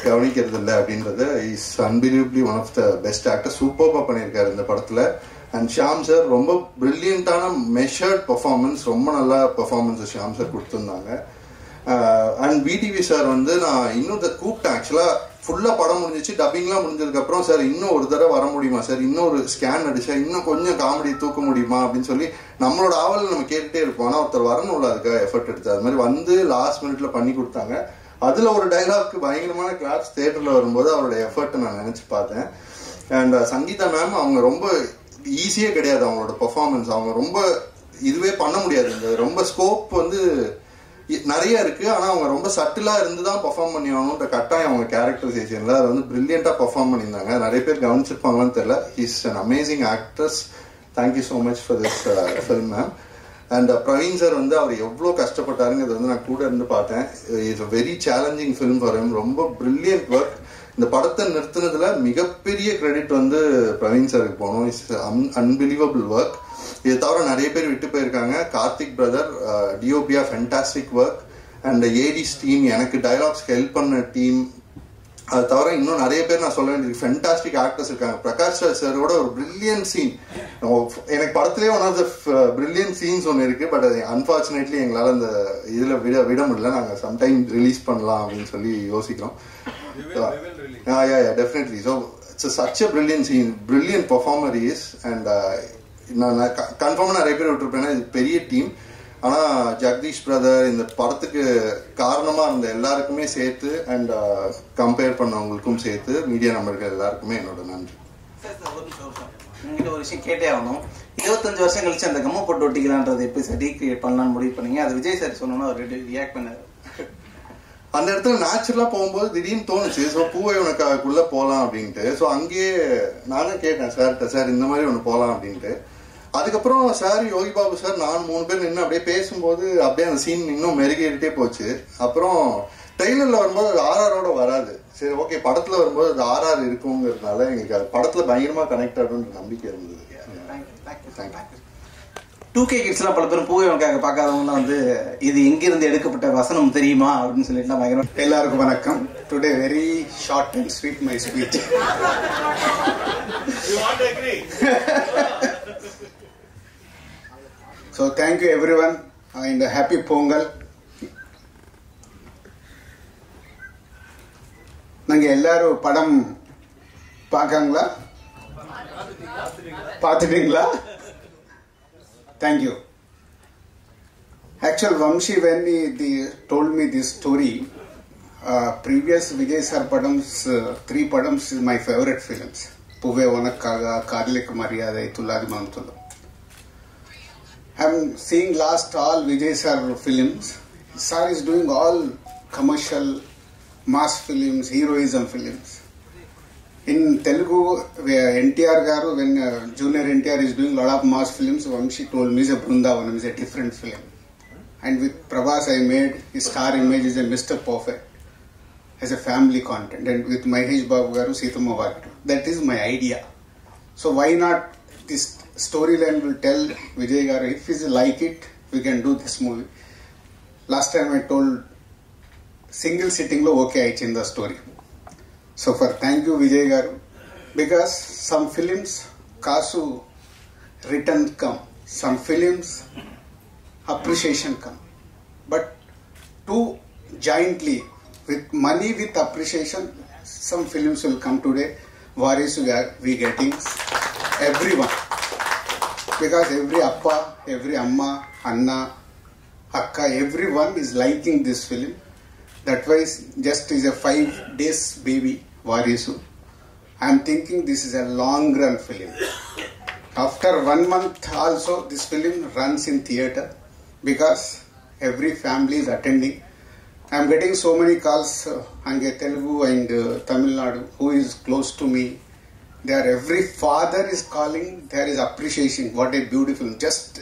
கவனிக்கிறது இல்லை அப்படின்றது is unbelievably one of the best actor சூப்பராக பண்ணியிருக்காரு இந்த படத்தில். அண்ட் ஷியாம் சார் ரொம்ப பிரில்லியண்டான மெஷர்ட் பர்ஃபார்மன்ஸ் ரொம்ப நல்லா பர்ஃபார்மன்ஸ் ஷியாம் சார் கொடுத்துருந்தாங்க. அண்ட் விடிவி சார் வந்து நான் இன்னும் இதை கூப்பிட்டேன். ஆக்சுவலாக ஃபுல்லாக படம் முடிஞ்சிச்சு டப்பிங்லாம் முடிஞ்சதுக்கப்புறம் சார் இன்னும் ஒரு தடவை வர முடியுமா? சார் இன்னும் ஒரு ஸ்கேன் அடிச்சா இன்னும் கொஞ்சம் காமெடி தூக்க முடியுமா? அப்படின்னு சொல்லி நம்மளோட ஆவல் நம்ம கேட்டுட்டே இருப்போம். ஆனால் ஒருத்தர் வரணும்ல அதுக்காக எஃபர்ட் எடுத்து. அது மாதிரி வந்து லாஸ்ட் மினிட்ல பண்ணி கொடுத்தாங்க. அதில் ஒரு டைலாக்கு பயங்கரமான கிளாப்ஸ் தேட்டரில் வரும்போது அவரோட எஃபர்ட்டை நான் நினச்சி பார்த்தேன். அண்ட் சங்கீதா மேம் அவங்க ரொம்ப ஈஸியே கிடையாது அவங்களோட பெர்ஃபார்மன்ஸ் அவங்க ரொம்ப இதுவே பண்ண முடியாது. இந்த ரொம்ப ஸ்கோப் வந்து நிறைய இருக்கு. ஆனா அவங்க ரொம்ப சட்டிலா இருந்து தான் பர்ஃபார்ம் பண்ணி ஆகணுன்ற கட்டாயம் அவங்க கேரக்டரைசேஷன்ல அதை வந்து பிரில்லியண்டா பர்ஃபார்ம் பண்ணியிருந்தாங்க. நிறைய பேர் கவனிச்சிருப்பாங்களான்னு தெரியல. Is an amazing actress thank you so much for this film ma'am and Praveen sir வந்து அவர் எவ்வளோ கஷ்டப்பட்டாருங்கிறது வந்து நான் கூட இருந்து பார்த்தேன். It's a very challenging film for him. ரொம்ப பிரில்லியன்ட் ஒர்க் இந்த படத்தை நிறுத்தினதுல மிகப்பெரிய கிரெடிட் வந்து பிரவீன் சாருக்கு போகணும். இட்ஸ் அன்பிலீவபிள் ஒர்க் இதை தவிர நிறைய பேர் விட்டு போயிருக்காங்க. Karthik brother டிஓபியா fantastic work and ADs team எனக்கு டைலாக்ஸ்க்கு ஹெல்ப் பண்ண டீம் அது தவிர இன்னும் நிறைய பேர் நான் சொல்ல வேண்டியது ஃபென்டாஸ்டிக் ஆக்டர்ஸ் இருக்காங்க. பிரகாஷ் ராஜ் சாரோட ஒரு பிரில்லியன் சீன் எனக்கு படத்திலே one of the brilliant scenes ஒன்று இருக்கு பட் அது அன்பார்ச்சுனேட்லி எங்களால் அந்த இதில் விட விட முடியல. நாங்கள் சம்டைம் ரிலீஸ் பண்ணலாம் அப்படின்னு சொல்லி யோசிக்கிறோம். Yeah yeah definitely so it's such a brilliant scene brilliant performer is and நான் கன்ஃபார்மாக நிறைய பேர் விட்டுருப்பேன். இது பெரிய டீம் ஆனா ஜெகதீஷ் பிரதர் இந்த படத்துக்கு காரணமா இருந்த எல்லாருக்குமே சேர்த்து அண்ட் கம்பேர் பண்ணவங்களுக்கும் சேர்த்து மீடியா நம்பர்கள் எல்லாருக்குமே என்னோட நன்றி. ஒரு விஷயம் கேட்டே ஆகணும். இருபத்தஞ்சு வருஷம் கழிச்சு அந்த கம்ம போட்டு ஒட்டிக்கலான்றது எப்படி சார் ரீக்ரியேட் பண்ணலாம்னு முடிவு பண்ணீங்க? அது விஜய் சார் சொன்னோன்னா அவர் ரியாக்ட் பண்ணாரு. அந்த இடத்துல நேச்சுரலா போகும்போது திடீர்னு தோணுச்சு. ஸோ பூவை உனக்குள்ள போகலாம் அப்படின்ட்டு. ஸோ அங்கேயே நானும் கேட்டேன் சார்கிட்ட சார் இந்த மாதிரி ஒன்று போகலாம் அப்படின்ட்டு. அதுக்கப்புறம் சார் யோகி பாபு சார் நான் மூணு பேர் நின்று அப்படியே பேசும்போது அப்படியே அந்த சீன் இன்னும் மெருகேறிட்டே போச்சு. அப்புறம் ட்ரெய்லர்ல வரும்போது அது ஆர்ஆரோட வராது. சரி ஓகே படத்துல வரும்போது அது ஆர்ஆர் இருக்குங்கிறதுனால எங்களுக்கு அது படத்துல பயங்கரமா கனெக்ட் ஆகுன்ற நம்பிக்கை இருந்தது. டூ கே கிட்ஸ்லாம் பல பேர் பூவை உனக்காக பார்க்காதவங்கலாம் வந்து இது எங்கிருந்து எடுக்கப்பட்ட வசனம் தெரியுமா அப்படின்னு சொல்லிட்டு பயங்கரம் எல்லாருக்கும் வணக்கம். Today very short and sweet my speech so thank you every one இந்த ஹாப்பி பொங்கல் நாங்கள் எல்லாரும் படம் பார்க்காங்களா பார்த்துட்டீங்களா thank you Actual Vamshi, when he the, told me this story, uh, previous Vijay Sir Padam's uh, three Padams is my favorite films. Puve Vanakaga, Karlik Maryada, Tuladi Mamtulu. I'm seeing last all Vijay Sir films. Sir is doing all commercial mass films, heroism films. In Telugu, where NTR Garu, when uh, junior NTR is doing a lot of mass films, Vamshi told me is a is a different film. And with Prabhas, I made his star image is a Mr. Perfect as a family content. And with Mahesh Babu Garu, Sitama. That is my idea. So why not this storyline will tell Vijay Garu, if he's like it, we can do this movie. Last time I told single sitting lo okay I change the story. So for thank you Vijay Garu because some films kasu return come, some films appreciation come, but two jointly with money with appreciation, some films will come today. Varis we are we getting everyone because every appa, every amma, anna, akka, everyone is liking this film. That wise, just is a five days baby Varisu. I am thinking this is a long run film. After one month also this film runs in theatre because every family is attending. I am getting so many calls uh, Ange Telugu and uh, Tamil Nadu who is close to me. They are every father is calling. There is appreciation. What a beautiful. Just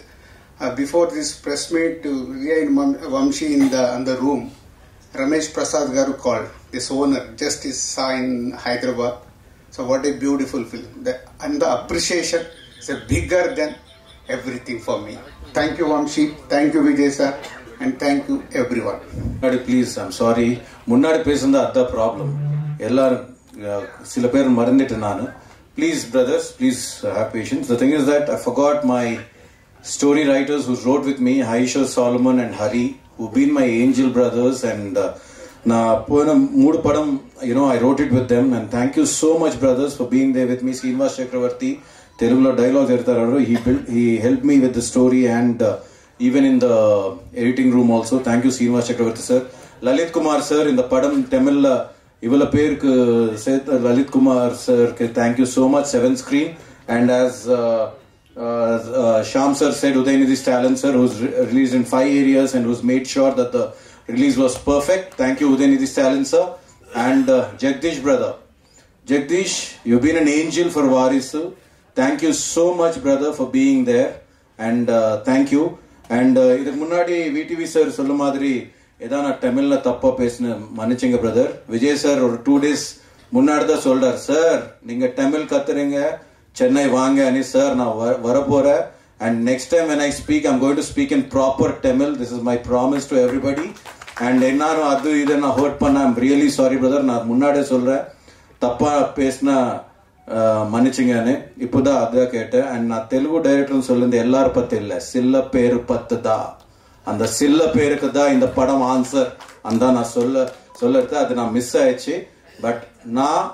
uh, before this press meet, uh, we are in Mam- Vamshi in the in the room. Ramesh Prasad Garu called this owner. Just is saw in Hyderabad. So what a beautiful film. The, and the appreciation is a bigger than everything for me. Thank you Vamshi. Thank you Vijay sir. And thank you everyone. முன்னாடி ப்ளீஸ் ஐம் சாரி முன்னாடி பேசுனது அதான் ப்ராப்ளம் எல்லாரும் அஹ், சில பேர் மறந்துட்டு நான் please brothers please uh, have patience. The thing is that i forgot my story writers who wrote with me haisha solomon and hari who been my angel brothers. And uh, you know i wrote it with them. And thank you so much brothers for being there with me. Srinivas chakravarti telugu dialogue he built, he helped me with the story. And uh, even in the editing room also. Thank you srinivas chakravarti sir. Lalit kumar sir in the padam tamil uh, இவ்வளவு பேருக்கு சேர்த்து லலித் குமார் சாருக்கு thank you so much seven screen and as uh, uh, Sham sir said Udaynidhi's talent sir who's re- released in five areas and who's made sure that the release was perfect. Thank you Udaynidhi's talent sir and uh, Jagdish brother. Jagdish, you've been an angel for Varisu. Thank you so much brother for being there and uh, thank you. And uh, இதுக்கு முன்னாடி விடிவி சார் சொல்ல மாதிரி ஏதா நான் தமிழ்ல தப்பா பேசின மன்னிச்சுங்க பிரதர் விஜய் சார் ஒரு டூ டேஸ் முன்னாடி தான் சொல்றார் சார் நீங்க தமிழ் கத்துறீங்க. சென்னை வாங்க அனி சார் நான் வர- வரப்போறேன். And next time when I speak I'm going to speak in proper Tamil this is my promise to everybody and என்னாரும் அது இதை நான் ஹர்ட் பண்ண ஐம் ரியலி சாரி பிரதர் நான் முன்னாடியே சொல்றேன். தப்பா பேசினா மன்னிச்சுங்கன்னு இப்போதான் அதான் கேட்டேன். அண்ட் நான் தெலுங்கு டைரக்டர்னு சொல்லுறது எல்லாரும் பற்றி இல்லை. சில்ல பேரு பத்து தான் அந்த சில்ல பேருக்கு தான் இந்த படம் ஆன்சர் அந்த நான் சொல்ல சொல்லுறது அது நான் மிஸ் ஆயிடுச்சு. பட் நான்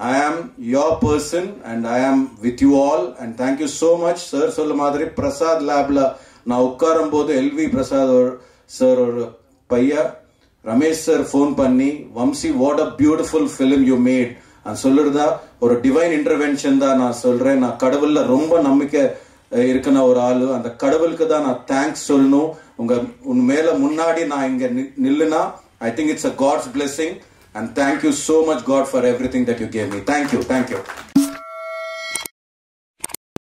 ஐ ஆம் your person and I am with you all and thank you so much sir சொல்ல மாதிரி பிரசாத் லேப்ல நான் உட்காரும் போது எல்வி பிரசாத் சார் ஒரு பையன் ரமேஷ் சார் ஃபோன் பண்ணி Vamshi what a beautiful film you made அது சொல்லுறதா ஒரு டிவைன் இன்டர்வென்ஷன் தான் நான் சொல்றேன். நான் கடவுள்ல ரொம்ப நம்பிக்கை இருக்கிற ஒரு ஆளு. அந்த கடவுளுக்கு தான் நான் தேங்க்ஸ் சொல்லணும். உங்க உன் மேல முன்னாடி நான் இங்க நில்லுனா I think it's a God's blessing and thank you so much God for everything that you gave me thank you thank you